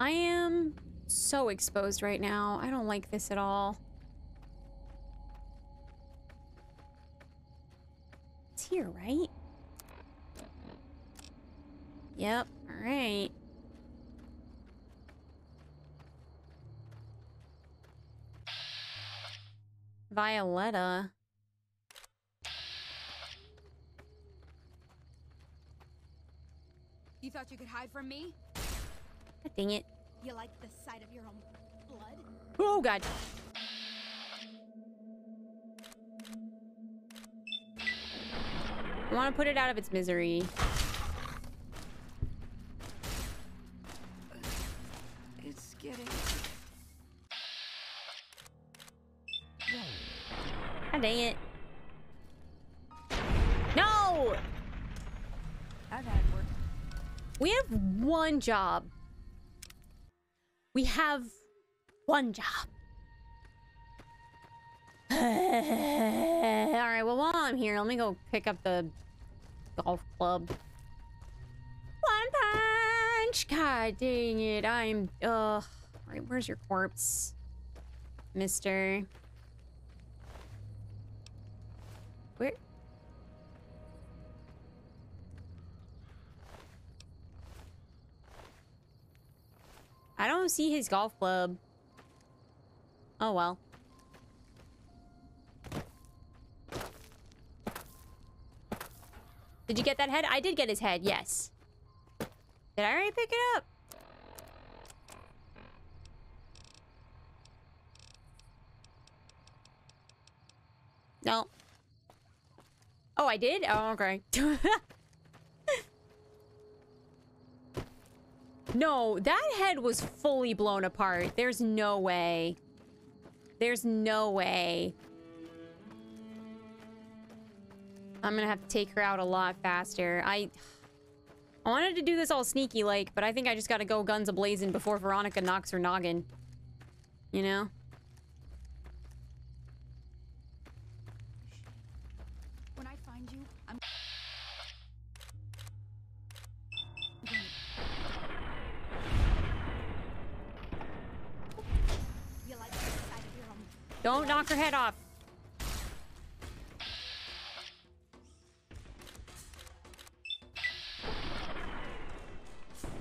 I am so exposed right now. I don't like this at all. It's here, right? Yep, alright. Violetta.
You thought you could hide from me?
God dang it.
You like the sight of your own blood?
Oh, God. I want to put it out of its misery.
Getting...
God dang it. No!
I've had work.
We have one job. We have one job. All right, well, while I'm here, let me go pick up the golf club. God dang it, I'm... Ugh. Right, where's your corpse? Mister... Where? I don't see his golf club. Oh well. Did you get that head? I did get his head, yes. Did I already pick it up? No. Oh, I did? Oh, okay. no, that head was fully blown apart. There's no way. There's no way. I'm gonna have to take her out a lot faster. I... I wanted to do this all sneaky like, but I think I just gotta go guns a-blazing before Veronica knocks her noggin. You know?
When I find you, I'm. You like the sight of your own
Don't knock her head off.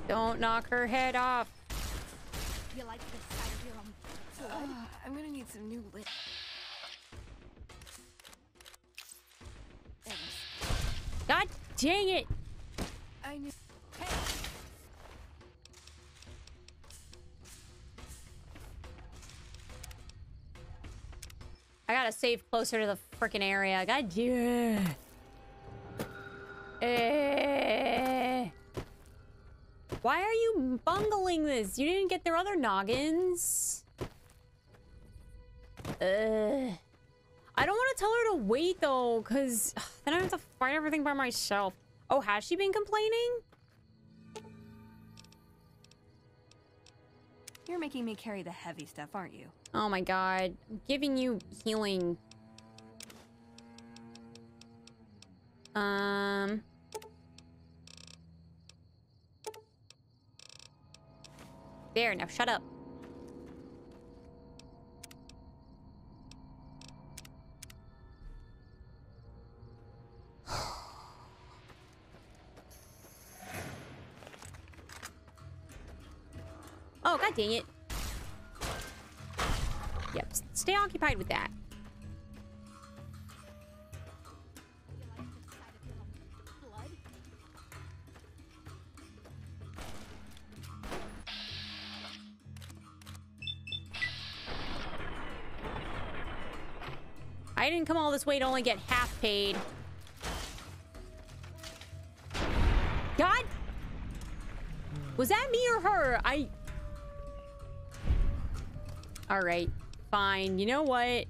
Don't knock her head off.
You like the sight of your own blood?
Uh, I'm gonna need some new lit.
God dang it.
I knew.
I gotta save closer to the freaking area. God damn. Eh. Why are you bungling this? You didn't get their other noggins. Ugh. I don't want to tell her to wait though, because then I have to fight everything by myself. Oh, has she been complaining?
You're making me carry the heavy stuff, aren't you?
Oh my god. I'm giving you healing. Um. There, now shut up. Oh, god dang it. Yep, stay occupied with that. Didn't come all this way to only get half paid. God! Was that me or her? I... Alright, fine. You know what?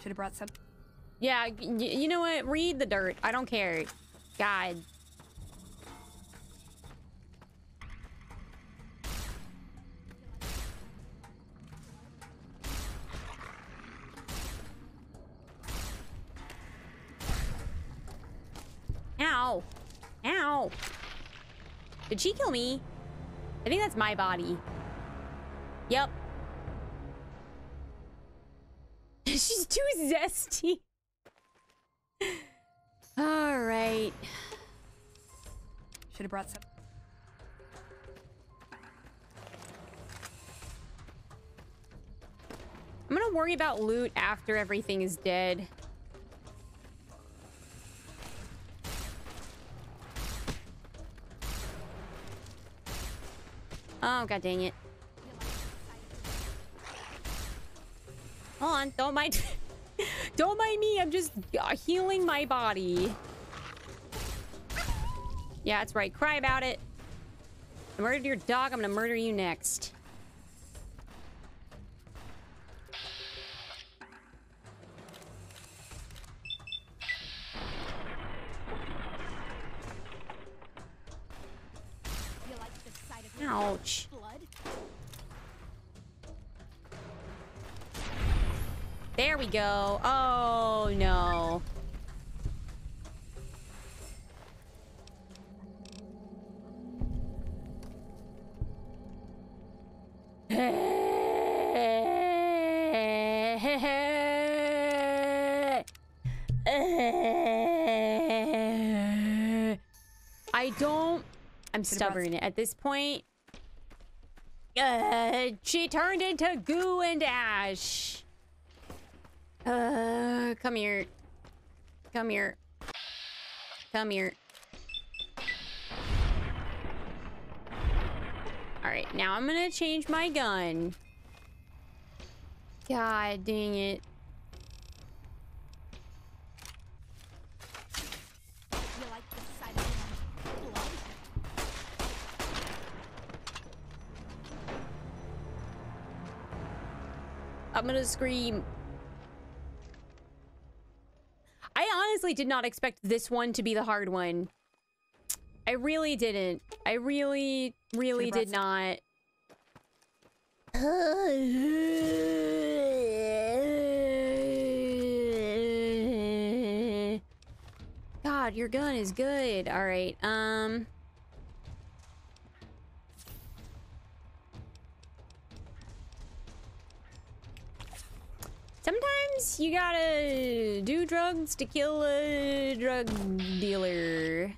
Should have brought some.
Yeah, you know what? Read the dirt. I don't care. God. Did she kill me? I think that's my body. Yep. She's too zesty. All right.
Should have brought some.
I'm gonna worry about loot after everything is dead. Oh, god dang it. Hold on, don't mind. don't mind me, I'm just uh, healing my body. Yeah, that's right. Cry about it. I murdered your dog, I'm gonna murder you next. Ouch. There we go. Oh, no. I don't... I'm stubborn at this point. Uh, she turned into goo and ash. Uh, come here. Come here. Come here. Alright, now I'm gonna change my gun. God dang it. I'm gonna scream. I honestly did not expect this one to be the hard one. I really didn't. I really, really did not. God, your gun is good. All right. Um. Sometimes you gotta do drugs to kill a drug dealer.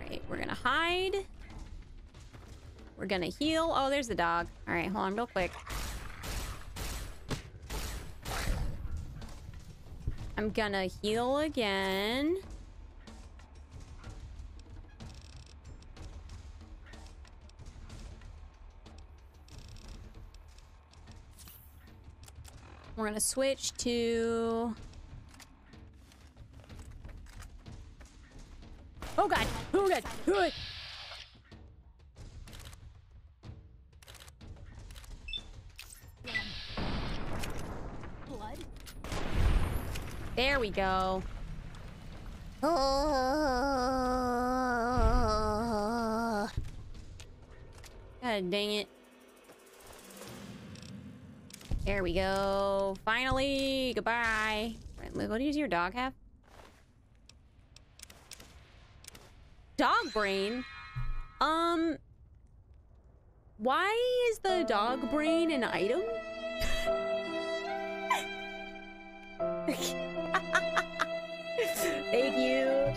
Right, we're gonna hide. We're gonna heal. Oh, there's the dog. All right, hold on real quick. I'm gonna heal again. We're gonna switch to... Oh god! Oh god! Oh god! There we go. God dang it. There we go. Finally. Goodbye. What does your dog have? Dog brain? Um. Why is the dog brain an item? Thank you.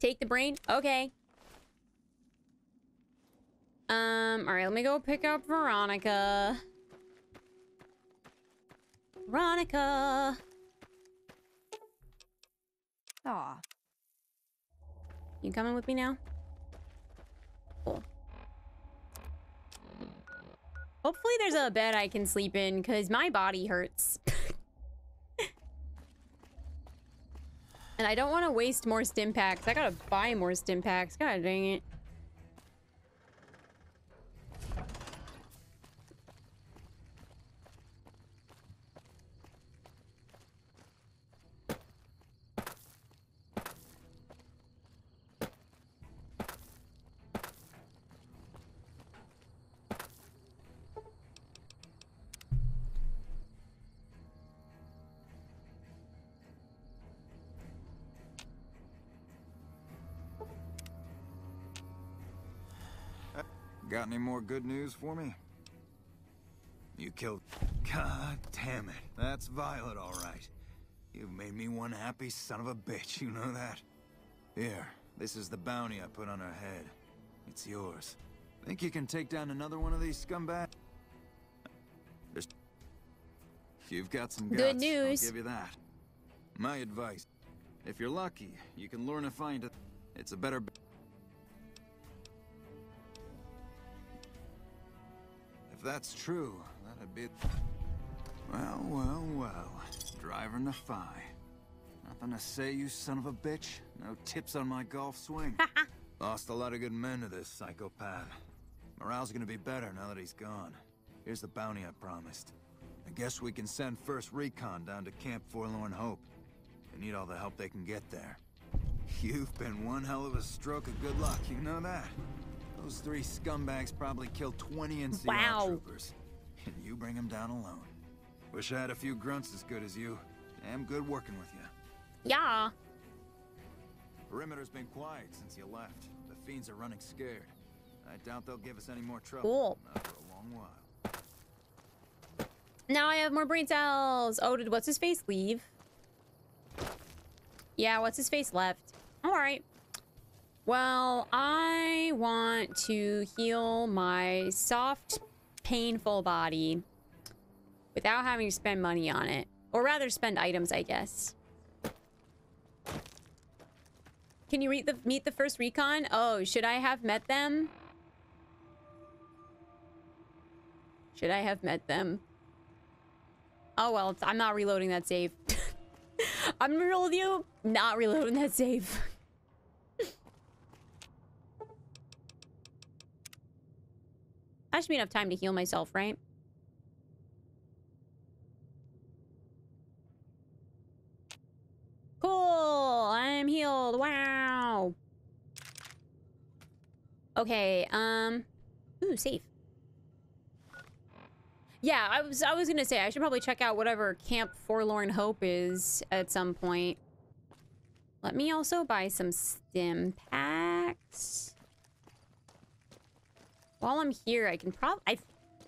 Take the brain? Okay. Um, alright, let me go pick up Veronica. Veronica.
Aw.
You coming with me now? Cool. Hopefully there's a bed I can sleep in, because my body hurts. and I don't want to waste more stim packs. I gotta buy more stim packs. God dang it.
Any more good news for me? You killed... God damn it. That's Violet, all right. You've made me one happy son of a bitch, you know that? Here, this is the bounty I put on her head. It's yours. Think you can take down another one of these scumbags? You've got some guts,
Good news.
I'll give you that. My advice, if you're lucky, you can learn to find it. It's a better... If that's true, that'd be... Well, well, well. Driver Nephi. Nothing to say, you son of a bitch? No tips on my golf swing? Lost a lot of good men to this psychopath. Morale's gonna be better now that he's gone. Here's the bounty I promised. I guess we can send first recon down to Camp Forlorn Hope. They need all the help they can get there. You've been one hell of a stroke of good luck, you know that? Those three scumbags probably killed 20 NCR
Wow.
troopers. And you bring them down alone. Wish I had a few grunts as good as you. Damn good working with you.
Yeah.
Perimeter's been quiet since you left. The fiends are running scared. I doubt they'll give us any more trouble.
Cool.
Not for a long while.
Now I have more brain cells. Oh, did what's his face leave? Yeah, what's his face left. All right. Well, I want to heal my soft, painful body without having to spend money on it. Or rather, spend items, I guess. Can you meet the, meet the first recon? Oh, should I have met them? Should I have met them? Oh, well, I'm not reloading that save. I'm real with you. Not reloading that save. I should be enough time to heal myself, right? Cool! I'm healed. Wow! Okay, um... Ooh, safe. Yeah, I was I was gonna say I should probably check out whatever Camp Forlorn Hope is at some point. Let me also buy some stim packs. While I'm here, I can probably...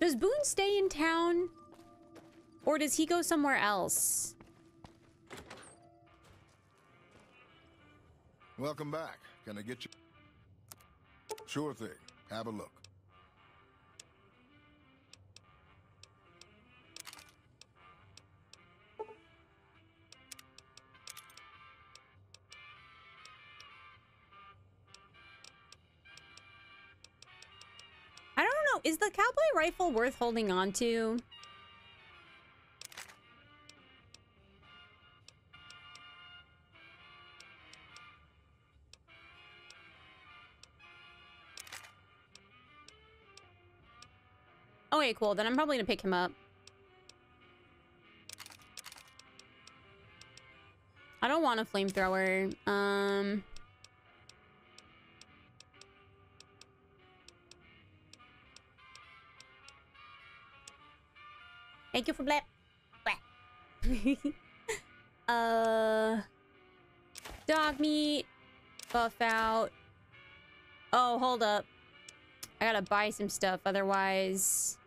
Does Boone stay in town? Or does he go somewhere else?
Welcome back. Can I get you? Sure thing. Have a look.
Know. Is the cowboy rifle worth holding on to? Okay, cool. Then I'm probably gonna pick him up. I don't want a flamethrower. Um... Thank you for. Blap. uh, dog meat, Buffout. Oh, hold up. I gotta buy some stuff, otherwise...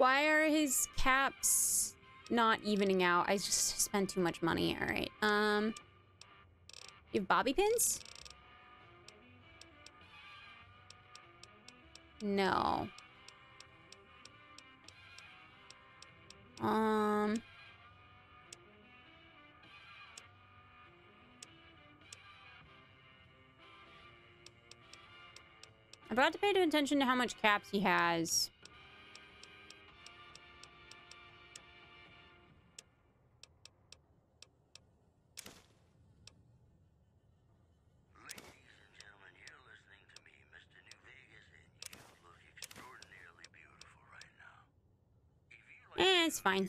Why are his caps not evening out? I just spent too much money. All right. Um, you have bobby pins? No. Um. I forgot to pay attention to how much caps he has. Eh, it's fine.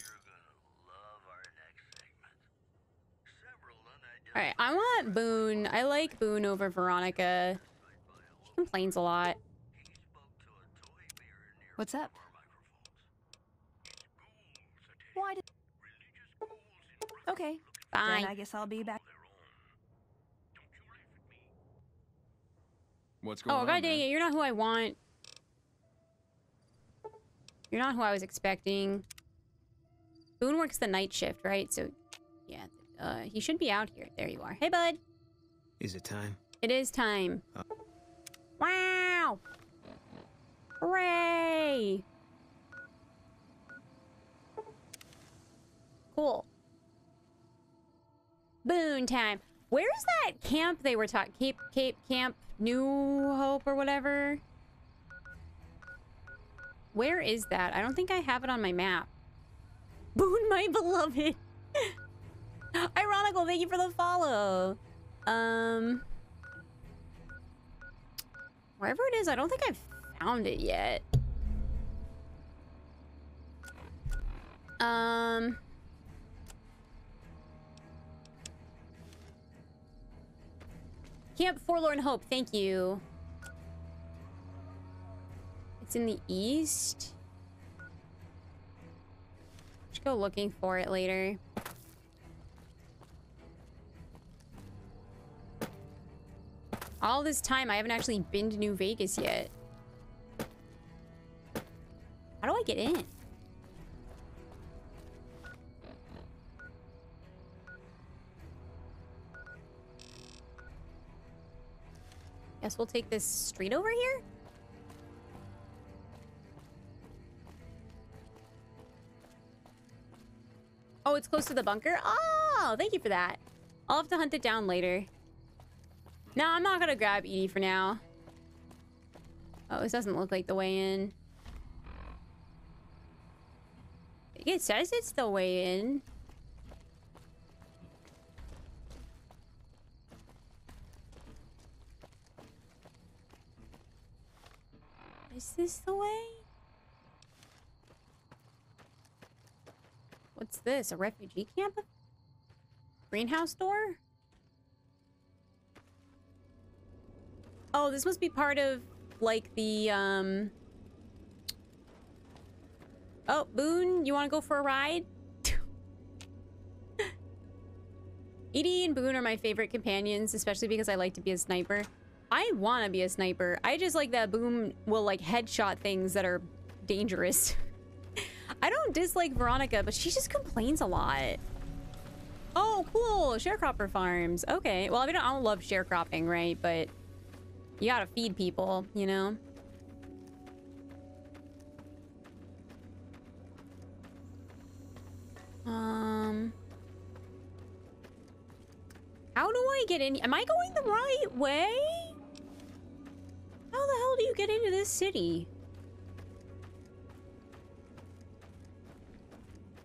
Alright, I want Boone. I like Boone over Veronica. She complains a lot.
What's up? Why did... Okay.
Fine.
Then I guess I'll be back.
What's going
Oh,
on?
god dang
man?
it. You're not who I want. You're not who I was expecting. Boone works the night shift, right? So, yeah. Uh, he should be out here. There you are. Hey, bud.
Is it time?
It is time. Wow! Hooray! Cool. Boone time. Where is that camp they were talking? Cape, Cape, Camp New Hope or whatever? Where is that? I don't think I have it on my map. Boone, my beloved. Ironical, thank you for the follow. Um, wherever it is, I don't think I've found it yet. Um, Camp Forlorn Hope, thank you. It's in the east. Should go looking for it later. All this time, I haven't actually been to New Vegas yet. How do I get in? Guess we'll take this street over here? Oh, it's close to the bunker? Oh, thank you for that. I'll have to hunt it down later. No, I'm not gonna grab Edie for now. Oh, this doesn't look like the way in. It says it's the way in. Is this the way? What's this? A refugee camp? Greenhouse door? Oh, this must be part of, like, the, um... Oh, Boone, you want to go for a ride? Edie and Boone are my favorite companions, especially because I like to be a sniper. I want to be a sniper. I just like that Boone will, like, headshot things that are dangerous. I don't dislike Veronica, but she just complains a lot. Oh, cool. Sharecropper farms. Okay. Well, I mean, I don't love sharecropping, right? But you gotta feed people, you know? Um... How do I get in? Am I going the right way? How the hell do you get into this city?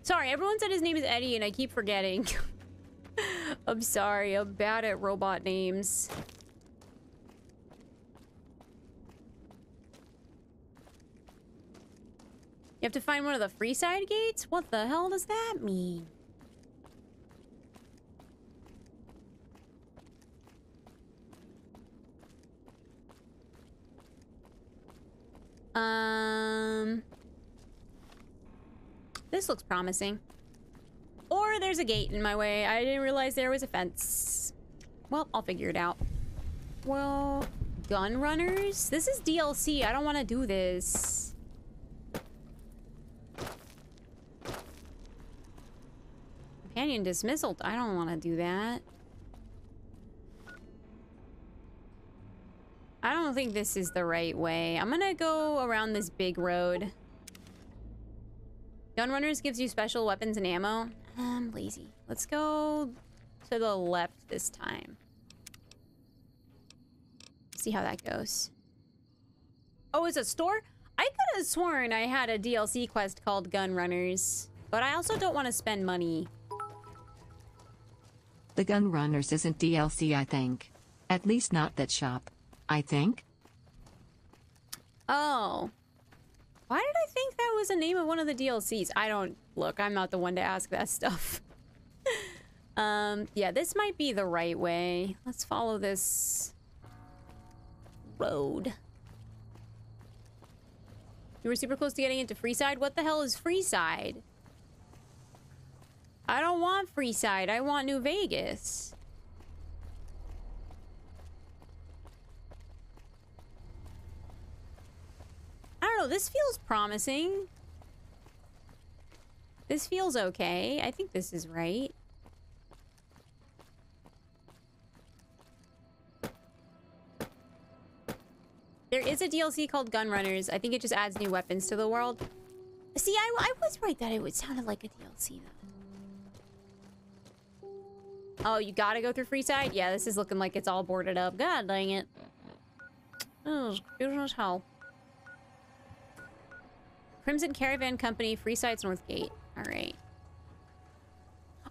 Sorry, everyone said his name is Eddie and I keep forgetting. I'm sorry, I'm bad at robot names. You have to find one of the Freeside gates? What the hell does that mean? Um... This looks promising. Or there's a gate in my way. I didn't realize there was a fence. Well, I'll figure it out. Well, gun runners? This is DLC. I don't want to do this. Companion dismissal. I don't want to do that. I don't think this is the right way. I'm gonna go around this big road. Gunrunners gives you special weapons and ammo. I'm lazy. Let's go to the left this time. See how that goes. Oh, it's a store? I could have sworn I had a DLC quest called Gunrunners. But I also don't want to spend money.
The Gun Runners isn't DLC, I think. At least not that shop. I think.
Oh. Why did I think that was the name of one of the DLCs? I don't... Look, I'm not the one to ask that stuff. um, yeah, this might be the right way. Let's follow this... road. You were super close to getting into Freeside? What the hell is Freeside? I don't want Freeside. I want New Vegas. Don't know. This feels promising. This feels okay. I think this is right. There is a DLC called Gunrunners. I think it just adds new weapons to the world. See, I, I was right that it would sounded like a DLC, though. Oh, you gotta go through Freeside? Yeah, this is looking like it's all boarded up. God dang it. Confusing as hell. Crimson Caravan Company, Freeside's Northgate. All right.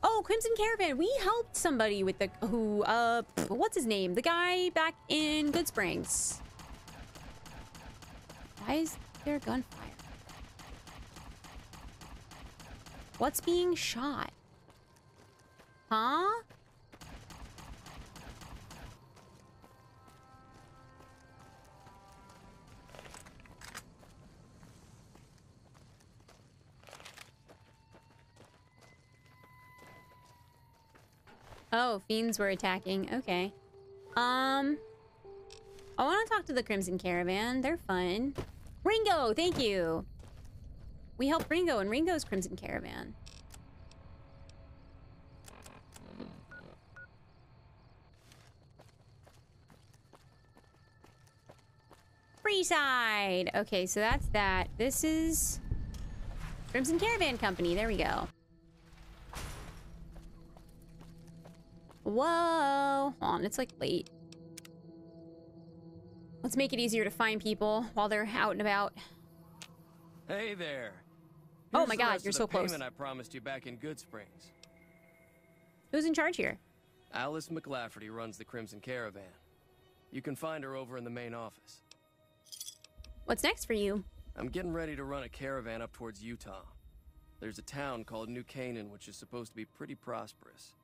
Oh, Crimson Caravan. We helped somebody with the who uh what's his name? The guy back in Goodsprings. Why is there gunfire? What's being shot? Huh? Oh, fiends were attacking. Okay. Um. I want to talk to the Crimson Caravan. They're fun. Ringo, thank you. We helped Ringo and Ringo's Crimson Caravan. Freeside. Okay, so that's that. This is Crimson Caravan Company. There we go. Whoa. Hold on, it's like late. Let's make it easier to find people while they're out and about.
Hey there.
Oh my God, you're so close.
I promised you back in Goodsprings.
Who's in charge here?
Alice McLafferty runs the Crimson Caravan. You can find her over in the main office.
What's next for you?
I'm getting ready to run a caravan up towards Utah. There's a town called New Canaan which is supposed to be pretty prosperous.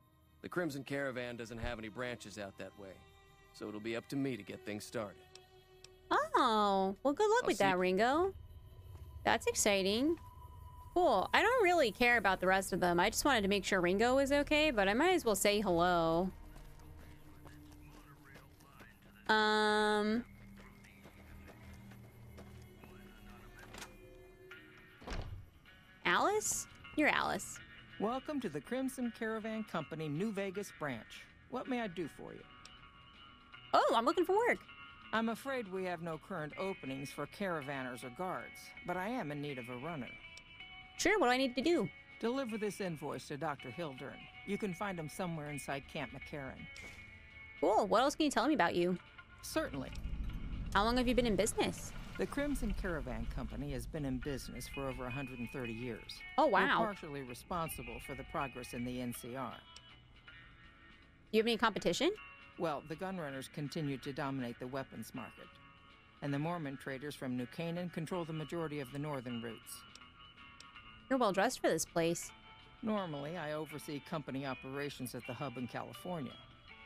The Crimson Caravan doesn't have any branches out that way, so it'll be up to me to get things started.
Oh, well, good luck
I'll
with that, Ringo. That's exciting. Cool. I don't really care about the rest of them. I just wanted to make sure Ringo was okay, but I might as well say hello. Um. Alice? You're Alice.
Welcome to the Crimson Caravan Company New Vegas branch. What may I do for you?
Oh, I'm looking for work.
I'm afraid we have no current openings for caravanners or guards, but I am in need of a runner.
Sure, what do I need to do?
Deliver this invoice to Dr. Hildern. You can find him somewhere inside Camp McCarran.
Cool. What else can you tell me about you?
Certainly.
How long have you been in business?
The Crimson Caravan Company has been in business for over 130 years.
Oh,
We're
wow.
partially responsible for the progress in the NCR.
You have any competition?
Well, the gunrunners continue to dominate the weapons market, and the Mormon traders from New Canaan control the majority of the northern routes.
You're well dressed for this place.
Normally, I oversee company operations at the hub in California.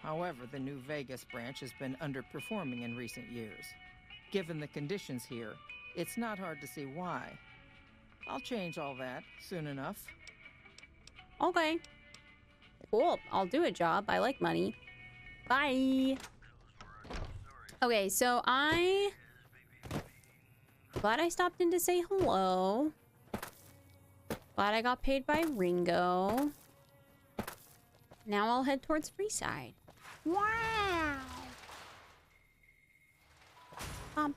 However, the New Vegas branch has been underperforming in recent years. Given the conditions here, it's not hard to see why. I'll change all that soon enough.
Okay. Cool. I'll do a job. I like money. Bye. Okay, so I... Glad I stopped in to say hello. Glad I got paid by Ringo. Now I'll head towards Freeside. Wow. Bum, bum, bum, bum, bum, bum. Bum, bum, bum, bum, bum, bum, bum.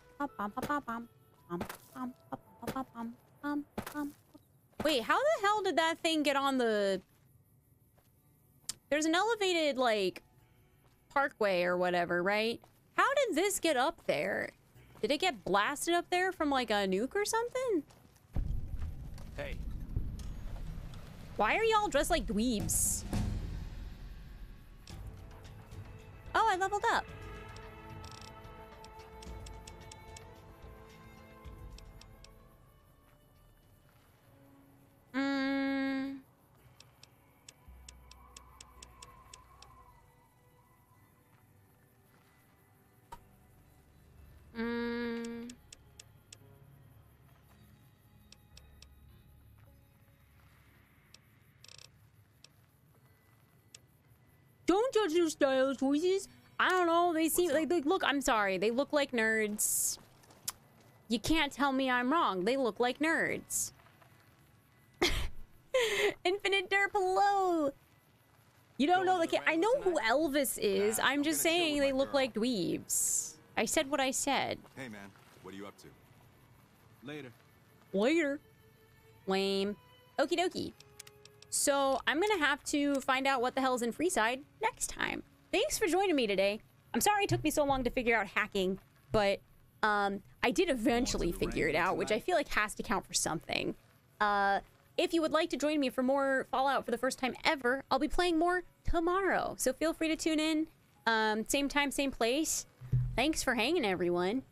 Wait, how the hell did that thing get on the... There's an elevated, like, parkway or whatever, right? How did this get up there? Did it get blasted up there from, like, a nuke or something?
Hey,
Why are y'all dressed like dweebs? Oh, I leveled up. Mm. Mm. Don't judge their styles, choices. I don't know. They seem like they look. I'm sorry. They look like nerds. You can't tell me I'm wrong. They look like nerds. Infinite Derp, hello. You don't know the ca- I know who Elvis is. I'm just saying they look like dweebs. I said what I said.
Hey, man. What are you up to? Later.
Later. Lame. Okie dokie. So I'm gonna have to find out what the hell's in Freeside next time. Thanks for joining me today. I'm sorry it took me so long to figure out hacking, but um, I did eventually figure it out, which I feel like has to count for something. Uh, if you would like to join me for more Fallout for the first time ever, I'll be playing more tomorrow. So feel free to tune in. Um, same time, same place. Thanks for hanging, everyone.